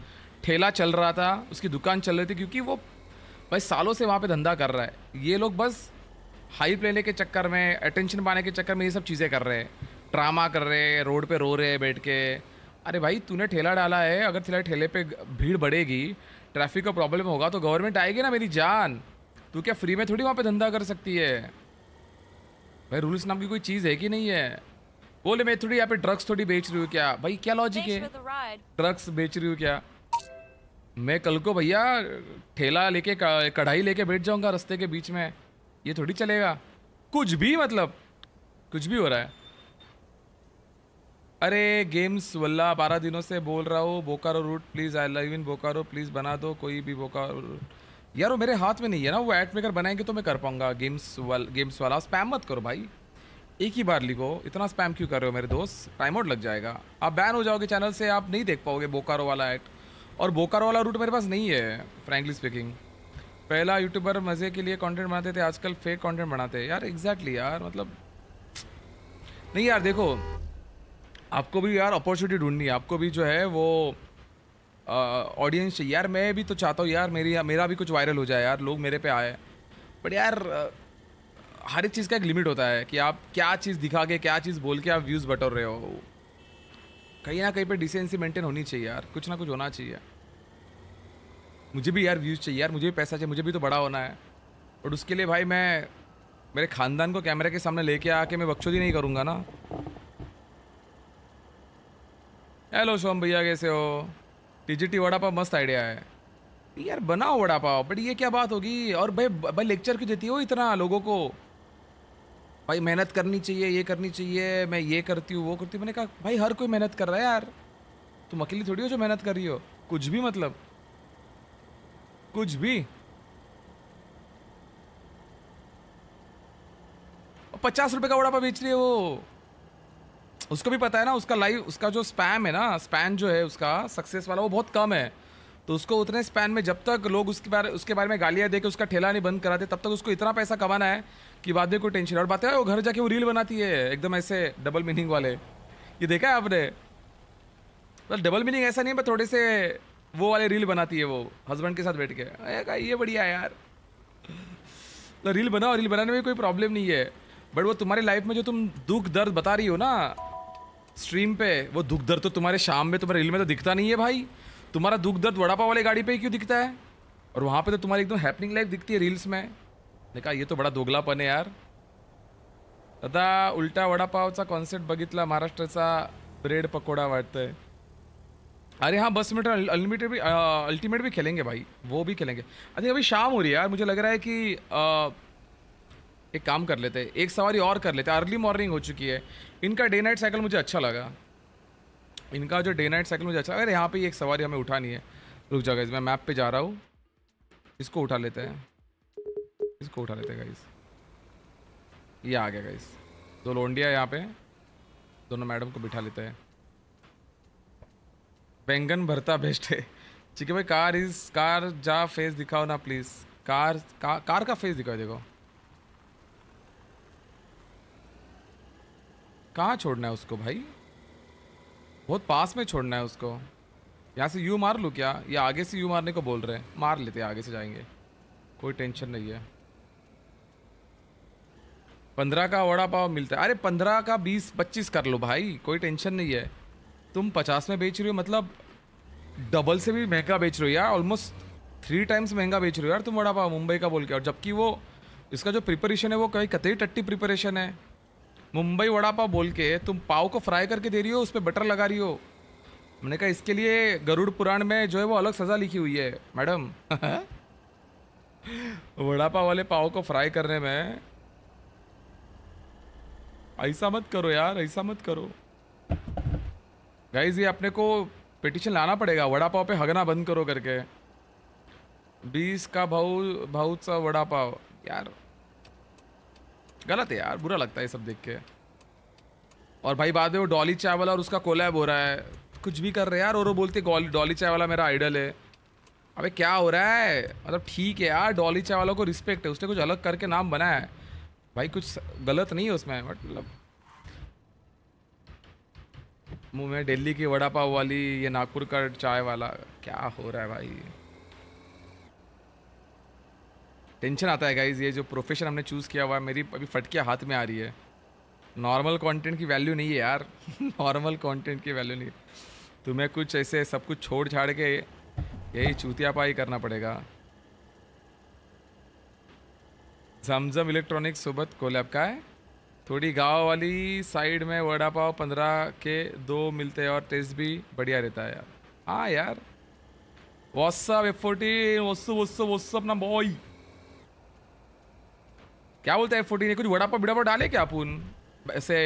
ठेला चल रहा था उसकी दुकान चल रही थी क्योंकि वो भाई सालों से वहाँ पे धंधा कर रहा है। ये लोग बस हाइप लेने के चक्कर में अटेंशन पाने के चक्कर में ये सब चीज़ें कर रहे हैं। ड्रामा कर रहे हैं रोड पे रो रहे हैं बैठ के। अरे भाई तूने ठेला डाला है अगर तेरा ठेले पे भीड़ बढ़ेगी ट्रैफ़िक का प्रॉब्लम होगा तो गवर्नमेंट आएगी ना मेरी जान। तू क्या फ्री में थोड़ी वहाँ पे धंधा कर सकती है? भाई रूल्स नाम की कोई चीज़ है कि नहीं है? बोले मैं थोड़ी यहाँ पे ड्रग्स थोड़ी बेच रही हूँ क्या? भाई क्या लॉजिक है. ड्रग्स बेच रही हूँ क्या? मैं कल को भैया ठेला लेके कढ़ाई लेके बैठ जाऊँगा रास्ते के बीच में। ये थोड़ी चलेगा। कुछ भी मतलब कुछ भी हो रहा है। अरे, गेम्स वल्ला, बारह दिनों से बोल रहा हूँ, Bokaro route please I love in Bokaro please बना दो, कोई भी बोकारो route। यार, वो मेरे हाथ में नहीं है ना, वो ऐड मेकर बनाएँगे तो मैं कर पाऊँगा। गेम्स वाल, गेम्स वाला स्पैम मत करो भाई। एक ही बार लिखो, इतना स्पैम क्यों कर रहे हो मेरे दोस्त? टाइम आउट लग जाएगा। आप बैन हो जाओगे चैनल से, आप नहीं देख पाओगे बोकारो वाला ऐड और बोकारो वाला रूट मेरे पास नहीं है फ्रैंकली स्पीकिंग पहला यूट्यूबर मज़े के लिए कंटेंट बनाते थे, आजकल फेक कंटेंट बनाते हैं। यार एग्जैक्टली exactly यार मतलब नहीं यार, देखो, आपको भी यार अपॉर्चुनिटी ढूंढनी है। आपको भी जो है वो ऑडियंस चाहिए। यार, मैं भी तो चाहता हूँ यार, मेरी, मेरा भी कुछ वायरल हो जाए यार, लोग मेरे पे आए। बट यार हर एक चीज़ का एक लिमिट होता है कि आप क्या चीज़ दिखा के, क्या चीज़ बोल के आप व्यूज़ बटोर रहे हो। कहीं ना कहीं पे डिसेंसी मेंटेन होनी चाहिए यार, कुछ ना कुछ होना चाहिए। मुझे भी यार व्यूज़ चाहिए यार, मुझे भी पैसा चाहिए, मुझे भी तो बड़ा होना है। और उसके लिए भाई मैं, मेरे ख़ानदान को कैमरे के सामने लेके आके मैं बकचोदी नहीं करूँगा ना। हेलो सोम भैया, कैसे हो? टीजीटी वड़ा पाव मस्त आइडिया है। यार बनाओ वड़ा पाव बट ये क्या बात होगी? और भाई भाई लेक्चर क्यों देती हो इतना लोगों को? भाई, मेहनत करनी चाहिए, ये करनी चाहिए, मैं ये करती हूँ, वो करती हूँ। मैंने कहा, भाई, हर कोई मेहनत कर रहा है यार। तुम अकेली थोड़ी हो जो मेहनत कर रही हो। कुछ भी मतलब। कुछ भी। पचास रुपए का वड़ा पाव बेच रही है वो। उसको भी पता है ना, उसका लाइव उसका जो स्पैम है ना स्पैन जो है उसका सक्सेस वाला, वो बहुत कम है। तो उसको उतने स्पैन में जब तक लोग उसके बारे उसके बारे में गालियाँ दे के उसका ठेला नहीं बंद कराते, तब तक उसको इतना पैसा कमाना है कि बाद में कोई टेंशन और बात है, वो घर जाके वो रील बनाती है, एकदम ऐसे डबल मीनिंग वाले। ये देखा है आपने? मतलब डबल मीनिंग ऐसा नहीं है पर थोड़े से वो वाले रील बनाती है वो हस्बैंड के साथ बैठ के। ये बढ़िया है यार। तो रील बनाओ रील बनाने में कोई प्रॉब्लम नहीं है। बट वो तुम्हारी लाइफ में जो तुम दुख दर्द बता रही हो ना स्ट्रीम पे, वो दुख दर्द तो तुम्हारे शाम में, तुम्हारे रील में तो दिखता नहीं है भाई। तुम्हारा दुख दर्द वड़ा पाव वाले गाड़ी पे ही क्यों दिखता है? और वहाँ पे तो तुम्हारी एकदम हैपनिंग लाइफ दिखती है रील्स में। मैंने कहा ये तो बडा दोगलापन आहे यार. आता उलटा वडापावचा कॉन्सेप्ट बघितला महाराष्ट्राचा ब्रेड पकोडा वाटतंय. अरे हाँ बस में अनलिमिटेड भी अल्टीमेट भी खेलेंगे भाई वो भी खेलेंगे. अरे अभी शाम हो रही है यार मुझे लग रहा है कि अ, एक काम कर लेते हैं एक सवारी और कर लेते हैं अर्ली मॉर्निंग हो चुकी है. इनका डे नाइट साइकिल मुझे अच्छा लगा. इनका जो डे नाइट साइकिल मुझे अच्छा लगा अरे यहाँ पे एक सवारी हमें उठानी है. रुक जाओ गाइस मैं मैप पे जा रहा हूँ. इसको उठा लेते हैं. इसको उठा लेते हैं गाइस ये आ गया गाइस दो लोंडिया यहाँ पे। दोनों मैडम को बिठा लेते हैं। बैंगन भरता बेस्ट है। ठीक है भाई कार इज़ कार जा फेस दिखाओ ना प्लीज़ कार का, कार का फेस दिखाओ देखो। कहाँ छोड़ना है उसको भाई? बहुत पास में छोड़ना है उसको। यहाँ से यू मार लूँ क्या? या आगे से यू मारने को बोल रहे हैं। मार लेते हैं आगे से जाएँगे। कोई टेंशन नहीं है। पंद्रह का वड़ा पाव मिलता है। अरे, पंद्रह का बीस, पच्चीस कर लो भाई, कोई टेंशन नहीं है। तुम पचास में बेच रही हो मतलब डबल से भी महँगा बेच रहे हो यार ऑलमोस्ट थ्री टाइम्स महँगा बेच रहे हो यार तुम वड़ा पाव, मुंबई का बोल के। और जबकि वो, इसका जो प्रिपरेशन है, वो कहीं कतई टट्टी प्रिपरेशन है। मुंबई वड़ा पाव बोल के, तुम पाव को फ्राई करके दे रही हो, उस पर बटर लगा रही हो। मैंने कहा, इसके लिए गरुड़ पुराण में जो है वो अलग सज़ा लिखी हुई है, मैडम। (laughs) वड़ा पाव वाले पाव को फ्राई करने में ऐसा मत करो यार, ऐसा मत करो। गाइज़ ये अपने को पिटिशन लाना पड़ेगा वड़ा पाव पे हगना बंद करो करके। बीस का भाऊ भाऊ सा वड़ा पाव यार, गलत है यार, बुरा लगता है ये सब देख के। और भाई बाद में वो डॉली चाय वाला और उसका कोलैब हो रहा है। कुछ भी कर रहे यार, और वो बोलते डॉली चाय वाला मेरा आइडल है। अबे क्या हो रहा है? मतलब ठीक है यार, डॉली चाय वालों को रिस्पेक्ट है, उसने कुछ अलग करके नाम बनाया है। भाई, कुछ गलत नहीं है उसमें मतलब मुँह में दिल्ली की वड़ा पाव वाली, ये नागपुर का चाय वाला, क्या हो रहा है भाई? टेंशन आता है गाइज़ ये जो प्रोफेशन हमने चूज़ किया हुआ है, मेरी अभी फटकिया हाथ में आ रही है। नॉर्मल कंटेंट की वैल्यू नहीं है यार। (laughs) नॉर्मल कंटेंट की वैल्यू नहीं। है तुम्हें कुछ ऐसे सब कुछ छोड़ छाड़ के यही चूतिया पाई करना पड़ेगा। जमजम इलेक्ट्रॉनिक्स सोबत कोलैब का है। थोड़ी गाँव वाली साइड में वड़ा पाव पंद्रह के दो मिलते हैं और टेस्ट भी बढ़िया रहता है यार। हाँ यार। What's up F fourteen wassup wassup wassup अपना बॉय क्या बोलते हैं एफ़ फोर्टीन कुछ वड़ा पाव बिड़ा पाव डाले क्या अपन? ऐसे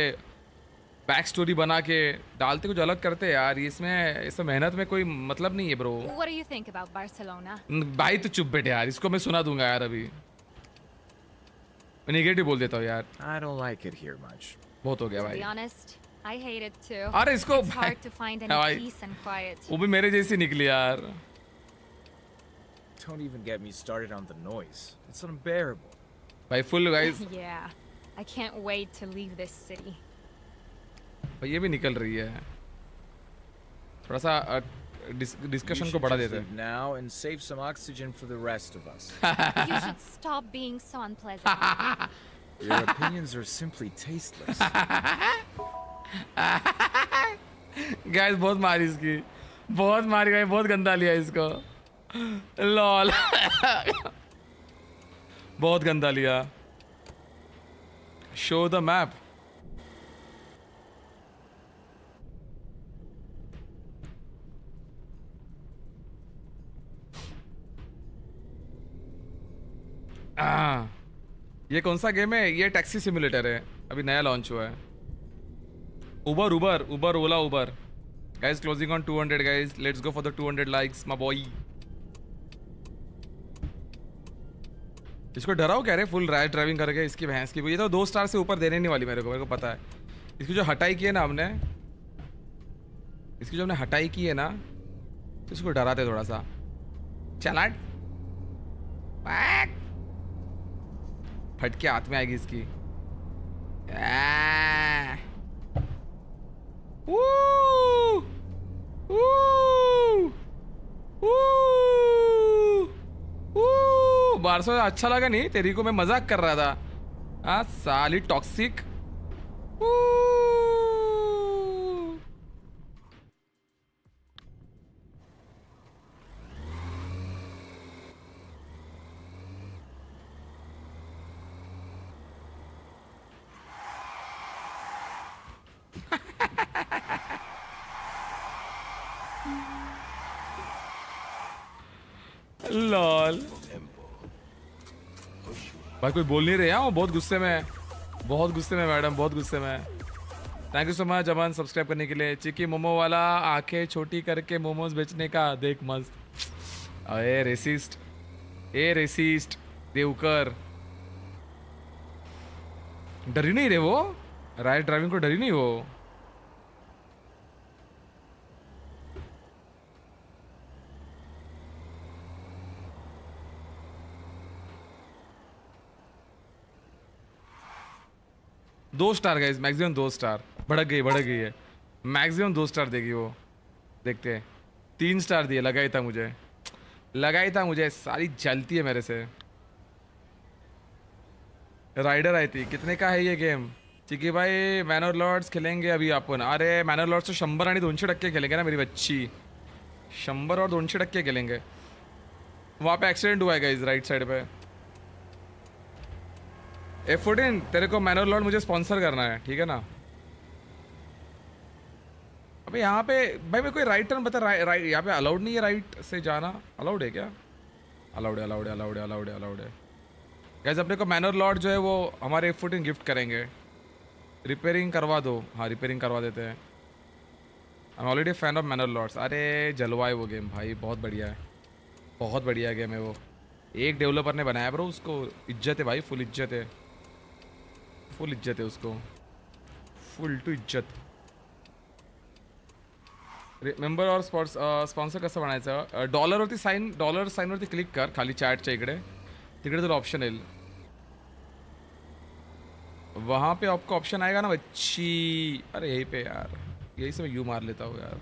बैक स्टोरी बना के डालते कुछ अलग करते हैं यार। इसमें इसमें मेहनत में कोई मतलब नहीं है ब्रो? भाई तो चुप बैठे यार इसको मैं सुना दूँगा यार अभी। निगेटिव बोल देता हूँ यार I don't like it here much. बहुत हो गया To be भाई honest, I hate it too. अरे इसको It's भाई- hard to find हाँ any भाई। peace and quiet. वो भी मेरे जैसी निकली यार Don't even get me started on the noise. It's unbearable. भाई full guys Yeah, I can't wait to leave this city. भाई ये भी निकल रही है थोड़ा सा डिस्कशन को बढ़ा देते हैं now and save some oxygen for the rest of us. you should stop being so unpleasant. Your opinions are simply tasteless. Guys बहुत मारी इसकी बहुत मारी गई बहुत गंदा लिया इसको लॉल बहुत गंदा लिया शो द मैप आ, ये कौन सा गेम है? ये टैक्सी सिमुलेटर है। अभी नया लॉन्च हुआ है। Uber Uber Uber Ola Uber guys closing on 200 guys. Let's go for the 200 likes my boy. इसको डराओ कह रहे फुल रैश ड्राइविंग करके इसकी भैंस की ये तो दो स्टार से ऊपर देने नहीं वाली मेरे को मेरे को पता है। इसकी जो हटाई की है ना हमने इसकी जो हमने हटाई की है ना तो इसको डराते थोड़ा सा। चलाट। फट के हाथ में आएगी इसकी! बारसो अच्छा लगा नहीं, तेरी को मैं मज़ाक कर रहा था। आ साली टॉक्सिक लॉल। भाई, कोई बोल नहीं रहे हैं बहुत गुस्से में बहुत गुस्से में मैडम, बहुत गुस्से में thank you so much Aman subscribe करने के लिए। चिकी मोमो वाला आँखें छोटी करके मोमोज बेचने का देख मस्त। अरे रेसिस्ट ए रेसिस्ट देवकर। डरी नहीं रे वो। राइट ड्राइविंग को डरी नहीं वो? दो स्टार गाइस मैक्सिमम दो स्टार। भड़क गई भड़क गई है। मैक्सिमम दो स्टार देगी वो। देखते हैं। तीन स्टार दिए लगाई था मुझे। लगाई था मुझे, सारी जलती है मेरे से। राइडर आई थी। कितने का है ये गेम चिकी भाई मॅनर लॉर्ड्स खेलेंगे अभी आपण अरे मॅनर लॉर्ड्स तो शंभर आणि दोनशे टक्के खेलेंगे ना मेरी बच्ची। शंभर और दोनशे टक्के खेलेंगे। वहाँ पे एक्सीडेंट हुआ है गाइस राइट साइड पे। एफ़ फोर्टीन तेरे को मैनर लॉर्ड मुझे स्पॉन्सर करना है, ठीक है ना? अबे, यहाँ पे, भाई, मेरे कोई राइट टर्न बता राइट राइट यहाँ पे अलाउड नहीं है राइट से जाना। अलाउड है क्या? अलाउड है अलाउड है अलाउड है अलाउड है अलाउड है। गैस अपने को मैनर लॉर्ड जो है वो हमारे एफ़ फोर्टीन गिफ्ट करेंगे। रिपेयरिंग करवा दो। हाँ रिपेयरिंग करवा देते हैं। I am already fan of Manor Lords अरे जलवा है वो गेम भाई, बहुत बढ़िया है। बहुत बढ़िया गेम है वो। एक डेवलपर ने बनाया ब्रो उसको। इज़्ज़त है भाई फुल इज़्ज़त है। फुल इज़्ज़त है उसको। फुल टू इज़्ज़त। मेंबर और स्पॉट्स स्पॉन्सर कसं म्हणायचं डॉलरवरती साईन डॉलर साईनवरती क्लिक कर। खाली चॅटच्या इकडे। तिकडे तुला ऑप्शन येईल वहाँ पे आपको ऑप्शन आएगा ना, बच्ची। अरे, यहीं पे यार। यही से मैं यू मार लेता हूँ यार।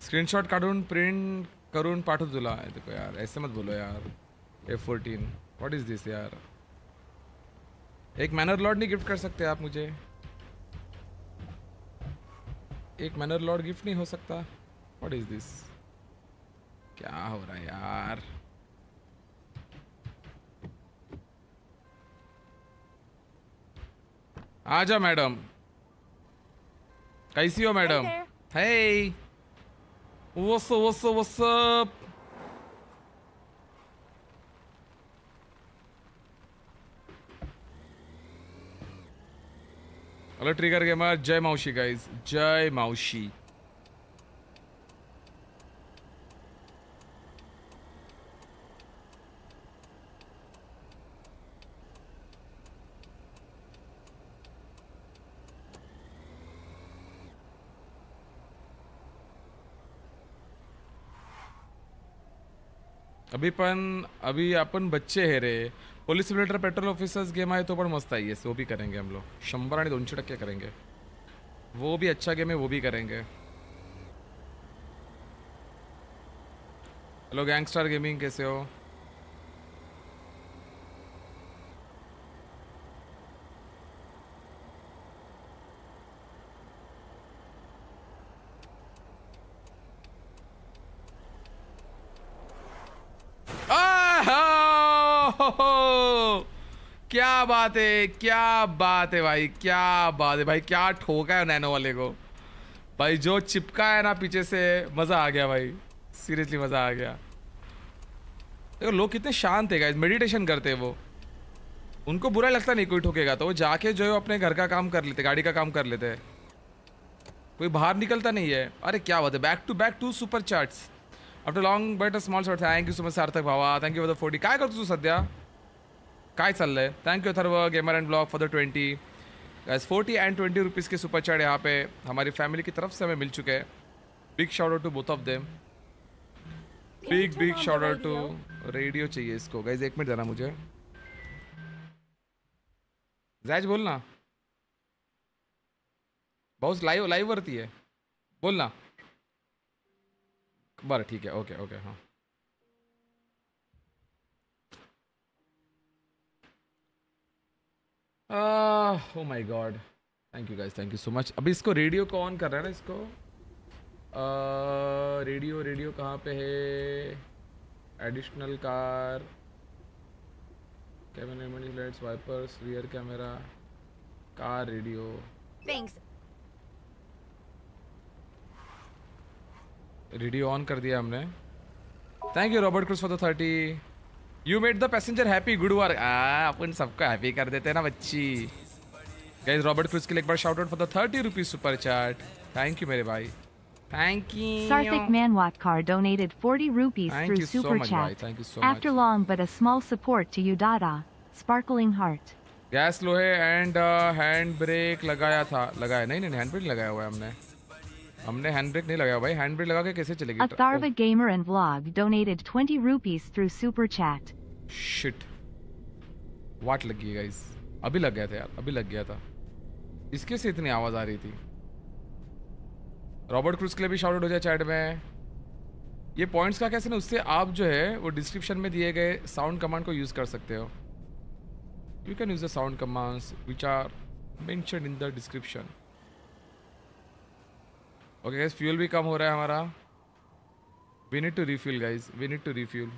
स्क्रीनशॉट काढून प्रिंट करून पाठव तुला देखो यार, ऐसे मत बोलो यार। F fourteen what is this यार? एक मैनर लॉर्ड नहीं गिफ्ट कर सकते आप मुझे? एक मैनर लॉर्ड गिफ्ट नहीं हो सकता। व्हाट इज़ दिस क्या हो रहा है यार? आजा मैडम। कैसी हो मैडम. हे वो सो वो up, हेलो ट्रिगर गेमर जय मावशी गाइस जय मावशी अभी पण अभी आपण बच्चे हे रे। Police simulator patrol officers game आए तो पण मस्त आई है वो भी करेंगे हम लोग। शंभर आणि दोनशे टक्के करेंगे। वो भी अच्छा गेम है, वो भी करेंगे। हेलो, गैंगस्टार गेमिंग, कैसे हो? बात है, क्या बात है भाई, क्या बात है भाई, क्या ठोका है नैनो वाले को। भाई, जो चिपका है ना पीछे से, मज़ा आ गया भाई, सीरियसली मज़ा आ गया। देखो, लोग कितने शांत है मेडिटेशन करते हैं वो। उनको बुरा लगता नहीं कोई ठोकेगा तो वो जाके जो है अपने घर का काम कर लेते, गाड़ी का काम कर लेते कोई बाहर निकलता नहीं है। अरे, क्या बात है back to back to super chats after long but a small short thank you so much Sarthak Bhawa thank you for the forty काय करतो सध्या? काय चाललंय? Thank you Atharva gamer and blog for the twenty guys forty and twenty rupees के super chat यहाँ पे हमारी family की तरफ़ से हमें मिल चुके हैं। Big out to both of them big big out to radio चाहिए इसको। गाइज़ एक मिनट देना मुझे। जैज बोलना बहुत लाइव लाइव वरती है। बोल ना। बरं ठीक है ओके ओके हाँ। ओ my god thank you guys thank you so much अभी इसको रेडियो को ऑन कर रहा है ना इसको? रेडियो रेडियो कहाँ पे है? Additional car camera lights wipers rear camera car radio Thanks. Radio on कर दिया हमने. Thank you Robert Cruz for the thirty you made the passenger happy good work अपन सबको हैप्पी कर देते हैं ना बच्ची गाइस रॉबर्ट क्रूज के लिए एक बार shout out for the thirty rupees super chat thank you मेरे भाई thank you Sarthik Manwatkar donated 40 rupees Thank through you so Super much, Chat. bhai. Thank you so After much. long but a small support to you Dada. Sparkling heart. Gas लोहे and hand brake लगाया था लगाया नहीं नहीं hand brake लगाया हुआ है हमने हमने हैंड ब्रेक नहीं लगाया भाई हैंड ब्रेक लगा के कैसे चलेगी? Atharva Gamer and Vlog donated 20 rupees through Super Chat. Shit वाट लग गई गाइस अभी लग गया था यार अभी लग गया था। इसके से इतनी आवाज़ आ रही थी। रॉबर्ट क्रूज के लिए भी शाउटआउट हो जाए चैट में। ये पॉइंट्स का कैसे ना उससे आप जो है वो डिस्क्रिप्शन में दिए गए साउंड कमांड को यूज़ कर सकते हो। You can use the sound commands which are mention in the description okay guys fuel भी कम हो रहा है हमारा। We need to refuel guys we need to refuel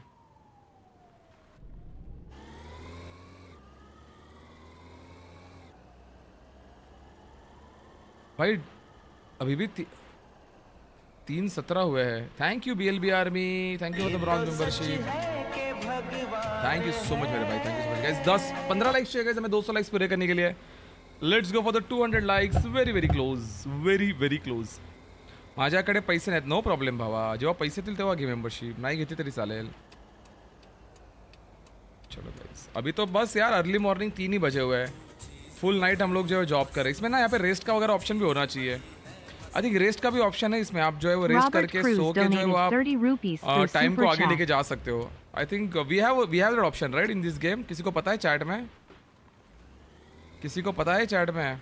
भाई अभी भी ती, तीन सत्रह हुए हैं। Thank you B L B army thank you for the bronze membership thank you so much मेरे भाई. Thank you so much guys दस पंद्रह लाइक्स चाहिए हमें 200 लाइक्स पूरे करने के लिए. Let's go for the 200 likes very very close very very close माझ्याकडे पैसे नाहीत. नो प्रॉब्लेम भावा. जेव्हा पैसे येतील तेव्हा घे मेंबरशिप नाही घेते तरी चालेल. चलो गाइस अभी तो बस यार अर्ली मॉर्निंग तीन ही बजे हुए हैं. फुल नाइट हम लोग जो है जॉब कर रहे हैं. इसमें ना यहाँ पे रेस्ट का वगैरह ऑप्शन भी होना चाहिए. आई थिंक रेस्ट का भी ऑप्शन है इसमें. आप जो है वो रेस्ट करके सो के जो है वो आप 30 rupees through टाइम को आगे लेके जा सकते हो. I think we have we have that option right in this game किसी को पता है चैट में? किसी को पता है चैट में?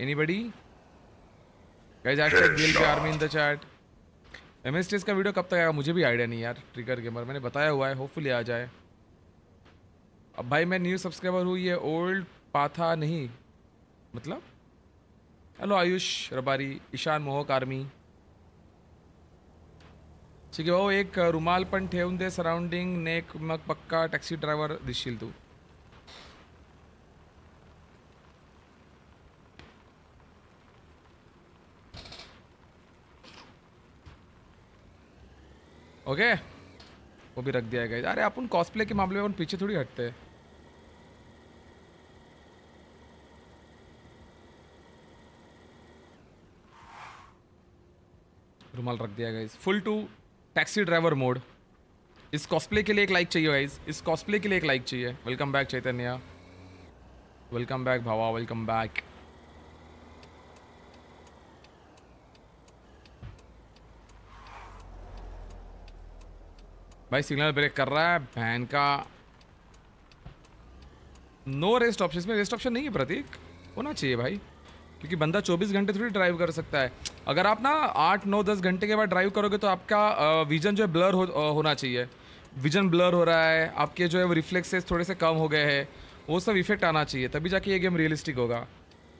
Anybody guys hashtag BLP army in the chat MSTS का वीडियो कब तक आएगा मुझे भी आइडिया नहीं यार ट्रिगर गेमर मैंने बताया हुआ है होपफुली आ जाए। अब भाई मैं न्यू सब्सक्राइबर हूँ ये ओल्ड पाथा नहीं। मतलब? हेलो आयुष रबारी ईशान मोहक आर्मी ठीक है भाऊ एक रुमाल पण ठेवून दे सराउंडिंग नेक मग पक्का टॅक्सी ड्रायव्हर दिसशील तू। ओके वो भी रख दिया गया अरे, अपन कॉस्प्ले के मामले में अपन पीछे थोड़ी हटते हैं. रुमाल रख दिया guys full to taxi driver mode इस कॉस्प्ले के लिए एक लाइक चाहिए गाइस इस कॉस्प्ले के लिए एक लाइक चाहिए. Welcome back Chaitanya welcome back भावा वेलकम बैक भाई सिग्नल ब्रेक कर रहा है बहन का। नो रेस्ट ऑप्शन इसमें रेस्ट ऑप्शन नहीं है प्रतीक। होना चाहिए भाई क्योंकि बंदा 24 घंटे थोड़ी ड्राइव कर सकता है। अगर आप ना आठ नौ दस घंटे के बाद ड्राइव करोगे तो आपका विजन जो है ब्लर हो, होना चाहिए। विजन ब्लर हो रहा है आपके जो है वो रिफ्लेक्सेस थोड़े से कम हो गए हैं वो सब इफ़ेक्ट आना चाहिए तभी जाके ये गेम रियलिस्टिक होगा।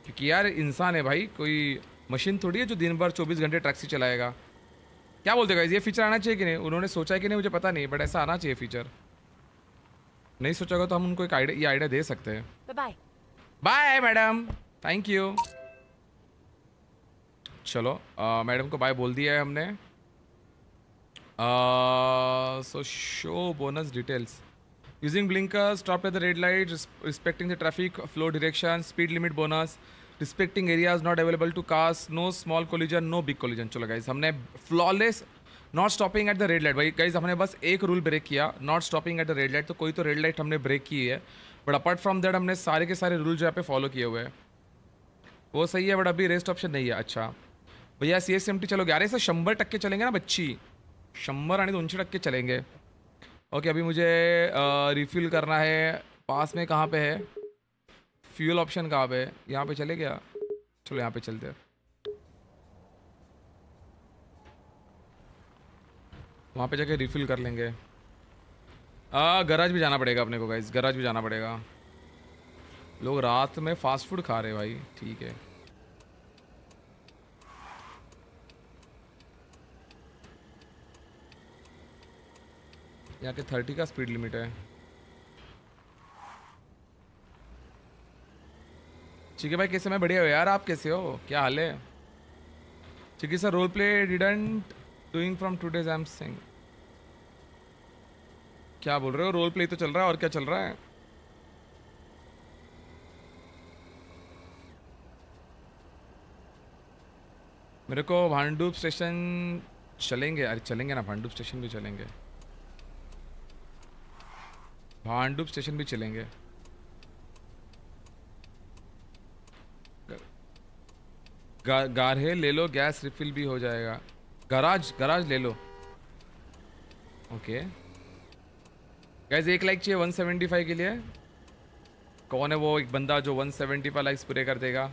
क्योंकि यार इंसान है भाई कोई मशीन थोड़ी है जो दिन भर चौबीस घंटे टैक्सी चलाएगा। क्या बोलते गाइस ये फीचर आना चाहिए कि नहीं? उन्होंने सोचा है कि नहीं? मुझे पता नहीं बट ऐसा आना चाहिए फीचर नहीं सोचा होगा तो हम उनको एक आइडिया ये आइडिया दे सकते हैं। Bye. Bye madam thank you चलो मैडम को बाय बोल दिया है हमने। So show bonus details using blinker stop at the red light respecting the traffic flow direction speed limit bonus respecting areas not available to cast no small collision no big collision चलो guys हमने flawless not stopping at the red light भाई guys हमने बस एक rule break किया not stopping at the red light तो कोई तो रेड लाइट हमने ब्रेक की है। बट अपार्ट फ्रॉम दैट हमने सारे के सारे रूल जो यहाँ पे फॉलो किए हुए हैं। वो सही है बट अभी रेस्ट ऑप्शन नहीं है। अच्छा। भैया सी एस एम टी चलोगे? अरे सर शंबर टक्के चलेंगे ना बच्ची। शंभर आणि दोनशे टक्के चलेंगे। ओके, अभी मुझे रिफ़िल करना है। पास में कहाँ पे है? फ्यूल ऑप्शन कहाँ पे यहाँ पे चले गया चलो यहाँ पे चलते हैं। वहाँ पे जाके रिफ़िल कर लेंगे। आ गराज भी जाना पड़ेगा अपने को गाइस गराज भी जाना पड़ेगा। लोग रात में फास्ट फ़ूड खा रहे भाई। ठीक है। यहाँ के थर्टी का स्पीड लिमिट है। है भाई, कैसे? मैं बढ़िया हो यार, आप कैसे हो? क्या हाल है? है sir role play didn't doing from today's I am sing क्या बोल रहे हो? रोल प्ले तो चल रहा है, और क्या चल रहा है? मेरे को भांडूप स्टेशन चलेंगे। अरे, चलेंगे ना, भांडूप स्टेशन भी चलेंगे। भांडूप स्टेशन भी चलेंगे। गा, गारहे ले लो गैस रिफिल भी हो जाएगा। गराज गराज ले लो। ओके गैस एक लाइक चाहिए 175 के लिए। कौन है वो? एक बंदा जो 175 लाइक्स पूरे कर देगा।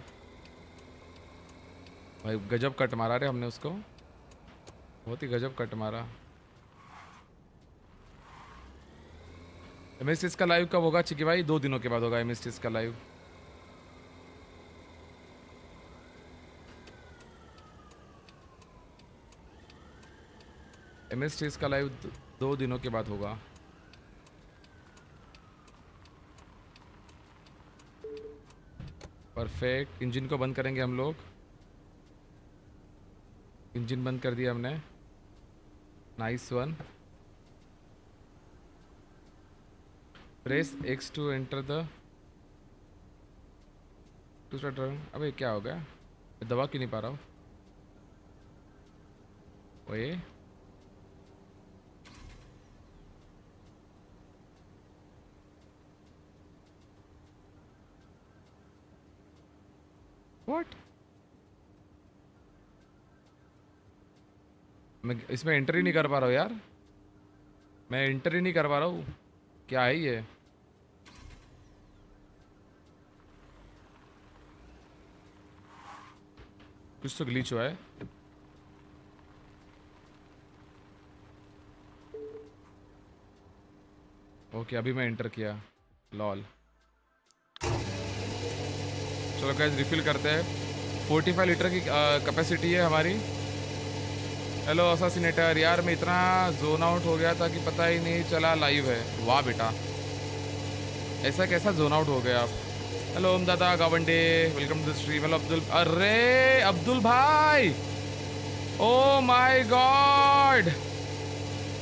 भाई गजब कट मारा रे हमने उसको। बहुत ही गजब कट मारा। एम का लाइव कब होगा? चिकी भाई दो दिनों के बाद होगा एम का लाइव एम एस का लाइव दो दिनों के बाद होगा। परफेक्ट इंजन को बंद करेंगे हम लोग। इंजन बंद कर दिया हमने। Nice one press X to enter the to start अबे, क्या हो गया? दबा क्यों नहीं पा रहा हूँ? ओए। What? मैं इसमें एंटर ही नहीं कर पा रहा हूँ यार। मैं एंटर ही नहीं कर पा रहा हूँ। क्या है ये? कुछ तो ग्लीच हुआ है। ओके, अभी मैं एंटर किया। लॉल। चलो गैस रिफिल करते हैं। 45 लीटर की कैपेसिटी है हमारी। हेलो असासिनेटर यार, मैं इतना जोन आउट हो गया था कि पता ही नहीं चला लाइव है। वाह, बेटा। ऐसा कैसा जोन आउट हो गया आप? Hello Om Dada Gawande welcome to the stream hello Abdul, अरे, अब्दुल भाई! Oh my god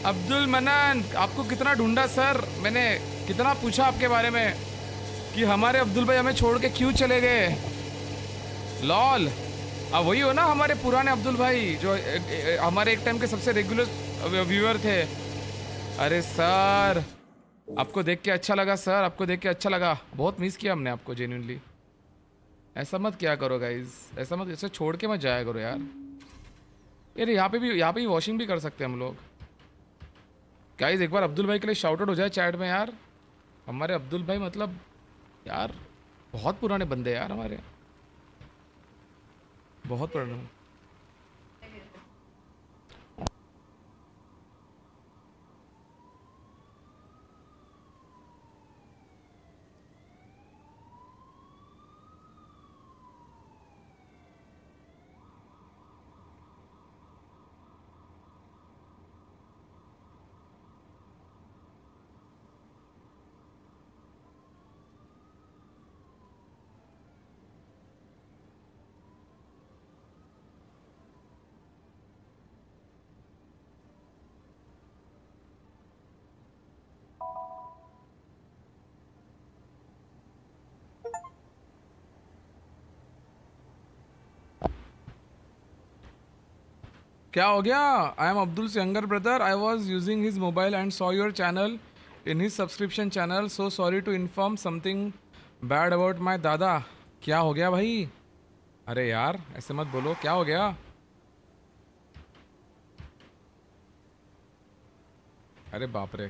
Abdul Manan, आपको कितना ढूंढा सर मैंने कितना पूछा आपके बारे में? कि हमारे अब्दुल भाई हमें छोड़ के क्यों चले गए? लॉल अब वही हो ना हमारे पुराने अब्दुल भाई, जो हमारे एक टाइम के सबसे रेगुलर व्यूअर थे। अरे सर, आपको देख के अच्छा लगा सर, आपको देख के अच्छा लगा। बहुत मिस किया हमने आपको जेन्यूनली ऐसा मत क्या करो गाइज़ ऐसा मत, ऐसे छोड़ के मत जाया करो यार। यार यहाँ पे भी, यहाँ पे भी वॉशिंग भी कर सकते हैं हम लोग। गाइज़ एक बार अब्दुल भाई के लिए शाउट आउट हो जाए चैट में यार। हमारे अब्दुल भाई मतलब यार बहुत पुराने बंदे यार हमारे। बहुत पुराने। क्या हो गया? I am Abdul younger brother I was using his mobile and saw your channel in his subscription channel so sorry to inform something bad about my dada क्या हो गया भाई? अरे यार, ऐसे मत बोलो। क्या हो गया? अरे बाप रे।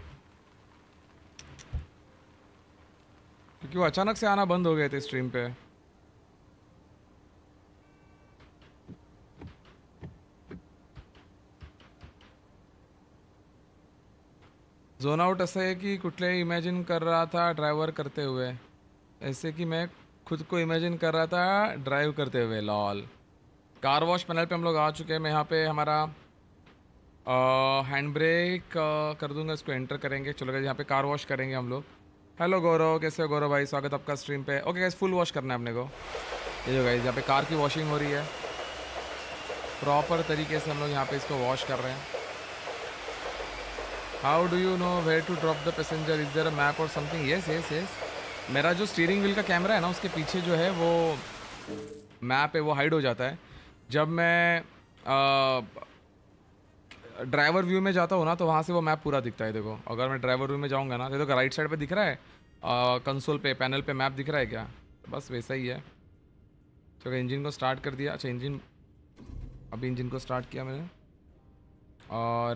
क्योंकि वो अचानक से आना बंद हो गए थे स्ट्रीम पे। झोन आउट असं आहे की कुठले इमॅजिन कर रहा था ड्राइवर करते हुए। ऐसे कि मैं खुद को इमेजिन कर रहा था ड्राइव करते हुए लॉल कार वॉश पैनल पे हम लोग आ चुके हैं। मैं यहाँ पे हमारा हैंड ब्रेक कर दूँगा, इसको एंटर करेंगे। चलो गए यहाँ पे कार वॉश करेंगे हम लोग। हेलो गौरव कैसे हो गौरव भाई? स्वागत आपका स्ट्रीम पे। ओके गाइस फुल वॉश करना है अपने को। ये जो गाइस यहाँ पे कार की वॉशिंग हो रही है। प्रॉपर तरीके से हम लोग यहाँ पे इसको वॉश कर रहे हैं। How do you know where to drop the passenger is there a map or something yes yes yes मेरा जो स्टीयरिंग व्हील का कैमरा है ना, उसके पीछे जो है वो मैप है, वो हाइड हो जाता है। जब मैं ड्राइवर व्यू में जाता हूँ ना तो वहाँ से वो मैप पूरा दिखता है, देखो। अगर मैं ड्राइवर व्यू में जाऊँगा ना तो देखो राइट साइड पे दिख रहा है कंसोल पे पैनल पे मैप दिख रहा है क्या? बस वैसा ही है। तो इंजन को स्टार्ट कर दिया अच्छा इंजन अभी इंजन को स्टार्ट किया मैंने। और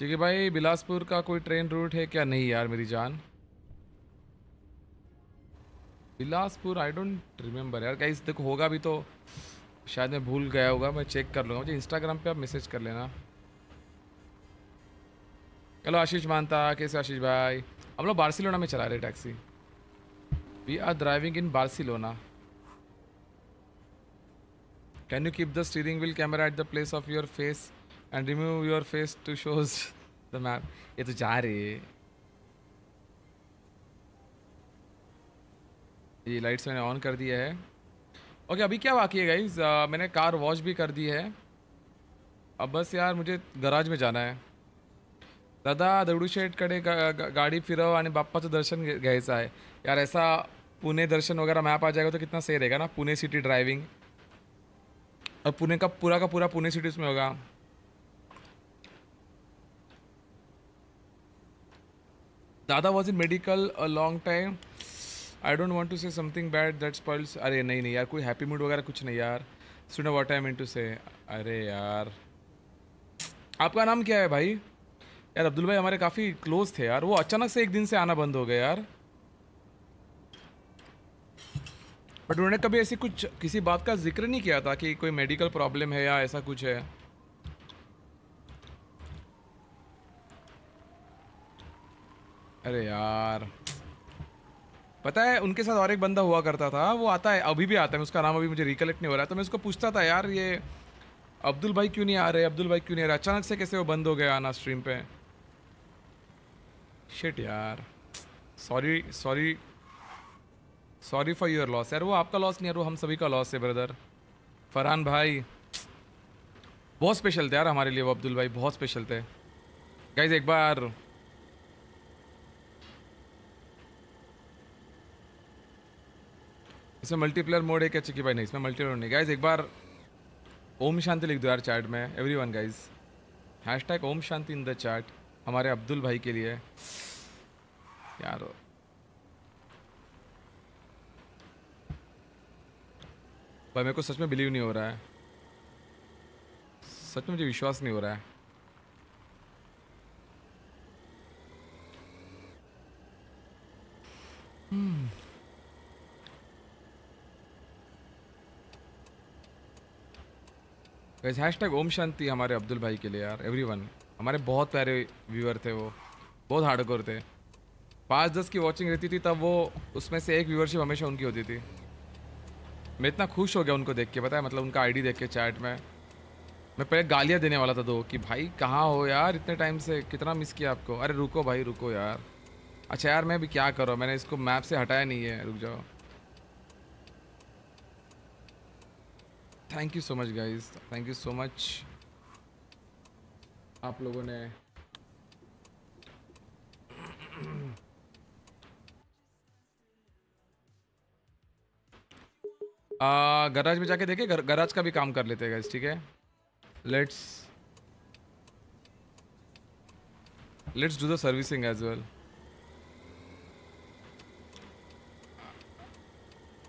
ठीक है भाई बिलासपुर का कोई ट्रेन रूट है क्या? नहीं यार, मेरी जान। बिलासपुर आई डोंट रिमेम्बर यार। कहीं देखो, होगा भी तो शायद मैं भूल गया होगा, मैं चेक कर लूँगा। मुझे इंस्टाग्राम पे आप मैसेज कर लेना। हेलो आशीष मानता, कैसे आशीष भाई? हम लोग बार्सिलोना में चला रहे taxi we are driving in Barcelona. Can you keep the steering wheel camera at the place of your face and remove your face to shows the map ये तो जा रही है ये लाइट्स मैंने ऑन कर दिया है ओके अभी क्या बाकी है गाइज़ uh, मैंने कार वॉश भी कर दी है अब बस यार मुझे गराज में जाना है दादा दगडूशेठकडे गा, गा, गाडी फिरव आणि बाप्पाचं दर्शन घ्यायचं आहे यार ऐसा पुणे दर्शन वगैरह मैप आ जाएगा तो कितना सही रहेगा ना? पुणे सिटी ड्राइविंग और पुणे का पूरा का पूरा पुणे सिटी उसमें होगा। Dada was in medical a long time I don't want to say something bad that spoils अरे, नहीं नहीं यार, कोई हैप्पी मूड वगैरह कुछ नहीं यार. सुनो वॉट आई मीन टू से अरे यार. आपका नाम क्या है भाई? यार, अब्दुल भाई हमारे काफ़ी क्लोज थे यार. वो अचानक से एक दिन से आना बंद हो गया यार. बट उन्होंने कभी ऐसी कुछ, किसी बात का ज़िक्र नहीं किया था कि कोई मेडिकल प्रॉब्लम है या ऐसा कुछ है? अरे यार। पता है, उनके साथ और एक बंदा हुआ करता था, वो आता है, अभी भी आता है, उसका नाम अभी मुझे रिकलेक्ट नहीं हो रहा तो मैं उसको पूछता था, यार, ये अब्दुल भाई क्यों नहीं आ रहे? अब्दुल भाई क्यों नहीं आ रहे? अचानक से कैसे वो बंद हो गया आना स्ट्रीम पे? शिट यार। Sorry sorry sorry for your loss यार, वो आपका लॉस नहीं यार वो हम सभी का लॉस है ब्रदर फरहान भाई। बहुत स्पेशल थे यार हमारे लिए वो अब्दुल भाई, बहुत स्पेशल थे। गाइज़ एक बार इसमें मल्टीप्लेयर मोड है क्या चिकी भाई नहीं, इसमें मल्टीप्लेयर नहीं। गाइज़ एक बार ओम शांति लिख दो यार चैट में everyone guys hashtag Om Shanti in the chat हमारे अब्दुल भाई के लिए। यार। भाई, मेरे को सच में बिलीव नहीं हो रहा है। सच में मुझे विश्वास नहीं हो रहा है। हैश टैग ओम शांति हमारे अब्दुल भाई के लिए यार एवरी वन हमारे बहुत प्यारे व्यूअर थे वो, बहुत हार्डकोर थे। पाँच दस की वॉचिंग रहती थी, तब वो उसमें से एक व्यूअरशिप हमेशा उनकी होती थी। मैं इतना खुश हो गया उनको देख के, पता है? मतलब उनका आईडी देख के चैट में। मैं पहले गालियाँ देने वाला था दो कि, भाई, कहाँ हो यार इतने टाइम से? कितना मिस किया आपको? अरे, रुको भाई, रुको यार। अच्छा यार, मैं अभी क्या करूँ? मैंने इसको मैप से हटाया नहीं है, रुक जाओ। Thank you so much guys thank you so much आप लोगों ने गराज में जाके देखे? गर, गराज का भी काम कर लेते हैं गाइस ठीक है? Let's let's do the servicing as well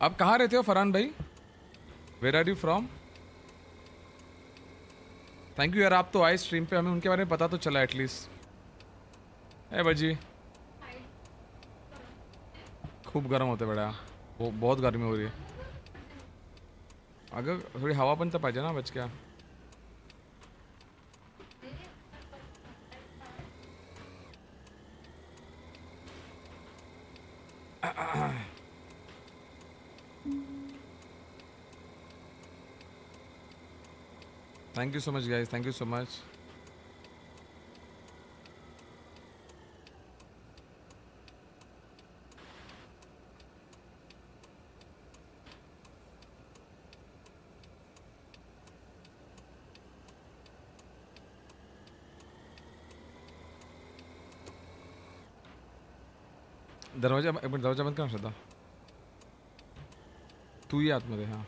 आप कहाँ रहते हो फरहान भाई? Where are you from thank you यार आप तो आए स्ट्रीम पे हमें उनके बारे में पता तो चला एटलीस्ट है बजी खूब गर्म होते बड़ा वो बहुत गर्मी हो रही है अगर थोड़ी हवा पण तर पाहिजे ना बचक्या thank you so much guys thank you so much दरवाज़ा एक मिनिट, दरवाज़ा बंद कर श्रद्धा। तू ये आतमध्ये हाँ।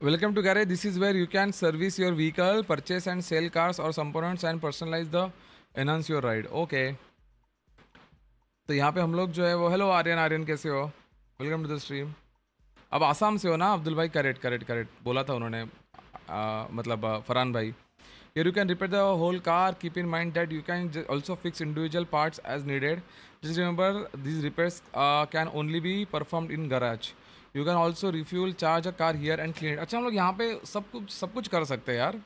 Welcome to garage this is where you can service your vehicle purchase and sale cars or components and personalize the enhance your ride okay तो यहाँ पे हम लोग जो है वो हेलो आर्यन आर्यन कैसे हो? वेलकम टू द स्ट्रीम अब आसाम से हो ना, अब्दुल भाई? करेक्ट करेक्ट करेक्ट बोला था उन्होंने मतलब फरहान भाई। Here you can repair the whole car keep in mind that you can also fix individual parts as needed just remember this repair can only be perform in garage You can also refuel charge a car here and clean अच्छा हम लोग यहाँ पे सब कुछ सब कुछ कर सकते हैं यार।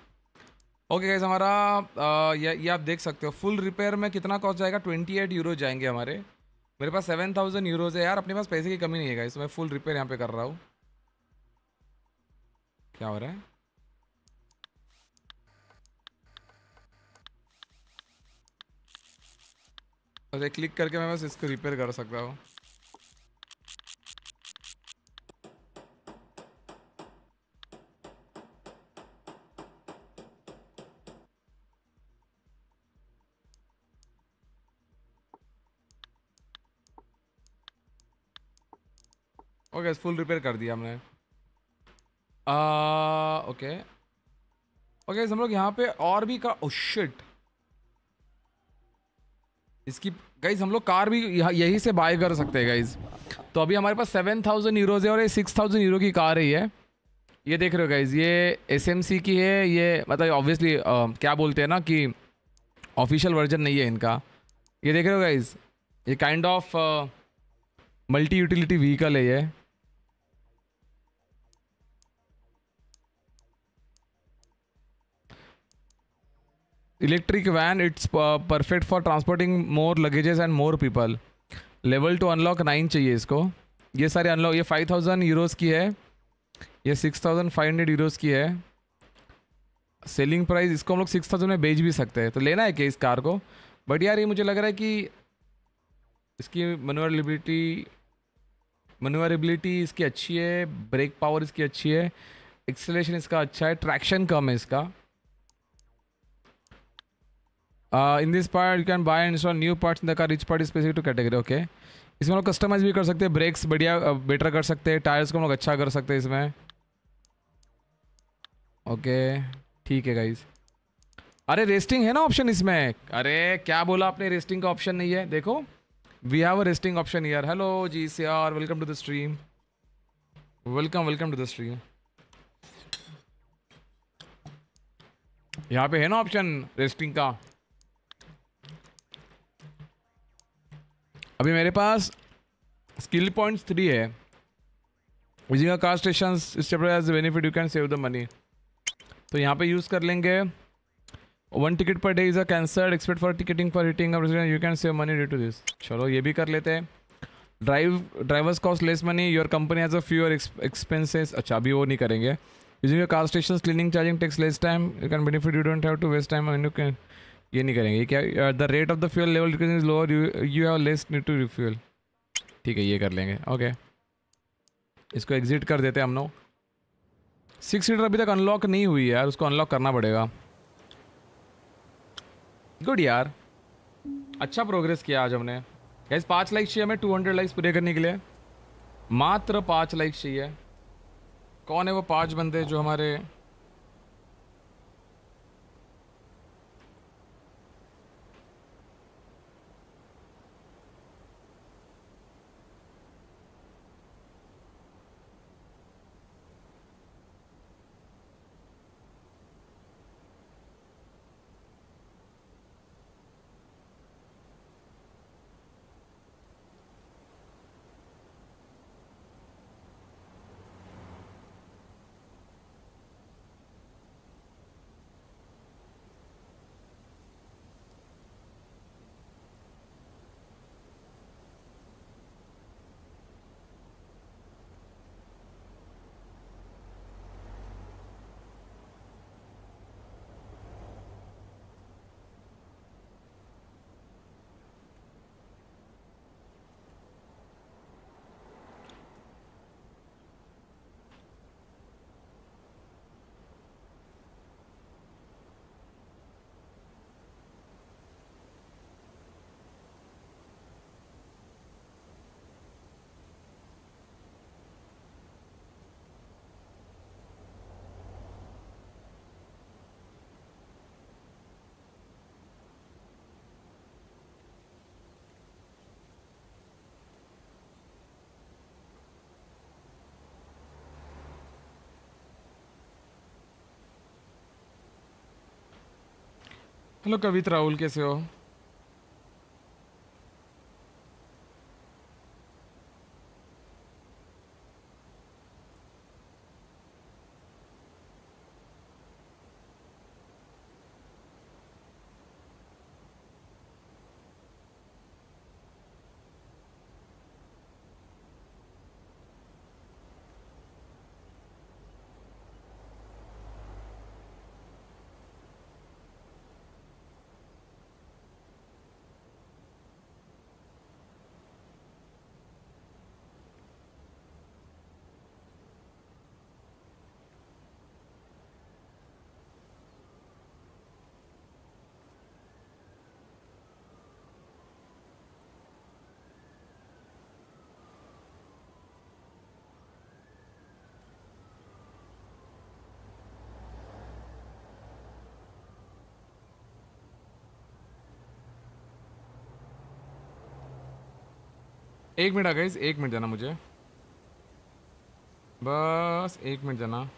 ओके गाइस हमारा ये ये आप देख सकते हो। फुल रिपेयर में कितना कॉस्ट जाएगा? ट्वेंटी एट यूरो जाएँगे हमारे। मेरे पास सेवन थाउज़ेंड यूरोज है यार। अपने पास पैसे की कमी नहीं है गाइस मैं फुल रिपेयर यहाँ पे कर रहा हूँ। क्या हो रहा है? अच्छा क्लिक करके मैं बस इसको रिपेयर कर सकता हूँ। ओके फुल रिपेयर कर दिया हमने। ओके ओके हम लोग यहाँ पे और भी का शिट इसकी गाइज़ हम लोग कार भी यहाँ, यहीं से बाय कर सकते हैं गाइज़ तो अभी हमारे पास सेवन थाउज़ेंड यूरोज है और ये सिक्स थाउज़ेंड यूरो की कार है ये। ये देख रहे हो गाइज़ ये एसएमसी की है, ये मतलब ऑब्वियसली क्या बोलते हैं ना कि ऑफिशियल वर्जन नहीं है इनका। ये देख रहे हो गाइज़ ये kind of multi utility vehicle है ये। Van it's uh, perfect for transporting more luggages and more people. Level two unlock nine चाहिए इसको। ये सारे अनलॉक ये फाइव थाउज़ेंड यूरोज़ की है। ये six thousand five hundred euros की है। सेलिंग प्राइस इसको हम लोग सिक्स थाउज़ेंड में बेच भी सकते हैं। तो लेना है क्या इस कार को? बट यार ये मुझे लग रहा है कि इसकी मनोवरेबिलिटी मनोवरेबिलिटी इसकी अच्छी है ब्रेक पावर इसकी अच्छी है। एक्सलेशन इसका अच्छा है ट्रैक्शन कम है इसका। In this part you can buy and install new parts in the car part is specific to category okay इसमें लोग कस्टमाइज भी कर सकते हैं ब्रेक्स बढ़िया बेटर कर सकते हैं टायर्स को हम लोग अच्छा कर सकते हैं इसमें। ओके ठीक है गाइज़ अरे रेस्टिंग है ना ऑप्शन इसमें? अरे, क्या बोला आपने? रेस्टिंग का ऑप्शन नहीं है। देखो we have a resting option here hello G C R welcome to the stream welcome welcome to the stream यहाँ पे है ना ऑप्शन रेस्टिंग का? अभी मेरे पास स्किल पॉइंट्स थ्री है। Visiting a car station is as benefit you can save the money तो यहाँ पे यूज़ कर लेंगे। One ticket per day is a cancelled expect for ticketing for hitting you can save money due to this चलो, ये भी कर लेते हैं। Drive drivers cost less money your company has a fewer expenses अच्छा अभी वो नहीं करेंगे। Using your car station cleaning charging takes less time you can benefit you don't have to waste time you can ये नहीं करेंगे। क्या the rate of the fuel level is lower you have less need to refuel ठीक है, ये कर लेंगे। Okay इसको एग्जिट कर देते हैं हम लोग। सिक्स सीटर अभी तक अनलॉक नहीं हुई यार, उसको अनलॉक करना पड़ेगा। गुड यार। अच्छा प्रोग्रेस किया आज हमने। गैस पाँच लाइक चाहिए हमें टू हंड्रेड लाइक्स पूरे करने के लिए। मात्र पाँच लाइक चाहिए। कौन है वो पाँच बंदे जो हमारे हेलो कवित राहुल कैसे हो? एक मिनट आ गई एक मिनट जाना मुझे। बस एक मिनट देना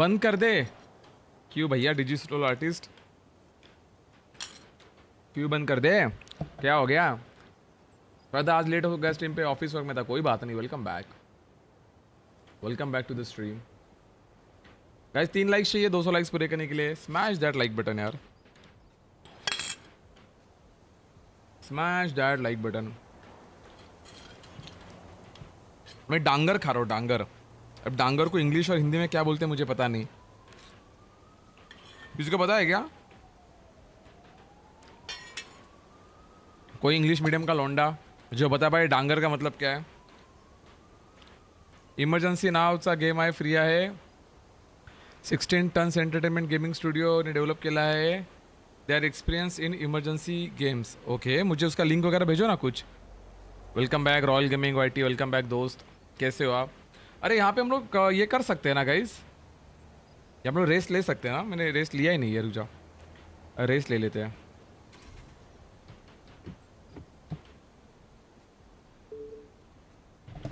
बंद कर दे। क्यों भैया डिजिटल आर्टिस्ट क्यों बंद कर दे? क्या हो गया? पता आज लेट हो गया स्ट्रीम पे ऑफ़िस वर्क में था, कोई बात नहीं welcome back welcome back to the stream guys तीन लाइक्स चाहिए 200 लाइक्स पूरे करने के लिए। स्मैश दैट लाइक बटन यार। स्मैश दैट लाइक बटन मैं डांगर खा रहा हूँ, डांगर। अब डांगर को इंग्लिश और हिंदी में क्या बोलते हैं मुझे पता नहीं। किसी को पता है क्या? कोई इंग्लिश मीडियम का लौंडा, जो बता पाए डांगर का मतलब क्या है? इमरजेंसी नाव सा गेम आहे फ्री आहे सिक्स्टीन टन्स एंटरटेनमेंट गेमिंग स्टुडिओने डेव्हलप केला आहे they are experience in emergency games okay मुझे उसका लिंक वगैरह भेजो ना कुछ। Welcome back royal gaming Y T welcome back दोस्त। कैसे हो आप? अरे यहाँ पे हम लोग ये कर सकते हैं ना गाइज़ हम लोग रेस ले सकते हैं ना? मैंने रेस लिया ही नहीं है जाओ। रेस ले लेते हैं।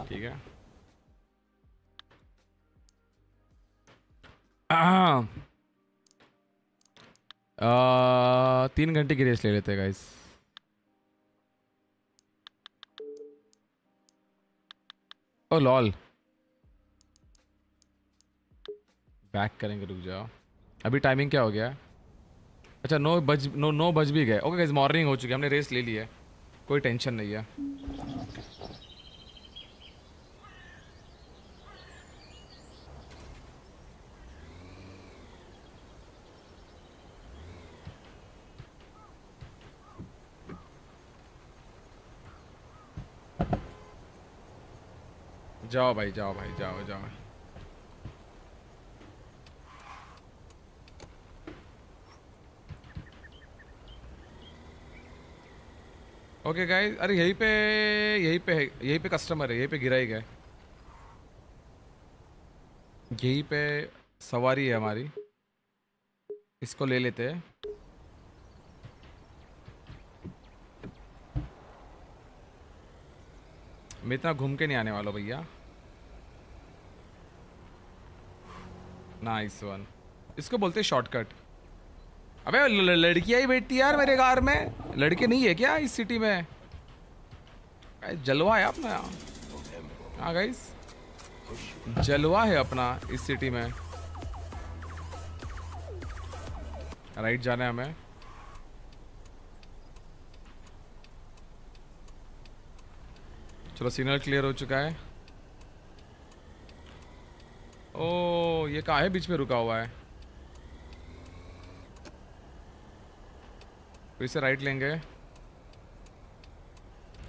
ठीक है। आ, तीन घंटे की रेस ले लेते हैं गाइस ओ लॉल बैक करेंगे, रुक जाओ। अभी टाइमिंग क्या हो गया? अच्छा नौ बज, नो, नौ बज भी गए। ओके गाइस मॉर्निंग हो चुकी है, हमने रेस ले ली है। कोई टेंशन नहीं है। जाओ भाई जाओ भाई, जाओ जाओ। ओके गाइस अरे, यहीं पे यहीं पे है यहीं पे कस्टमर है, यहीं पे गिरा ही। गया यहीं पे सवारी है हमारी। इसको ले लेते हैं। मैं इतना घूम के नहीं आने वाला भैया। नाइस वन इसको बोलते हैं शॉर्टकट अबे लड़कियाँ ही बैठती है यार मेरे कार में। लड़के नहीं है क्या इस सिटी में? जलवा है अपना। हाँ गाइस जलवा है अपना इस सिटी में। राइट जाना हमें। चलो सिग्नल क्लियर हो चुका है। ओ, ये कहा है? बीच में रुका हुआ है। फिर से राइट लेंगे।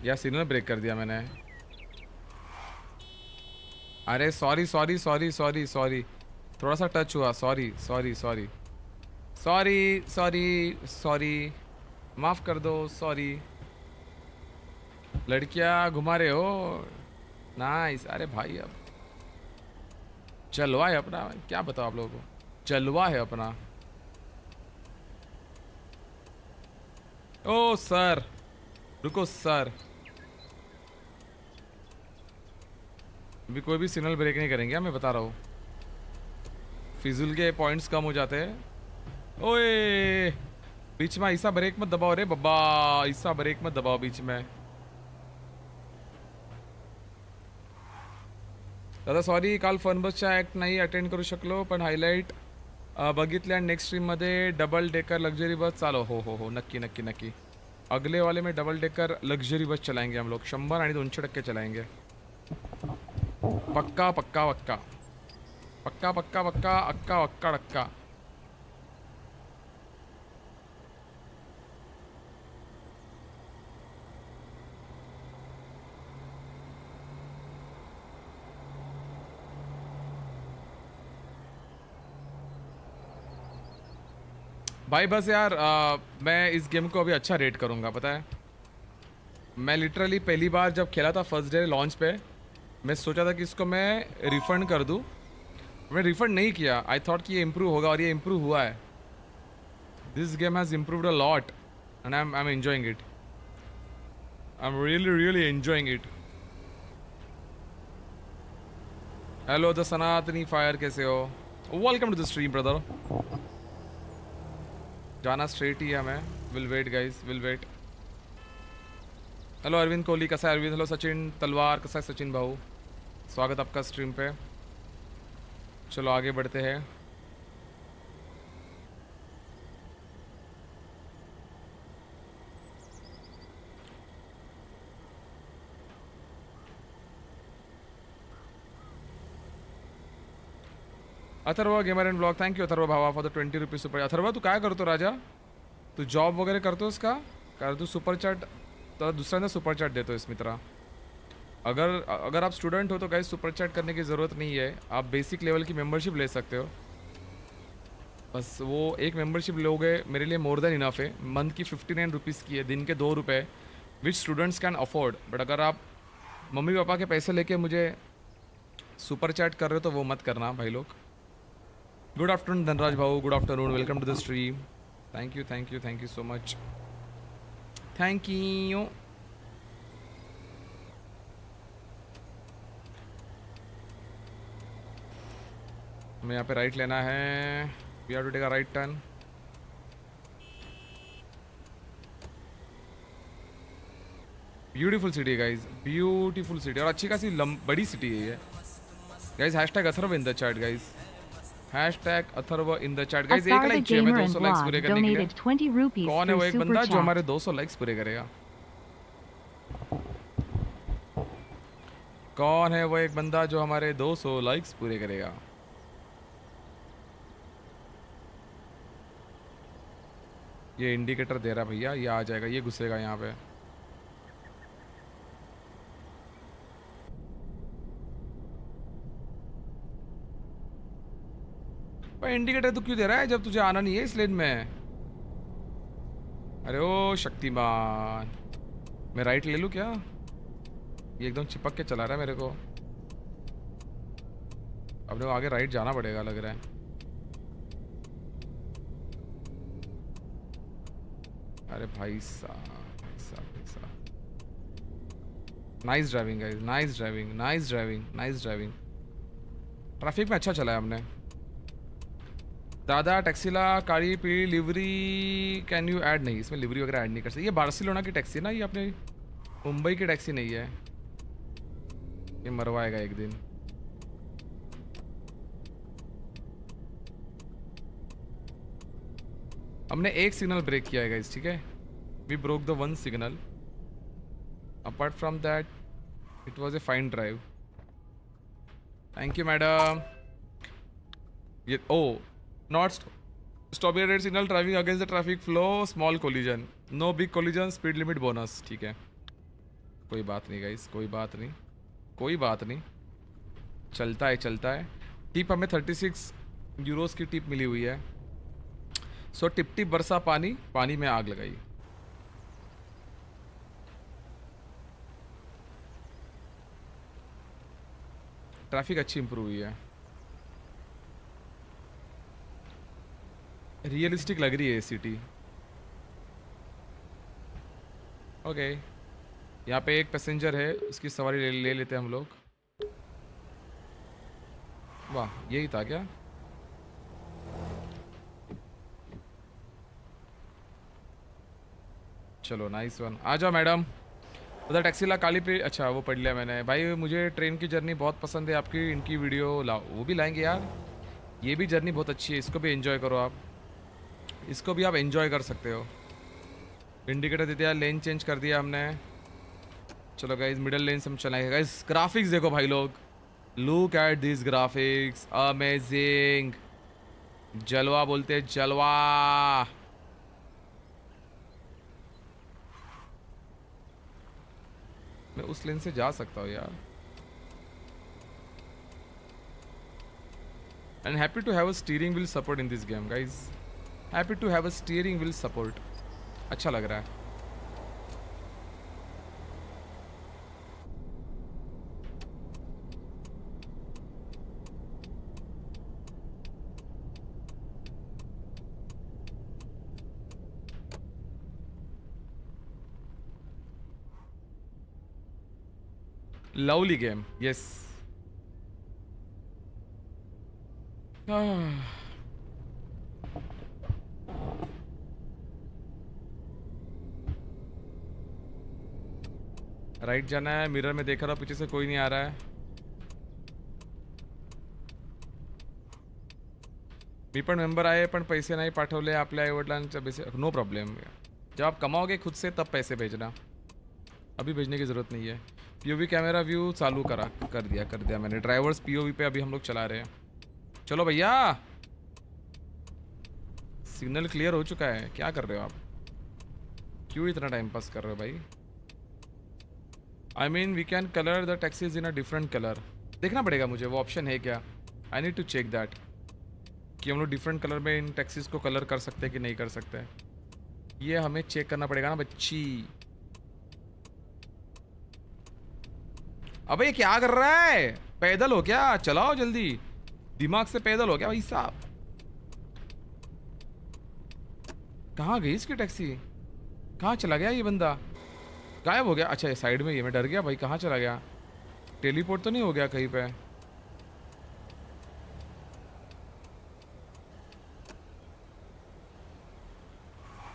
या सिग्नल ब्रेक कर दिया मैंने। अरे sorry sorry sorry sorry sorry थोड़ा सा टच हुआ। Sorry sorry sorry sorry sorry sorry माफ़ कर दो सॉरी लड़कियाँ घुमा रहे हो? नाइस अरे भाई, अब चलवा है अपना। क्या बताओ आप लोगों को? चलवा है अपना। ओ सर रुको सर अभी कोई भी सिग्नल ब्रेक नहीं करेंगे मैं बता रहा हूँ। फिजुल के पॉइंट्स कम हो जाते हैं। ओए! बीच में ऐसा ब्रेक मत दबाओ रे, बब्बा। ऐसा ब्रेक मत दबाओ बीच में। दादा सॉरी काल फनबसच्या ॲक्ट नाही अटेंड करू शकलो पण हायलाईट बघितल्या आणि नेक्स्ट स्ट्रीममध्ये डबल डेकर लग्जरी बस चालो हो हो हो. नक्की नक्की नक्की. अगले वाले में डबल डेकर लग्जरी बस चलाएंगे हम लोग. शंभर आणि दोनशे टक्के चलाएंगे. पक्का पक्का पक्का. पक्का पक्का पक्का अक्का अक्का डक्का भाई बस यार आ, मैं इस गेम को अभी अच्छा रेट करूँगा पता है? मैं लिटरली पहली बार जब खेला था फ़र्स्ट डे लॉन्च पे मैं सोचा था कि इसको मैं रिफंड कर दूँ। मैं रिफंड नहीं किया। आई थॉट कि ये इम्प्रूव होगा और ये इम्प्रूव हुआ है। This game has improved a lot and I am I am enjoying it I am really really enjoying it hello the Sanatani fire कैसे हो? Welcome to the stream brother जाना स्ट्रेट ही है हमें। Will wait guys will wait hello Arvind Kohli कैसा है Arvind hello Sachin, तलवार, कैसा है सचिन भाऊ? स्वागत आपका स्ट्रीम पे। चलो, आगे बढ़ते हैं। Atharva gamer and blog thank you Atharva Bhawa for the twenty rupees super Atharva, तू काय करतो राजा? तू जॉब वगैरे करतोस का? कारण तू सुपर चॅट तर दुसऱ्यांदा सुपर चॅट देतोयस, मित्रा. अगर अगर आप स्टूडेंट हो तो गाइस सुपर चैट करने की ज़रूरत नहीं है आप बेसिक लेवल की मेंबरशिप ले सकते हो. बस वो एक मेंबरशिप लोगे, मेरे लिए मोर देन इनफ है. मंथ की फिफ्टी नाइन रुपीज़ की है, दिन के दो रुपए which students can afford but अगर आप मम्मी पापा के पैसे लेके मुझे सुपर चैट कर रहे हो तो वो मत करना, भाई लोग. गुड आफ्टरनून धनराज भाऊ good afternoon welcome to the stream thank you thank you thank you so much thank you हमें यहाँ पे राइट लेना है। We are to take a right turn beautiful city है गाइज़ ब्यूटीफुल सिटी और अच्छी खासी बड़ी सिटी है ये। Guys hashtag Atharva in the chat guys hashtag Atharva in the chat guys एक लाइक चाहिए हमें 200 लाइक्स पूरे करने के लिए। donated 20 rupees कौन है वो? एक बंदा जो हमारे 200 लाइक्स पूरे करेगा। कौन है वो? एक बंदा जो हमारे 200 लाइक्स पूरे करेगा। ये इंडिकेटर दे रहा भैया ये आ जाएगा ये घुसेगा यहाँ पे। भाई इंडिकेटर तो क्यों दे रहा है जब तुझे आना नहीं है इस लेन में? अरे ओ, शक्तिमान। मैं राइट ले लूँ क्या? ये एकदम चिपक के चला रहा है मेरे को। अपने को आगे राइट जाना पड़ेगा लग रहा है। अरे भाई साहब nice driving nice driving nice driving nice driving traffic में अच्छा चला है हमने। दादा टैक्सीला काली पीली लिवरी कैन यू ऐड नहीं, इसमें लिवरी वगैरह ऐड नहीं कर सकते। ये बार्सिलोना की टैक्सी ना? ये अपने मुंबई की टैक्सी नहीं है। ये मरवाएगा एक दिन। हमने एक सिग्नल ब्रेक किया है ठीक है? We broke the one signal apart from that it was a fine drive thank you madam ये ओ not st- stopping at red signal driving against the traffic flow small collision no big collision speed limit bonus ठीक है कोई बात नहीं guys कोई बात नहीं कोई बात नहीं चलता है चलता है टिप हमें 36 यूरोस की टिप मिली हुई है सो टिप टिप बरसा पानी पानी में आग लगाई ट्रैफ़िक अच्छी इंप्रूव हुई है रियलिस्टिक लग रही है सिटी ओके यहाँ पे एक पैसेंजर है उसकी सवारी ले, ले लेते हैं हम लोग। वाह यही था क्या? चलो नाइस वन आ जाओ मैडम उधर टैक्सी ला काली पे अच्छा वो पढ़ लिया मैंने। भाई मुझे ट्रेन की जर्नी बहुत पसंद है आपकी इनकी वीडियो लाओ वो भी लाएँगे यार? ये भी जर्नी बहुत अच्छी है इसको भी एंजॉय करो आप। इसको भी आप एंजॉय कर सकते हो। इंडिकेटर दे दिया लेन चेंज कर दिया हमने। चलो गाइज़ मिडल लेन से हम चलाएँगे। गाइज़ ग्राफिक्स देखो भाई लोग। Look at this graphics amazing जलवा बोलते हैं, जलवा। मैं उस लेन से जा सकता हूँ यार। And happy to have a steering wheel support in this game guys happy to have a steering wheel support अच्छा लग रहा है। लवली गेम यस राइट जाना है, मिरर में देख रहा हूँ पीछे से कोई नहीं आ रहा है। मी पण मेंबर आहे पण पैसे नाही पाठवले आपल्या आईवडिलांच्या बेसे नो प्रॉब्लम जब आप कमाओगे खुद से, तब पैसे भेजना। अभी भेजने की ज़रूरत नहीं है। पीओवी कैमरा व्यू चालू करा, कर दिया कर दिया मैंने। ड्राइवर्स पीओवी पे अभी हम लोग चला रहे हैं। चलो भैया! सिग्नल क्लियर हो चुका है। क्या कर रहे हो आप? क्यों इतना टाइम पास कर रहे हो भाई? I mean we can colour the taxis in a different colour देखना पड़ेगा मुझे, वो ऑप्शन है क्या? I need to check that कि हम लोग डिफरेंट कलर में इन टैक्सीज को कलर कर सकते हैं कि नहीं कर सकते ये हमें चेक करना पड़ेगा ना, बच्ची। अबे, ये क्या कर रहा है? पैदल हो क्या? चलाओ जल्दी। दिमाग से पैदल हो क्या भाई साहब? कहाँ गई इसकी टैक्सी कहाँ चला गया ये बंदा? गायब हो गया। अच्छा ये साइड में ये मैं डर गया भाई। कहाँ चला गया? टेलीपोर्ट तो नहीं हो गया कहीं पे?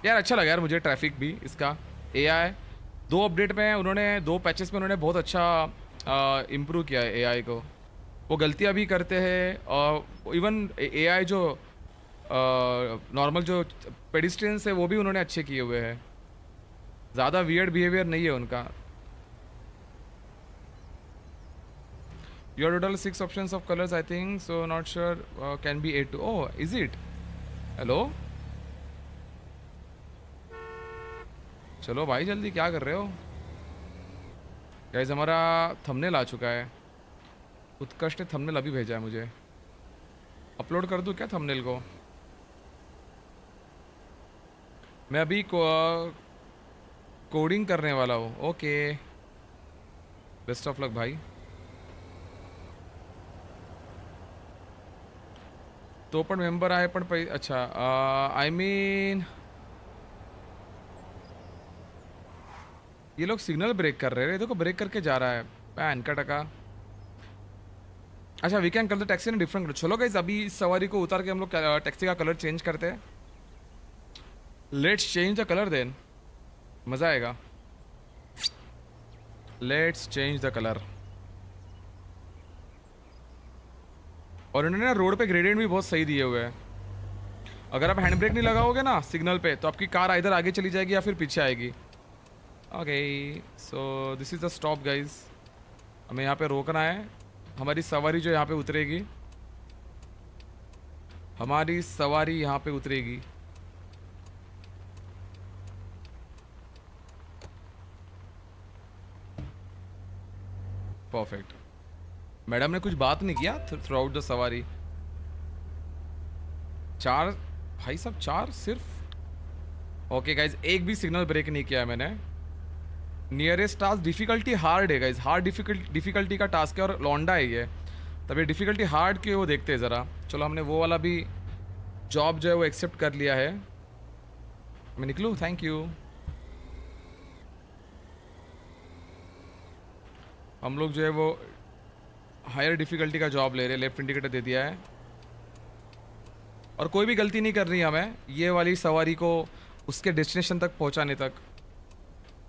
यार अच्छा लगा यार मुझे ट्रैफ़िक भी इसका। एआई दो अपडेट में उन्होंने, दो पैचेस में उन्होंने बहुत अच्छा इम्प्रूव किया है एआई को। वो गलतियाँ भी करते हैं और इवन एआई जो नॉर्मल जो पेडिस्ट्रियंस है, वो भी उन्होंने अच्छे किए हुए हैं। ज़्यादा वियर्ड बिहेवियर नहीं है उनका। Your total six options of colours I think so not sure can be at oh is it hello चलो भाई, जल्दी, क्या कर रहे हो? गाइस हमारा थंबनेल आ चुका है। उत्कर्ष ने थंबनेल अभी भेजा है मुझे। अपलोड कर दूँ क्या थंबनेल को? मैं अभी कोडिंग करने वाला हो। ओके बेस्ट ऑफ़ लक भाई। तो पण मेंबर आहे पण पै अच्छा आई मीन ये लोग सिग्नल ब्रेक कर रहे हैं। देखो ब्रेक करके जा रहा है। पैन का टका। अच्छा वी कैन कलर टैक्सी ने डिफरेंट कलर चलो गाइस अभी इस सवारी को उतार के हम लोग टैक्सी का कलर चेंज करते हैं। Let's change the colour then मज़ा आएगा। लेट्स चेंज द कलर और इन्होंने ना रोड पे ग्रेडियंट भी बहुत सही दिए हुए हैं। अगर आप हैंड ब्रेक नहीं लगाओगे ना सिग्नल पे तो आपकी कार इधर आगे चली जाएगी या फिर पीछे आएगी। Okay so this is the stop guys हमें यहाँ पे रोकना है। हमारी सवारी जो यहाँ पे उतरेगी, हमारी सवारी यहाँ पे उतरेगी। परफेक्ट मैडम ने कुछ बात नहीं किया थ्रू आउट द सवारी। चार, भाई साहब, चार सिर्फ़। ओके गाइज़ एक भी सिग्नल ब्रेक नहीं किया मैंने। नियरेस्ट टास्क डिफिकल्टी हार्ड है गाइज़ हार्ड डिफ़िकल्ट डिफिकल्टी का टास्क है और लौंडा है ये। तब ये डिफिकल्टी हार्ड क्यों वो देखते हैं ज़रा। चलो, हमने वो वाला भी जॉब जो है वो एक्सेप्ट कर लिया है। मैं निकलूँ? थैंक यू हम लोग जो है वो हायर डिफिकल्टी का जॉब ले रहे हैं लेफ़्ट इंडिकेटर दे दिया है। और कोई भी गलती नहीं कर रही हमें, ये वाली सवारी को उसके डेस्टिनेशन तक पहुँचाने तक।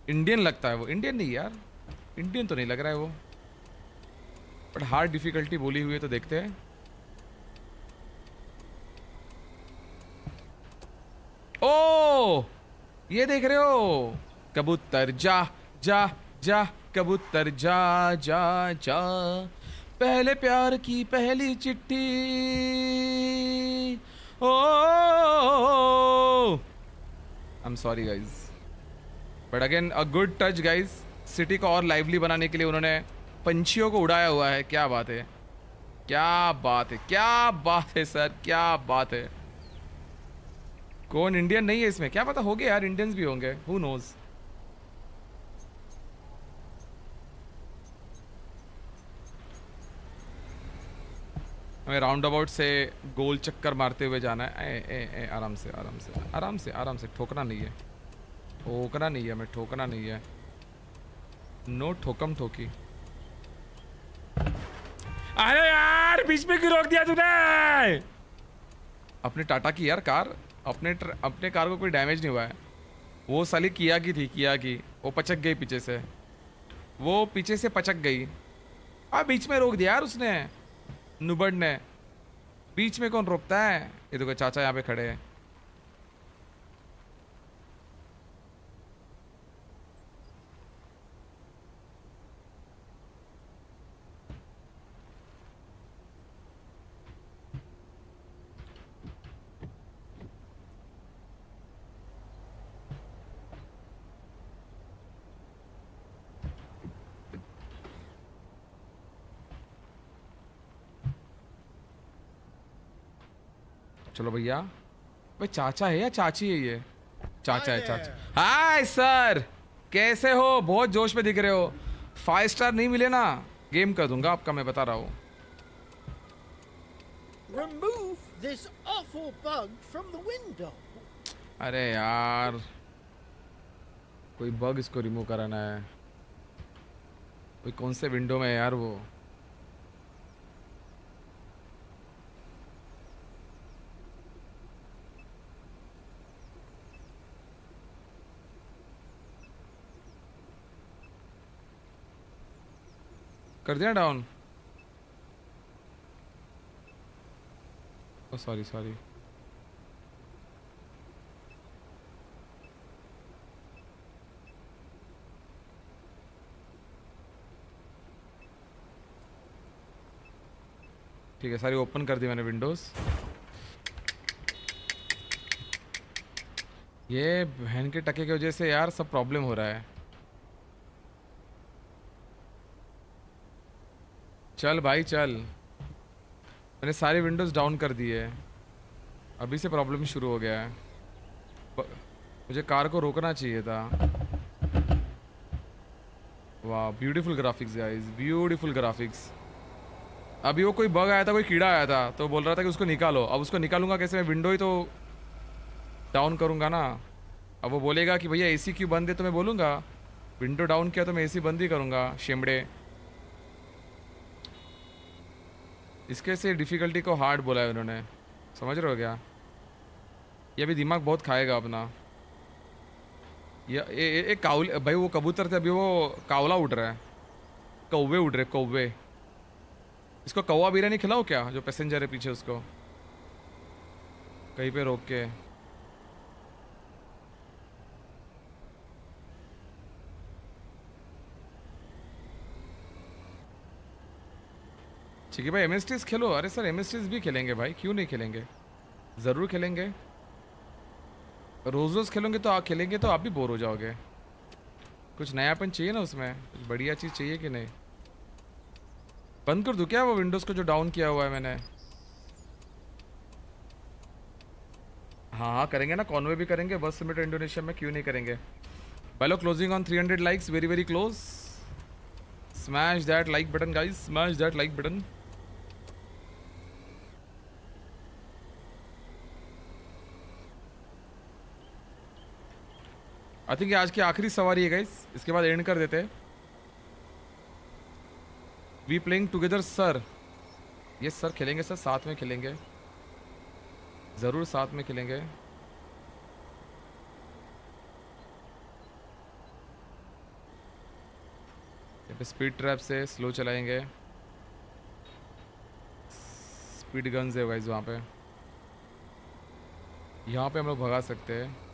इंडियन लगता है वो। इंडियन नहीं यार। इंडियन तो नहीं लग रहा है वो। बट हार्ड डिफिकल्टी बोली हुई है तो देखते हैं। ओ ये देख रहे हो? कबूतर, जा जा जा। कबूतर, जा जा जा। पहले प्यार की पहली चिट्ठी। ओ I am sorry guys but again a good touch guys city को और लाइवली बनाने के लिए उन्होंने पंछियों को उड़ाया हुआ है। क्या बात है? क्या बात है? क्या बात है सर क्या बात है? कौन? इंडियन नहीं है इसमें। क्या पता हो गया यार इंडियंस भी होंगे। हु नोज़ हमें राउंड अबाउट से गोल चक्कर मारते हुए जाना है। ए, ए, ए, आराम से आराम से आराम से आराम से। ठोकना नहीं है। ठोकना नहीं है हमें ठोकना नहीं है। नो ठोकम ठोकी। अरे यार बीच में क्यों रोक दिया तूने? अपने टाटा की यार कार अपने अपने कार को कोई डैमेज नहीं हुआ है। वो साली किया की थी किया की। वो पचक गई पीछे से। वो पीछे से पचक गई। आ बीच में रोक दिया यार उसने। नुबड़ ने बीच में कौन रोकता है? ये देखो चाचा यहाँ पे खड़े हैं। चलो भैया। भाई चाचा है या चाची है ये? चाचा है चाचा। हाय सर कैसे हो? बहुत जोश में दिख रहे हो। फाइव स्टार नहीं मिले ना? गेम कर दूँगा आपका मैं बता रहा हूँ. अरे यार कोई बग इसको रिमूव कराना है। कोई कौन से विंडो में है यार वो? कर दिया डाउन सॉरी सॉरी ठीक है, सारी ओपन कर दी मैंने विंडोज़ ये बहन के टके की वजह से यार सब प्रॉब्लम हो रहा है। चल भाई, चल। मैंने सारे विंडोज़ डाउन कर दिए। अभी से प्रॉब्लम शुरू हो गया है। मुझे कार को रोकना चाहिए था। वाह beautiful graphics guys beautiful graphics अभी वो कोई बग आया था, कोई कीड़ा आया था तो बोल रहा था कि उसको निकालो। अब उसको निकालूँगा कैसे? मैं विंडो ही तो डाउन करूँगा ना। अब वो बोलेगा कि भैया एसी क्यों बंद है? तो मैं बोलूँगा विंडो डाउन किया तो मैं एसी बंद ही करूँगा, शेमड़े। इसके से डिफ़िकल्टी को हार्ड बोला है उन्होंने। समझ रहे हो क्या? ये अभी दिमाग बहुत खाएगा अपना। ये एक काउल भाई वो कबूतर थे अभी वो कावला उड़ रहा है। कौवे उड़ रहे, कौवे। इसको कौवा बिरयानी खिलाओ क्या, जो पैसेंजर है पीछे उसको? कहीं पे रोक के। ठीक है भाई एम खेलो। अरे सर एम भी खेलेंगे भाई, क्यों नहीं खेलेंगे? ज़रूर खेलेंगे। रोज़ रोज़ खेलोगे तो आप खेलेंगे तो आप भी बोर हो जाओगे। कुछ नयापन चाहिए ना उसमें? कुछ बढ़िया चीज़ चाहिए कि नहीं? बंद कर दूँ क्या वो विंडोज़ को जो डाउन किया हुआ है मैंने? हाँ हाँ करेंगे ना कॉन्वे भी करेंगे बस समिट इंडोनेशिया में क्यों नहीं करेंगे? पहले closing on 300 likes very very close smash that like button guys smash that like button I think आज की आखिरी सवारी है गाइस इसके बाद एंड कर देते हैं. वी प्लेइंग टुगेदर सर ये सर खेलेंगे सर साथ में खेलेंगे. ज़रूर साथ में खेलेंगे. स्पीड ट्रैप से स्लो चलाएँगे. स्पीड गन्स है गाइस वहाँ पे. यहाँ पे हम लोग भगा सकते हैं.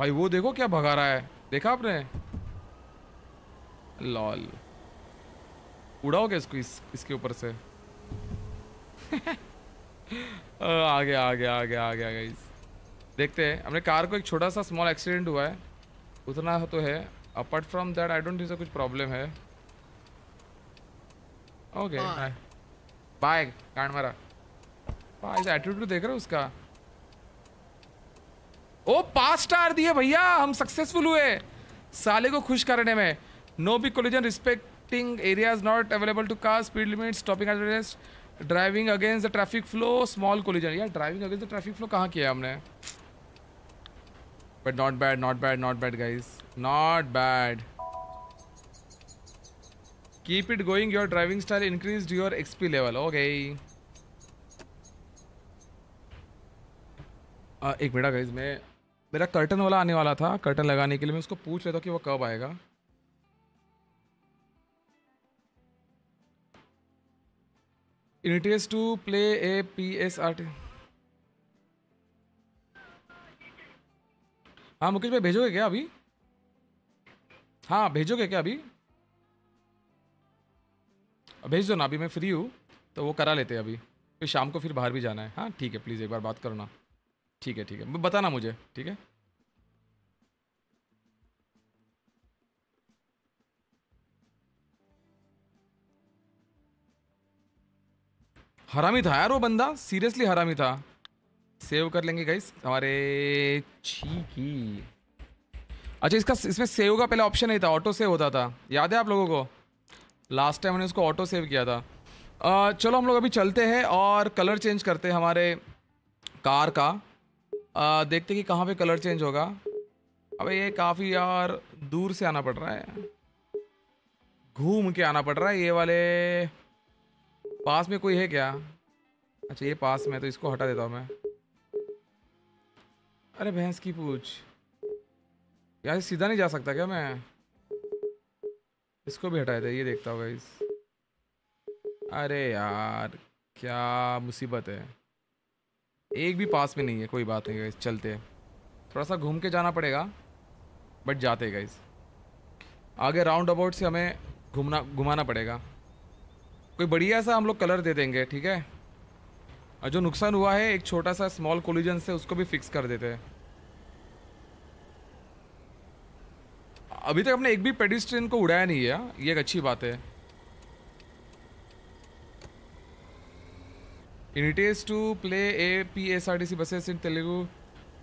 भाई वो देखो क्या भगा रहा है। देखा आपने? लॉल। उड़ाओगे इसको इस इसके ऊपर से? आ गया आ गया आ गया आ गया गाइस देखते हैं। हमने कार को एक छोटा सा स्मॉल एक्सीडेंट हुआ है। उतना तो है। Apart from that I don't think कुछ प्रॉब्लम है। ओके बाय बाय कांड मारा। बाय एटीट्यूड देख रहे हो उसका? ओ पाँच स्टार दिए भैया हम सक्सेसफुल हुए। साले को खुश करने में। No be collision respecting areas not available to car speed limit stopping at driving against the traffic flow small collision यार driving against the traffic flow कहाँ किया हमने? But not bad not bad not bad guys not bad keep it going your driving style increase your XP level okay आ, एक minute guys मैं मेरा curtain वाला आने वाला था कर्टन लगाने के लिए मैं उसको पूछ लेता हूँ कि वो कब आएगा। Interest to play A P S R T हाँ मुकेश भाई, भेजोगे क्या अभी? हाँ भेजोगे क्या अभी? भेज दो ना, अभी मैं फ्री हूँ तो वो करा लेते हैं अभी। फिर शाम को फिर बाहर भी जाना है। हाँ ठीक है प्लीज़ एक बार बात करो ना। ठीक है ठीक है। बताना मुझे ठीक है? हरामी था यार वो बंदा सीरियसली हरामी था। सेव कर लेंगे गाइस हमारे चीकी। अच्छा इसका इसमें सेव का पहले ऑप्शन नहीं था ऑटो सेव होता था। याद है आप लोगों को? लास्ट टाइम मैंने उसको ऑटो सेव किया था। आ, चलो हम लोग अभी चलते हैं और कलर चेंज करते हैं हमारे कार का। आ, देखते कि कहाँ पे कलर चेंज होगा। अबे ये काफ़ी यार दूर से आना पड़ रहा है। घूम के आना पड़ रहा है ये वाले। पास में कोई है क्या? अच्छा ये पास में तो इसको हटा देता हूँ मैं। अरे भैंस की पूछ। यार सीधा नहीं जा सकता क्या मैं? इसको भी हटाए थे ये देखता हूँ इस अरे यार क्या मुसीबत है। एक भी पास में नहीं है, कोई बात नहीं गाइस चलते हैं। थोड़ा सा घूम के जाना पड़ेगा बट जाते हैं गाइस आगे राउंड अबाउट से हमें घूमना, घुमाना पड़ेगा। कोई बढ़िया सा हम लोग कलर दे देंगे, ठीक है? और जो नुकसान हुआ है, एक छोटा सा स्मॉल कोलिजन से उसको भी फिक्स कर देते हैं। अभी तक हमने एक भी पेडिस्ट्रेन को उड़ाया नहीं है? ये एक अच्छी बात है। Interested to play A P S R T C buses in Telugu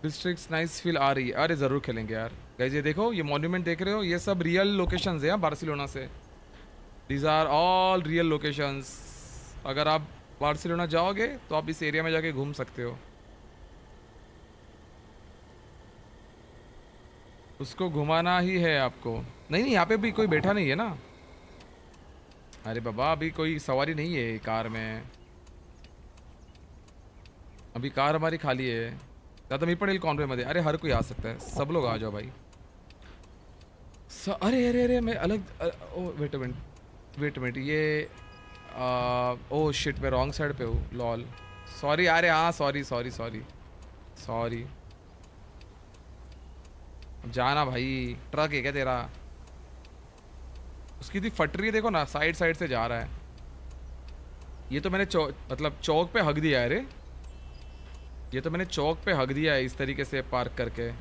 district nice feel आ रही है। अरे, ज़रूर खेलेंगे यार। गाइज़ ये देखो, ये मॉन्यूमेंट देख रहे हो? ये सब रियल लोकेशंस हैं बार्सिलोना से। These are all real locations अगर आप बार्सिलोना जाओगे तो आप इस एरिया में जाके घूम सकते हो। उसको घुमाना ही है आपको। नहीं नहीं, यहाँ पे भी कोई बैठा नहीं है ना? अरे बाबा, अभी कोई सवारी नहीं है कार में। अभी कार हमारी खाली है। दादा मी पण कॉन्वे अरे हर कोई आ सकता है। सब लोग आ जाओ भाई। स, अरे अरे अरे मैं अलग अ, oh wait minute wait minute ये आ, ओ शिट मैं रॉन्ग साइड पे हूँ लॉल सॉरी अरे हाँ सॉरी सॉरी सॉरी सॉरी जाना भाई ट्रक है क्या तेरा? उसकी थी फटरी देखो ना साइड साइड से जा रहा है। ये तो मैंने चौक मतलब चौक पे हक दिया है अरे ये तो मैंने चौक पे हक दिया है इस तरीके से पार्क करके।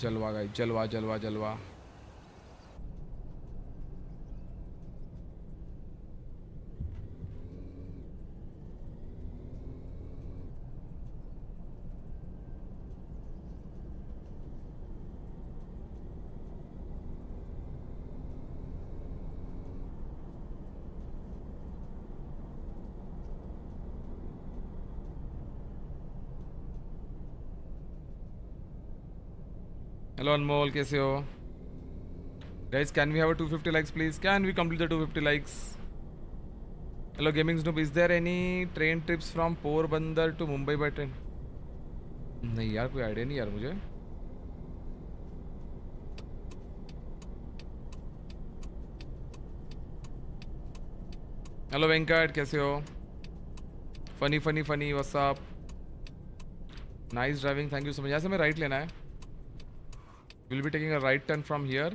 जलवा गई जलवा जलवा जलवा। हेलो अनमोल कैसे हो? Guys can we have a 250 likes please can we complete the 250 likes hello gaming snoop is there any train trips from Porbandar to Mumbai by train नहीं यार, कोई आइडिया नहीं यार मुझे। हेलो वेंकट कैसे हो? Funny funny funny what's up nice driving thank you so much यहाँ से हमें राइट लेना है। We'll be taking a right turn from here.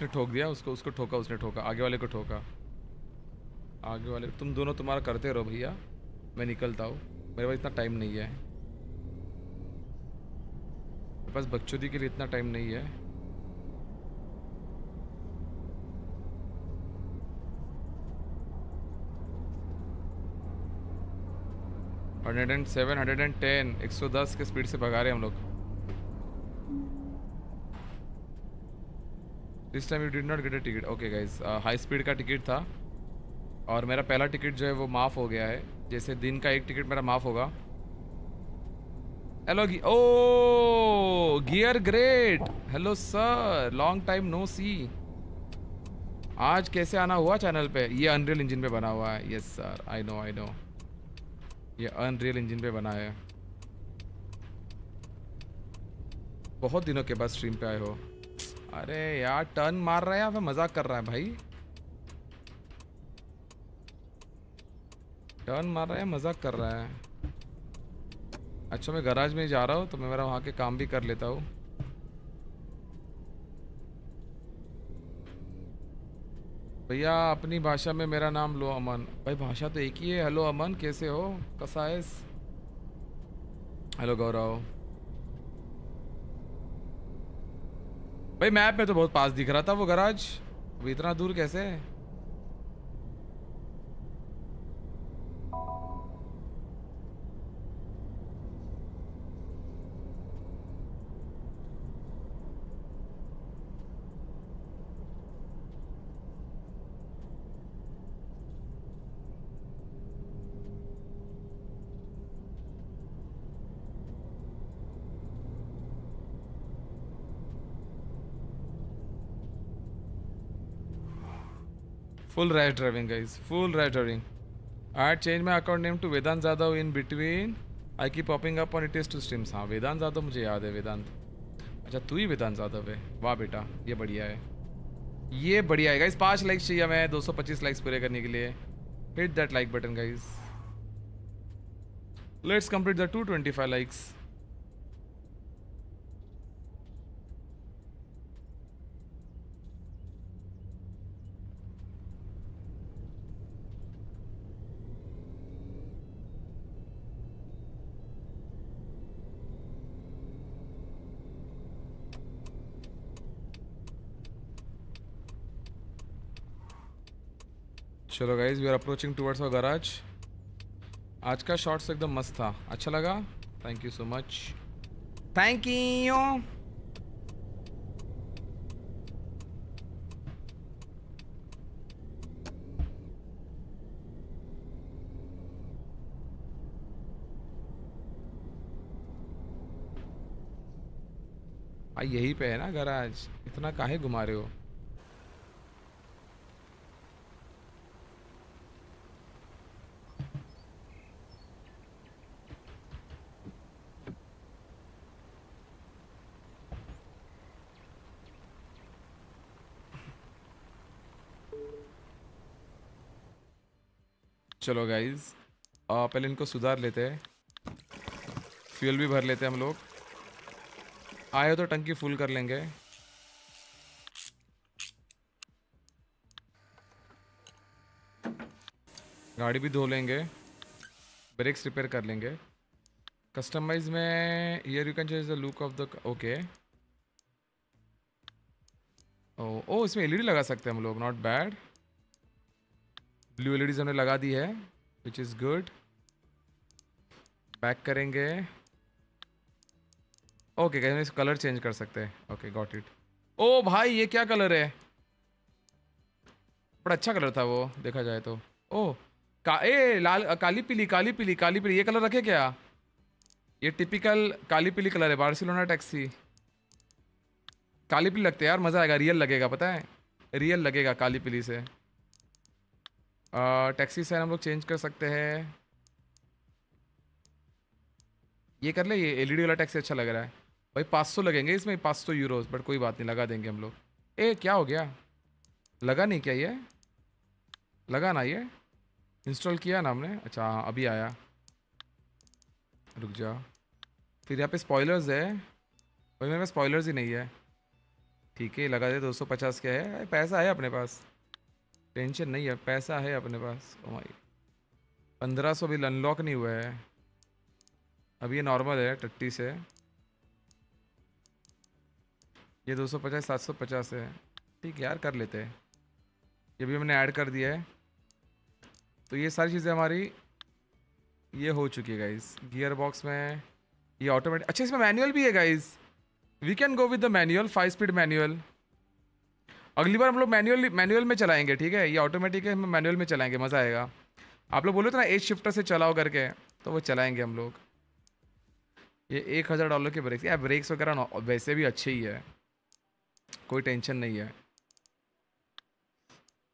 उसने ठोक दिया, उसको उसको ठोका, उसने ठोका। आगे वाले को ठोका। आगे वाले तुम दोनों तुम्हारा करते रहो भैया। मैं निकलता हूँ। मेरे पास इतना टाइम नहीं है। मेरे पास बच्चों के लिए इतना टाइम नहीं है। 107 110 110 के स्पीड से भगा रहे हैं हम लोग। This time you did not get a ticket okay guys high speed का टिकट था। और मेरा पहला टिकट जो है वो माफ़ हो गया है। जैसे दिन का एक टिकट मेरा माफ़ होगा। Hello oh gear great hello sir long time no see आज कैसे आना हुआ चैनल पे? ये अनरियल इंजन पे बना हुआ है। Yes sir I know I know ये अनरियल इंजन पे बना है। बहुत दिनों के बाद स्ट्रीम पे आए हो। अरे यार टर्न मार रहा है या फिर मज़ाक कर रहा है भाई। टर्न मार रहा है, मज़ाक कर रहा है। अच्छा मैं गराज में जा रहा हूँ तो मैं मेरा वहाँ के काम भी कर लेता हूँ। भैया, अपनी भाषा में मेरा नाम लो अमन। भाई, भाषा तो एक ही है। हेलो अमन, कैसे हो? कसा है हेलो गौरव। भाई मैप में तो बहुत पास दिख रहा था वो गराज वो इतना दूर कैसे full rash driving guys full rash driving I change my account name to Vedant Jadhav in between I keep popping up on is two streams हाँ वेदांत जादव मुझे याद है वेदांत अच्छा तू ही वेदांत जादव है। वाह बेटा, ये बढ़िया है। ये बढ़िया है गाइज़ पाँच लाइक्स चाहिए हमें, दो सौ पच्चीस लाइक्स पूरे करने के लिए। Hit that like button guys let's complete the two twenty five likes चलो guys we are approaching towards our garage आज का शॉट्स एकदम मस्त था। अच्छा लगा? Thank you so much thank you यही पे है ना गराज इतना काहे घुमा रहे हो? चलो गाइज़ पहले इनको सुधार लेते हैं। फ्यूल भी भर लेते हैं हम लोग। आए तो टंकी फुल कर लेंगे। गाड़ी भी धो लेंगे। ब्रेक्स रिपेयर कर लेंगे। कस्टमाइज में here you can change the look of the okay oh oh इसमें एलईडी लगा सकते हैं हम लोग नॉट बैड ब्लू एल हमने लगा दी है विच इज़ गुड बैक करेंगे. ओके okay, इस कलर चेंज कर सकते हैं. ओके गॉट इट ओ भाई ये क्या कलर है? बड़ा अच्छा कलर था वो देखा जाए तो. ओ का ए लाल काली पीली काली पीली काली पीली ये कलर रखे क्या? ये टिपिकल काली पीली कलर है बार्सिलोना टैक्सी काली पीली लगते यार मज़ा आएगा रियल लगेगा पता है? रियल लगेगा काली पीली से. टैक्सी साइन हम लोग चेंज कर सकते हैं। ये कर ले, ये एलईडी वाला टैक्सी अच्छा लग रहा है। भाई 500 लगेंगे इसमें 500 यूरोस बट कोई बात नहीं, लगा देंगे हम लोग। ए, क्या हो गया? लगा नहीं क्या ये? लगा ना ये? इंस्टॉल किया ना हमने? अच्छा हाँ अभी आया। रुक जा। फिर यहाँ पे स्पॉयलर्स है। भाई मेरे पास स्पॉयलर्स ही नहीं है। ठीक है, लगा दे 250 क्या है। पैसा है अपने पास। टेंशन नहीं है, पैसा है अपने पास माई पंद्रह सौ भी अनलॉक नहीं हुआ है। अभी ये नॉर्मल है टट्टी से। ये दो सौ पचास, सात सौ पचास है। ठीक है यार, कर लेते हैं। ये भी हमने ऐड कर दिया है। तो ये सारी चीज़ें हमारी, ये हो चुकी है गाइस गियर बॉक्स में ये ऑटोमेटिक अच्छा इसमें मैनुअल भी है guys we can go with the manual five speed manual अगली बार हम लोग मैनुअल मैनुअल में चलाएँगे ठीक है? ये ऑटोमेटिक है हम मैनुअल में चलाएँगे मज़ा आएगा। आप लोग बोले थे ना एज शिफ्टर से चलाओ करके तो वो चलाएँगे हम लोग। ये एक हज़ार डॉलर के ब्रेक्स यार ब्रेक्स वगैरह वैसे भी अच्छे ही है। कोई टेंशन नहीं है।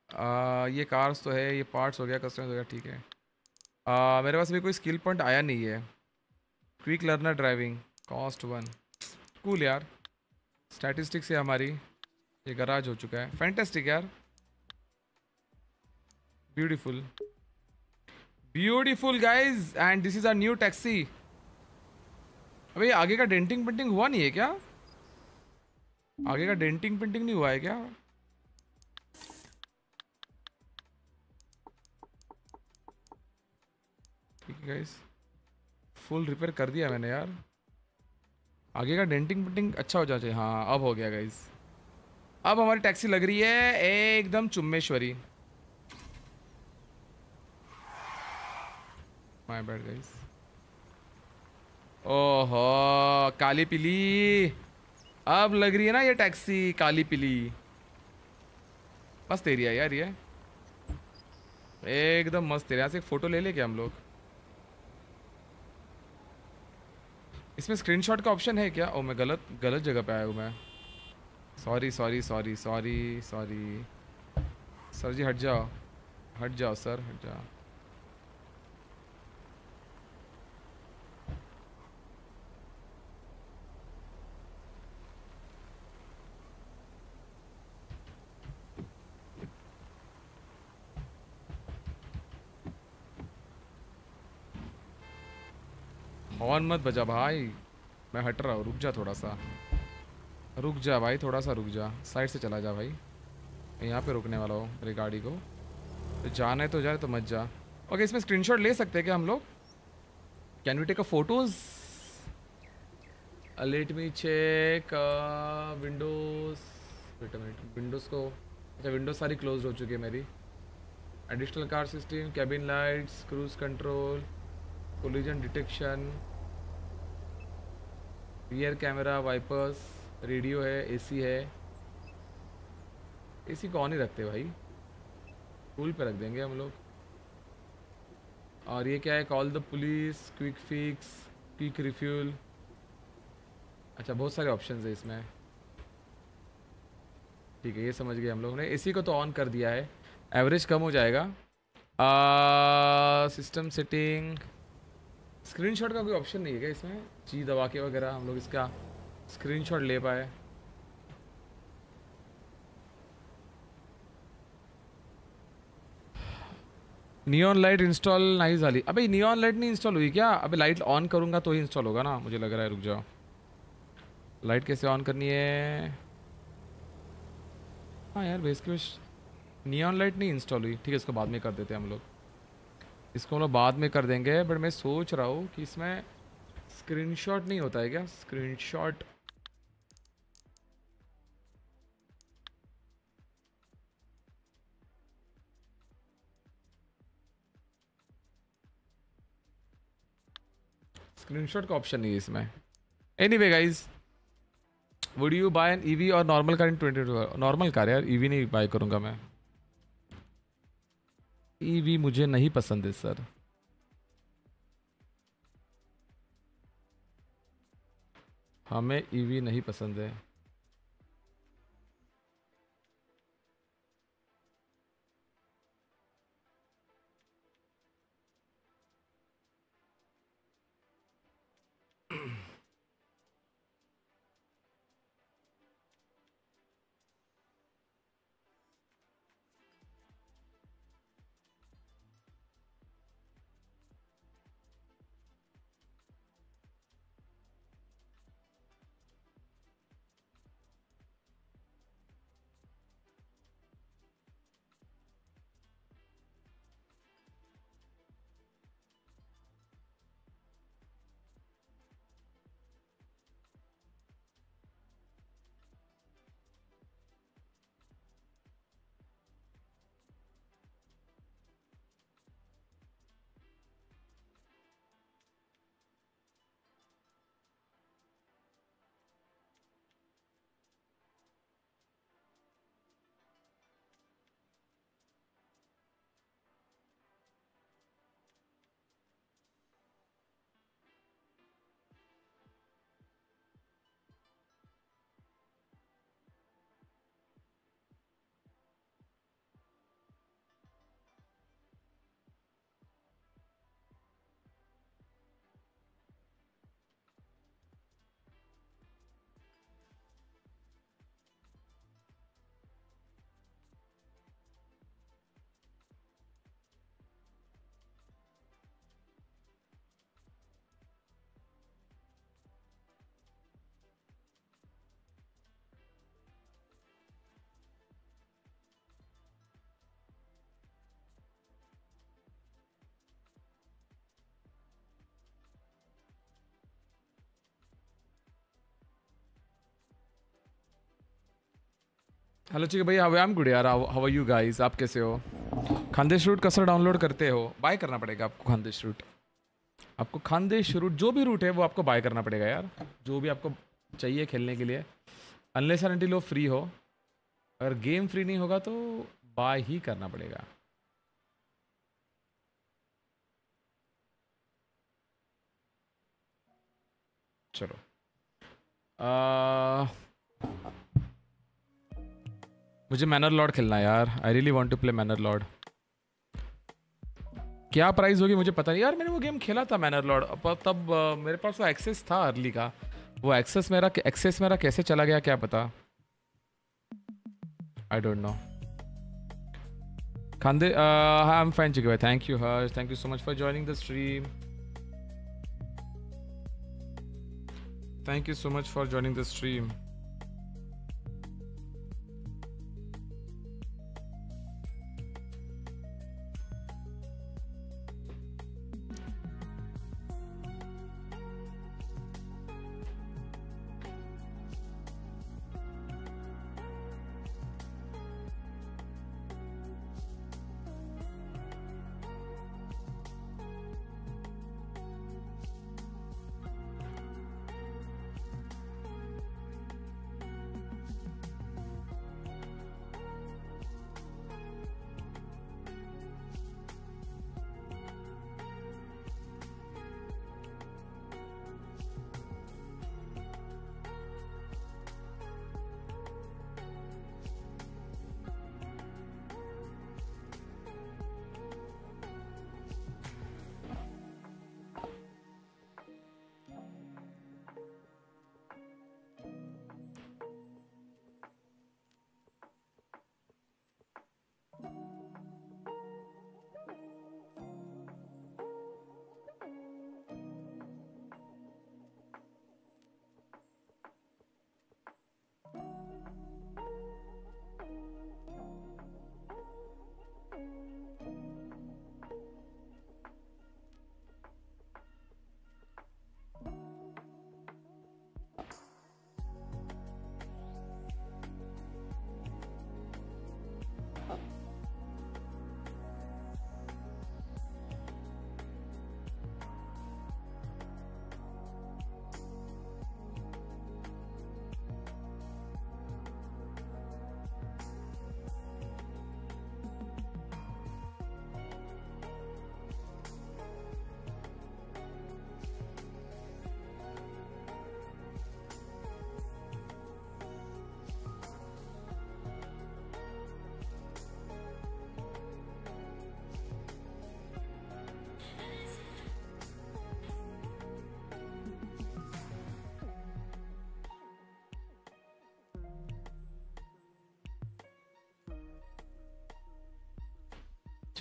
आ, ये कार्स तो है ये पार्ट्स हो गया कस्टमर्स हो गया ठीक है। आ, मेरे पास भी कोई स्किल पॉइंट आया नहीं है। Quick learner driving cost one cool यार। स्टैटिस्टिक्स है हमारी। ये गराज हो चुका है। फैंटेस्टिक यार। Beautiful beautiful guys and this is our new taxi अबे आगे का डेंटिंग पेंटिंग हुआ नहीं है क्या? आगे का डेंटिंग पेंटिंग नहीं हुआ है क्या? ठीक है गाइस फुल रिपेयर कर दिया मैंने यार। आगे का डेंटिंग पेंटिंग अच्छा हो चाहिए। हाँ अब हो गया गाइस अब हमारी टैक्सी लग रही है एकदम चुम्बेश्वरी माय बैड गाइस ओहो, काली पीली। अब लग रही है ना ये टैक्सी, काली पीली। मस्त एरिया यार ये। एकदम मस्त एरिया से एक फ़ोटो ले ले क्या हम लोग? इसमें स्क्रीनशॉट का ऑप्शन है क्या? ओ मैं गलत गलत जगह पे आया हूँ मैं। Sorry sorry sorry sorry sorry sir ji हट जाओ। हट जाओ सर हट जाओ। हॉर्न मत बजा भाई। मैं हट रहा हूँ, रुक जा थोड़ा सा। रुक जा भाई, थोड़ा सा रुक जा। साइड से चला जा भाई। यहाँ पे रुकने वाला हूँ मेरी गाड़ी को। तो जाना है तो जाए तो मत जा। ओके इसमें स्क्रीनशॉट ले सकते हैं क्या हम लोग? Can we take a photos let me check windows windows को अच्छा विंडोज़ सारी क्लोज हो चुकी है मेरी। Additional car system cabin lights cruise control collision detection rear camera wipers radio है एसी है। एसी को ऑन ही रखते भाई? फुल पे रख देंगे हम लोग। और ये क्या है? Call the police quick fix quick refuel अच्छा बहुत सारे ऑप्शंस है इसमें। ठीक है, ये समझ गए हम लोग ने। एसी को तो ऑन कर दिया है। एवरेज कम हो जाएगा। सिस्टम सेटिंग स्क्रीनशॉट का कोई ऑप्शन नहीं है क्या इसमें? जी दबा के वगैरह हम लोग इसका स्क्रीनशॉट ले पाए। नियॉन लाइट इंस्टॉल नहीं झाली। अबे नियॉन लाइट नहीं इंस्टॉल हुई क्या? अबे लाइट ऑन करूँगा तो ही इंस्टॉल होगा ना, मुझे लग रहा है, रुक जाओ। लाइट कैसे ऑन करनी है? हाँ यार बेस बेसिकली नियॉन लाइट नहीं इंस्टॉल हुई। ठीक है, इसको बाद में कर देते हैं हम लोग। इसको हम लोग बाद में कर देंगे बट मैं सोच रहा हूँ कि इसमें स्क्रीनशॉट नहीं होता है क्या? स्क्रीनशॉट स्क्रीनशॉट का ऑप्शन नहीं है इसमें। Anyway guys would you buy an EV or normal car in twenty normal car यार ईवी नहीं बाय करूँगा मैं। ईवी मुझे नहीं पसंद है सर हमें ईवी नहीं पसंद है। हेलो चिके भैया आई एम गुड यार हाउ यू गाइस आप कैसे हो? खानदेश रूट कसर डाउनलोड करते हो बाय करना पड़ेगा आपको खानदेश रूट। आपको खानदेश रूट जो भी रूट है वो आपको बाय करना पड़ेगा यार जो भी आपको चाहिए खेलने के लिए। अनलेस एंड लो फ्री हो। अगर गेम फ्री नहीं होगा तो बाय ही करना पड़ेगा। चलो। आ, मुझे मैनर लॉर्ड खेलना है यार. I really want to play manor lord क्या प्राइस होगी मुझे पता नहीं. यार, मैंने वो गेम खेला था मैनर लॉर्ड तब मेरे पास वो एक्सेस था अर्ली का. वो एक्सेस मेरा एक्सेस मेरा कैसे चला गया क्या पता? आई डोंट नो खानदे आई एम फाइन चिके भाई thank you Harsh thank you so much for joining the stream thank you so much for joining the stream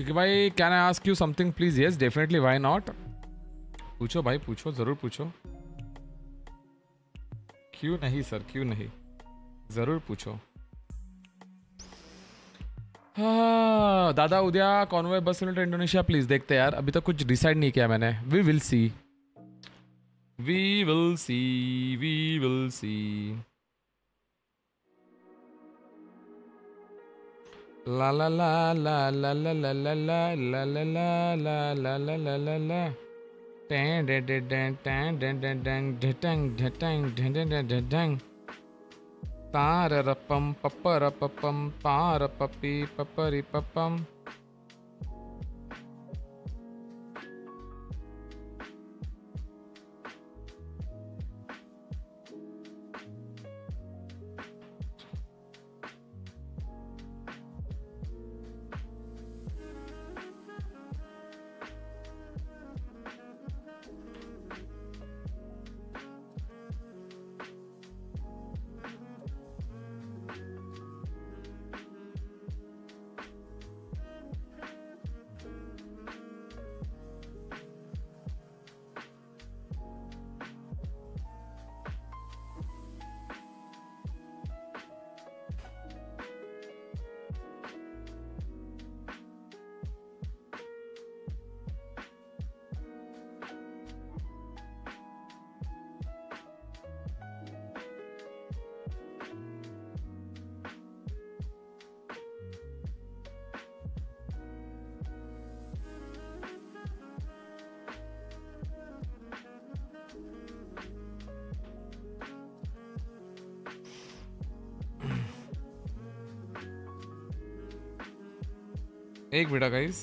ठीक है भाई can I ask you something please yes definitely why not पूछो भाई पूछो ज़रूर पूछो। क्यों नहीं सर क्यों नहीं? ज़रूर पूछो। हाँ, दादा उद्या कॉन्वे बस सिलेंडर इंडोनेशिया प्लीज़ देखते यार। अभी तक तो कुछ डिसाइड नहीं किया मैंने। We will see we will see we will see La la la la la la la la la la la la la la la la la la Dang dang dang dang dang dang dang dang dang dang dang dang dang dang Tararapam paparapapam parapapi paparipapam एक बेटा guys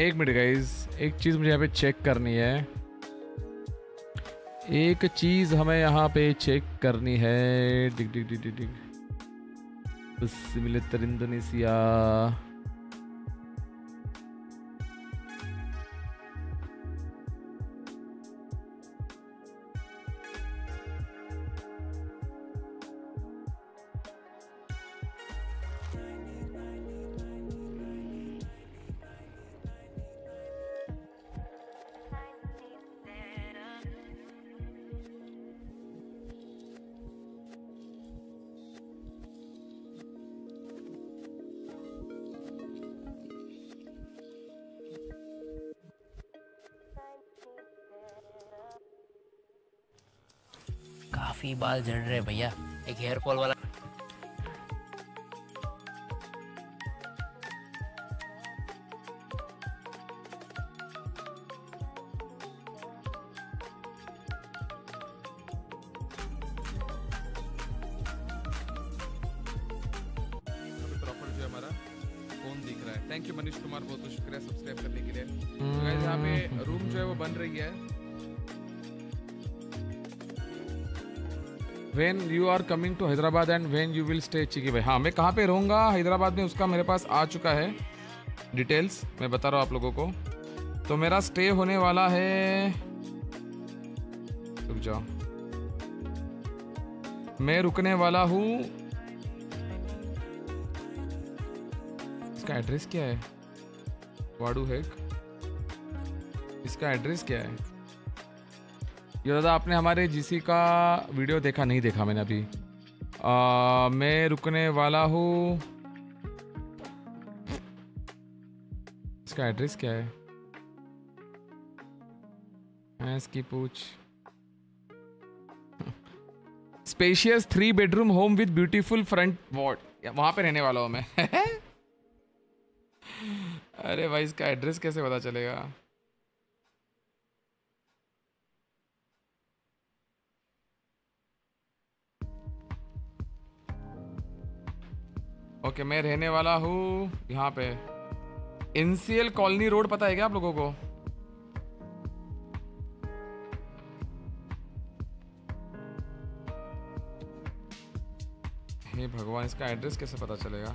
एक minute guys एक चीज़ मुझे यहाँ पे check करनी है। एक चीज़ हमें यहाँ पे चेक करनी है। डिग डिग डिग डिग डिग। सिमिलेटर इंडोनेशिया बाल झड़ रहे भैया। एक हेयर फॉल वाला coming to Hyderabad and when you will stay Chiki भाई हाँ मैं कहाँ पे रहूँगा? हैदराबाद में उसका मेरे पास आ चुका है डिटेल्स मैं बता रहा हूँ आप लोगों को। तो मेरा स्टे होने वाला है, रुक जाओ। मैं रुकने वाला हूँ। इसका एड्रेस क्या है? वाडू हैक इसका एड्रेस क्या है? ये दादा, आपने हमारे जीसी का वीडियो देखा? नहीं देखा मैंने अभी। मैं रुकने वाला हूँ। इसका एड्रेस क्या है? मैं इसकी पूछ। Spacious three bedroom home with beautiful front yard वहाँ पे रहने वाला हूँ मैं। (laughs) अरे भाई, इसका एड्रेस कैसे पता चलेगा? ओके मैं रहने वाला हूँ यहाँ पे। एनसीएल कॉलोनी रोड पता है क्या आप लोगों को? हे भगवान, इसका एड्रेस कैसे पता चलेगा?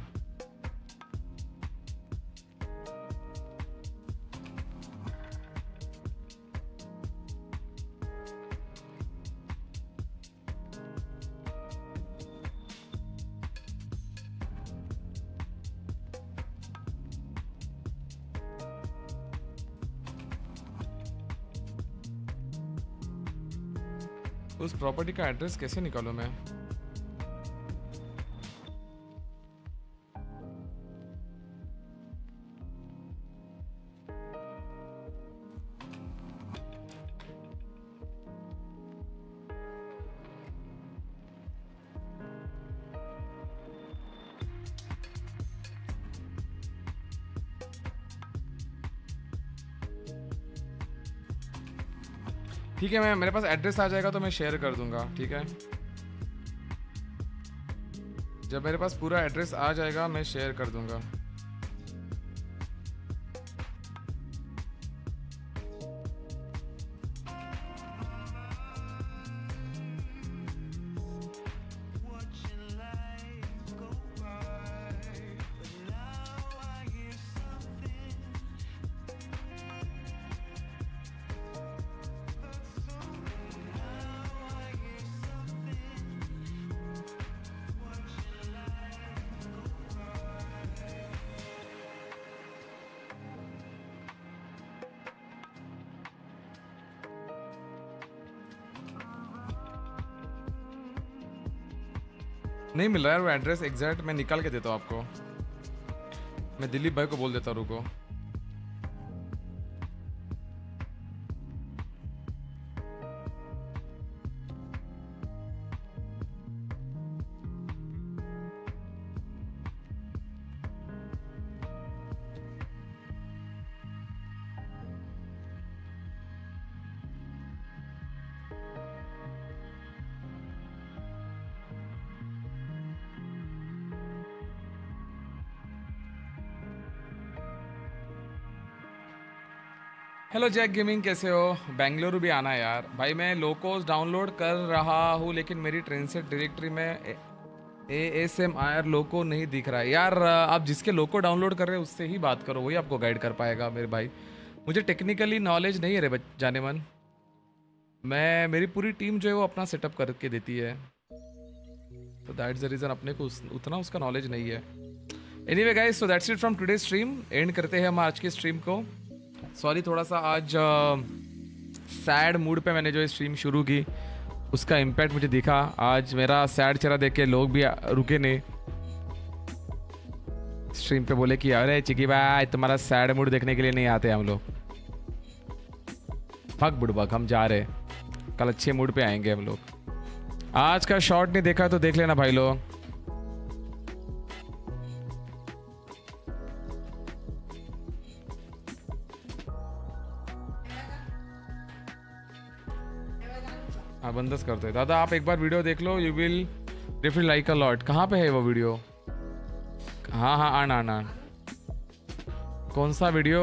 प्रॉपर्टी का एड्रेस कैसे निकालूँ मैं? ठीक है, मैं, मेरे पास एड्रेस आ जाएगा तो मैं शेयर कर दूँगा, ठीक है? जब मेरे पास पूरा एड्रेस आ जाएगा, मैं शेयर कर दूँगा। नहीं मिल रहा है वो एड्रेस एग्जैक्ट मैं निकाल के देता हूँ आपको। मैं दिलीप भाई को बोल देता हूँ, रुको। हेलो जैक गेमिंग कैसे हो? बेंगलुरु भी आना यार। भाई मैं लोकोस डाउनलोड कर रहा हूँ लेकिन मेरी ट्रेन से डायरेक्टरी में A S M I R loco नहीं दिख रहा है। यार आप जिसके लोको डाउनलोड कर रहे हैं उससे ही बात करो वही आपको गाइड कर पाएगा मेरे भाई। मुझे टेक्निकली नॉलेज नहीं है रे जाने मन। मैं मेरी पूरी टीम जो है वो अपना सेटअप करके देती है। तो दैट्स द रीज़न अपने को उस, उतना उसका नॉलेज नहीं है। Anyway guys so that's it from today stream end करते हैं हम आज की स्ट्रीम को। सॉरी थोड़ा सा आज सैड मूड पे मैंने जो स्ट्रीम शुरू की, उसका इम्पैक्ट मुझे दिखा। आज मेरा सैड चेहरा देख के लोग भी रुके नहीं। स्ट्रीम पे बोले कि, अरे चिकी भाई, तुम्हारा सैड मूड देखने के लिए नहीं आते हम लोग। भग बुड़बक हम जा रहे कल अच्छे मूड पे आएँगे हम लोग। आज का शॉट नहीं देखा तो देख लेना भाई लोग। बंदस करते हैं। दादा, आप एक बार वीडियो देख लो you will different like a lot कहाँ पे है वो वीडियो? हाँ हाँ आना आना। कौन सा वीडियो?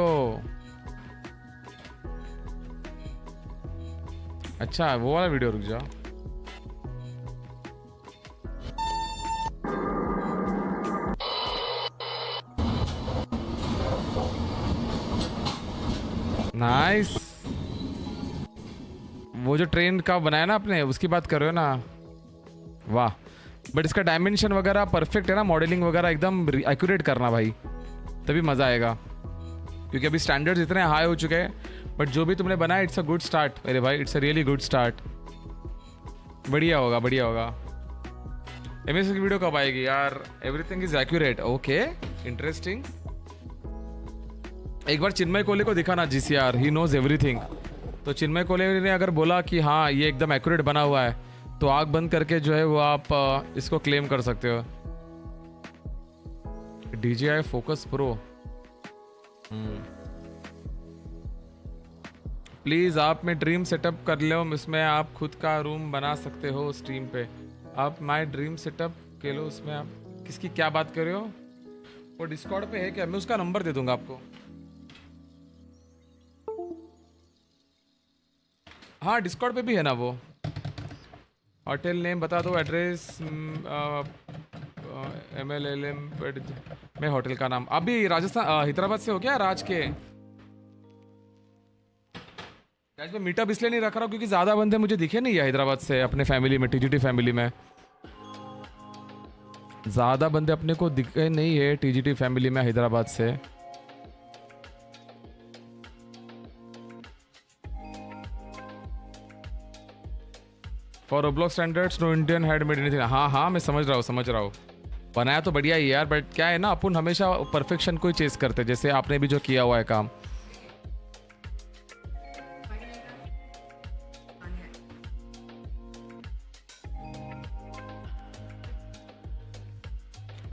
अच्छा वो वाला वीडियो रुक जा नाइस वो जो ट्रेन का बनाया ना आपने, उसकी बात कर रहे हो ना। वाह। बट इसका डायमेंशन वगैरह परफेक्ट है ना मॉडलिंग वगैरह एकदम एक्यूरेट करना भाई। तभी मज़ा आएगा। क्योंकि अभी स्टैंडर्ड्स इतने हाई हो चुके हैं बट जो भी तुमने बनाया इट्स अ गुड स्टार्ट मेरे भाई it's a really good start बढ़िया होगा बढ़िया होगा। एम की वीडियो कब आएगी यार? Everything is accurate okay interesting एक बार चिन्मय कोहली को दिखाना G C R he knows everything तो चिन्मय कोहली ने अगर बोला कि हाँ ये एकदम एक्यूरेट बना हुआ है तो आग बंद करके जो है वो आप इसको क्लेम कर सकते हो। डी फोकस प्रो प्लीज़ आप में ड्रीम सेटअप कर लो, इसमें आप खुद का रूम बना सकते हो स्ट्रीम पे। आप माय ड्रीम सेटअप के लो उसमें आप किसकी क्या बात कर रहे हो? वो डिस्कॉर्ड पे है क्या? मैं उसका नंबर दे दूँगा आपको। हाँ डिस्कॉर्ड पे भी है ना वो। होटल नेम बता दो address M L L M मैं होटल का नाम। अभी राजस्थान हैदराबाद से हो गया राज के? आज मैं मीटअप इसलिए नहीं रख रहा हूँ क्योंकि ज़्यादा बंदे मुझे दिखे नहीं है हैदराबाद से, अपने फैमिली में टीजीटी फैमिली में। ज़्यादा बंदे अपने को दिखे नहीं है टीजीटी फैमिली में हैदराबाद से। For oblock standards no Indian had made anything हाँ हाँ मैं समझ रहा हूँ समझ रहा हूँ। बनाया तो बढ़िया ही यार बट क्या है ना अपन हमेशा परफेक्शन को ही चेस करते जैसे आपने भी जो किया हुआ है काम।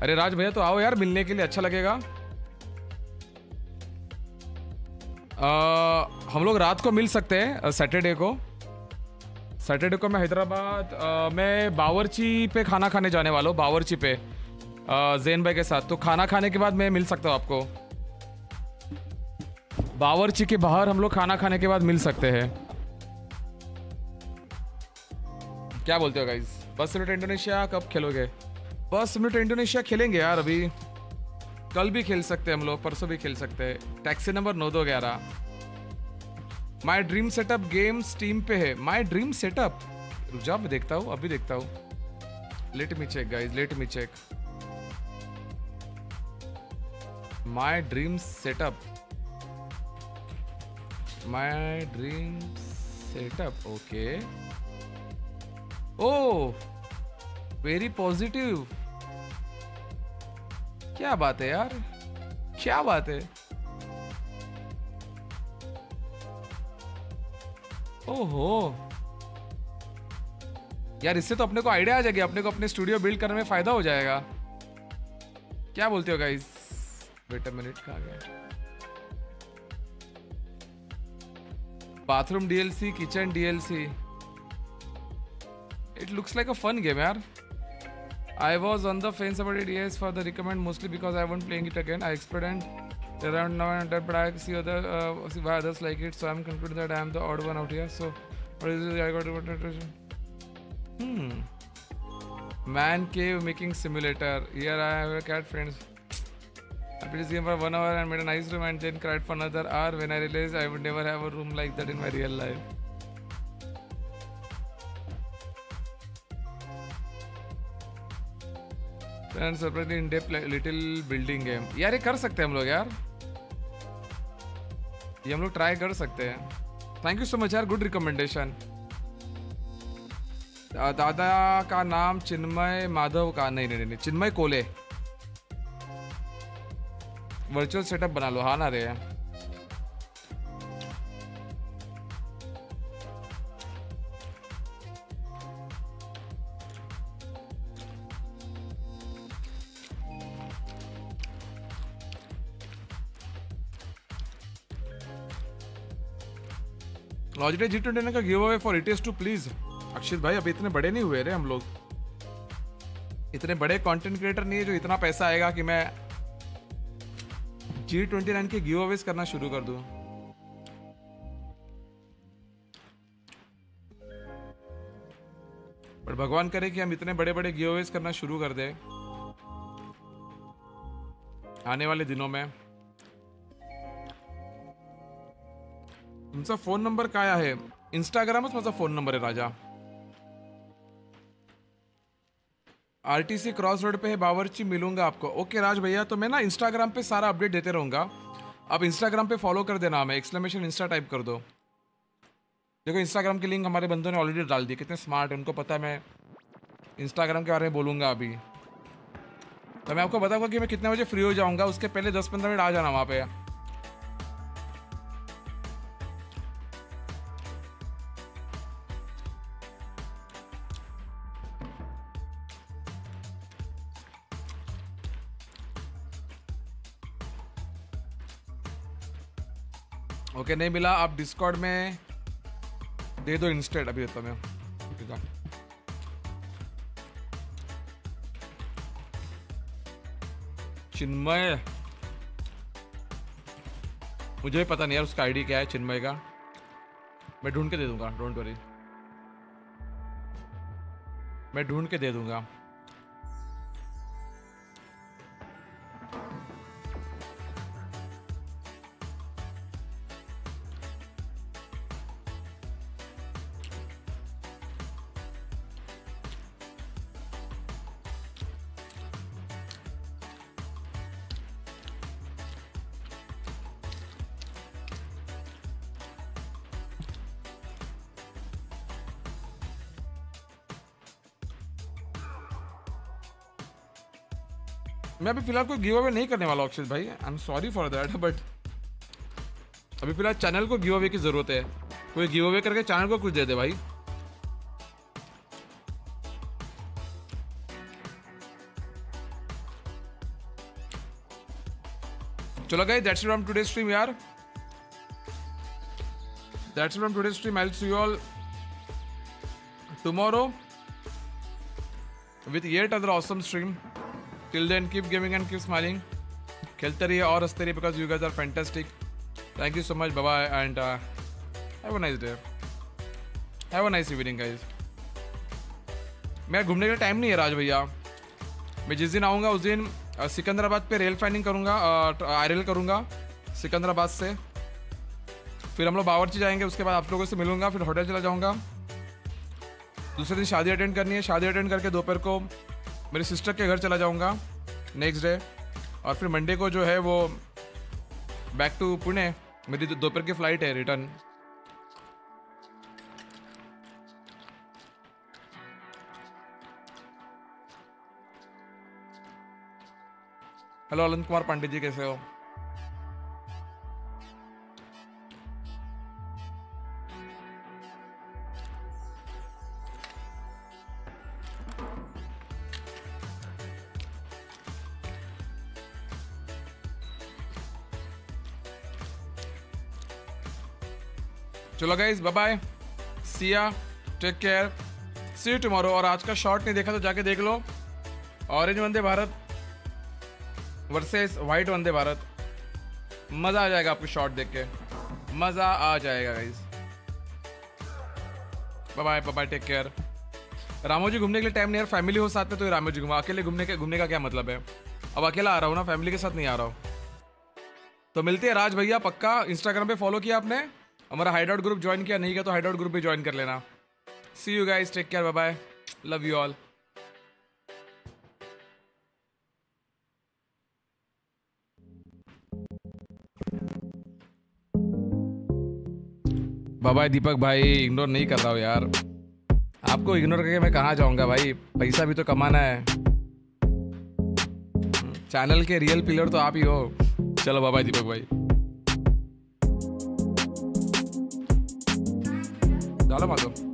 अरे राज भैया तो आओ यार मिलने के लिए अच्छा लगेगा। आ, हम लोग रात को मिल सकते हैं सैटरडे को। सैटरडे को मैं हैदराबाद मैं बावर्ची पे खाना खाने जाने वाला हूँ, बावर्ची पे जैन भाई के साथ। तो खाना खाने के बाद मैं मिल सकता हूँ आपको। बावरची के बाहर हम लोग खाना खाने के बाद मिल सकते हैं। क्या बोलते हो गाइज़ बस मिनट इंडोनेशिया कब खेलोगे? बस मिनट इंडोनेशिया खेलेंगे यार अभी। कल भी खेल सकते हैं हम लोग, परसों भी खेल सकते हैं। टैक्सी नंबर नौ दो ग्यारह। My dream setup game Steam पे है। माई ड्रीम सेटअप जाओ, मैं देखता हूँ, अभी देखता हूँ। Let me check guys let me check my dream setup my dream setup okay oh very positive क्या बात है यार? क्या बात है? ओहो। यार इससे तो अपने को आइडिया आ जाएगी अपने को अपने स्टूडियो बिल्ड करने में फ़ायदा हो जाएगा। क्या बोलते हो गाइस वेट अ मिनट कहा गया? Bathroom DLC kitchen DLC it looks like a fun game यार। I was on the fence about it, yes, for the recommend mostly because I won't playing it again. I experimented around now and then, but I see other uh, see why others like it, so I'm concluding that I am the odd one out here. So, what is it? I got to Hmm. Man cave making simulator. Here I have a cat friends. I played this game for one hour and made a nice room and then cried for another hour when I realized I would never have a room like that in my real life. And separately in Depp little building game यार ये कर सकते हैं हम लोग यार ये हम लोग ट्राई कर सकते हैं। थैंक यू सो मच यार गुड रिकमेंडेशन दादा का नाम चिन्मय माधव का, नहीं नहीं नहीं चिन्मय कोले। वर्चुअल सेटअप बना लो हाँ ना रे। लॉजिटेक जी ट्वेंटी का giveaway for it is to please. Akshit भाई, अभी इतने बड़े नहीं हुए रे हम लोग। इतने बड़े कंटेंट क्रिएटर नहीं है जो इतना पैसा आएगा कि मैं जी ट्वेंटी नाइन के गिव अवेज करना शुरू कर दूँ। बट भगवान करे कि हम इतने बड़े बड़े गिव अवेज करना शुरू कर दें। आने वाले दिनों में। तुमचा फ़ोन नंबर काय आहे? इंस्टाग्रामच माझा फ़ोन नंबर है राजा. आरटीसी क्रॉस रोड पे है, बावर्ची मिलूँगा आपको. ओके राज भैया तो मैं ना इंस्टाग्राम पे सारा अपडेट देते रहूँगा. आप इंस्टाग्राम पे फॉलो कर देना हमें. एक्सक्लेमेशन इंस्टा टाइप कर दो. देखो इंस्टाग्राम की लिंक हमारे बंदों ने ऑलरेडी डाल दी. कितने स्मार्ट है, उनको पता है मैं इंस्टाग्राम के बारे में बोलूँगा अभी. तो मैं आपको बताऊँगा कि मैं कितने बजे फ्री हो जाऊँगा. उसके पहले दस पंद्रह मिनट आ जाना वहाँ पे. ओके नहीं मिला। आप डिस्कॉर्ड में दे दो इंस्टेंट अभी देता मैं। चिन्मय। मुझे भी पता नहीं यार, उसका आईडी क्या है, चिन्मय का। मैं ढूंढ के दे दूँगा डोंट वरी मैं ढूंढ के दे दूँगा। मैं अभी फ़िलहाल कोई गिव अवे नहीं करने वाला, अक्षित भाई। I am sorry for that but अभी फ़िलहाल चैनल को गिव अवे की ज़रूरत है। कोई गिव अवे करके चैनल को कुछ दे दे भाई। चलो guys that's from today stream यार। That's from today stream I see you all tomorrow with yet another awesome till then keep gaming and keep smiling खेलते रहिए और हँसते रहिए because you guys are fantastic thank you so much bye and have a nice day have a nice evening guys मैं घूमने का time नहीं है, राज भैया। मैं जिस दिन आऊँगा, उस दिन सिकंदराबाद पे रेल फाइनिंग करूँगा आई रेल करूँगा, सिकंदराबाद से। फिर हम लोग बावर्ची जाएँगे, उसके बाद आप लोगों से मिलूँगा, फिर होटल चला जाऊँगा। दूसरे दिन शादी अटेंड करनी है, शादी अटेंड करके दोपहर को मेरी सिस्टर के घर चला जाऊँगा नेक्स्ट डे और फिर मंडे को जो है वो बैक टू पुणे मेरी दोपहर की फ़्लाइट है रिटर्न हेलो अनंत कुमार पांडे जी, कैसे हो? चलो guys bye see ya take care see tomorrow और आज का शॉट नहीं देखा तो जाके देख लो. Orange Vande Bharat versus white Vande Bharat. मज़ा आ जाएगा आपको शॉट देख के. मज़ा आ जाएगा guys bye bye take care Ramo ji, घूमने के लिए टाइम नहीं यार. फैमिली हो साथ में तो रामो जी घूमा. अकेले घूमने के घूमने का क्या मतलब है? अब अकेला आ रहा हूँ ना फैमिली के साथ नहीं आ रहा हूँ. तो मिलते हैं, राज भैया, पक्का? इंस्टाग्राम पे फॉलो किया आपने? हमारा हाइड आउट ग्रुप ज्वाइन किया, नहीं किया तो हाइड आउट ग्रुप भी ज्वाइन कर लेना। See you guys take care bye bye love you all bye Deepak भाई इग्नोर नहीं कर रहा हूँ यार। आपको इग्नोर करके मैं कहाँ जाऊँगा भाई? पैसा भी तो कमाना है। चैनल के रियल पिलर तो आप ही हो। चलो बाय दीपक भाई। डालो माधव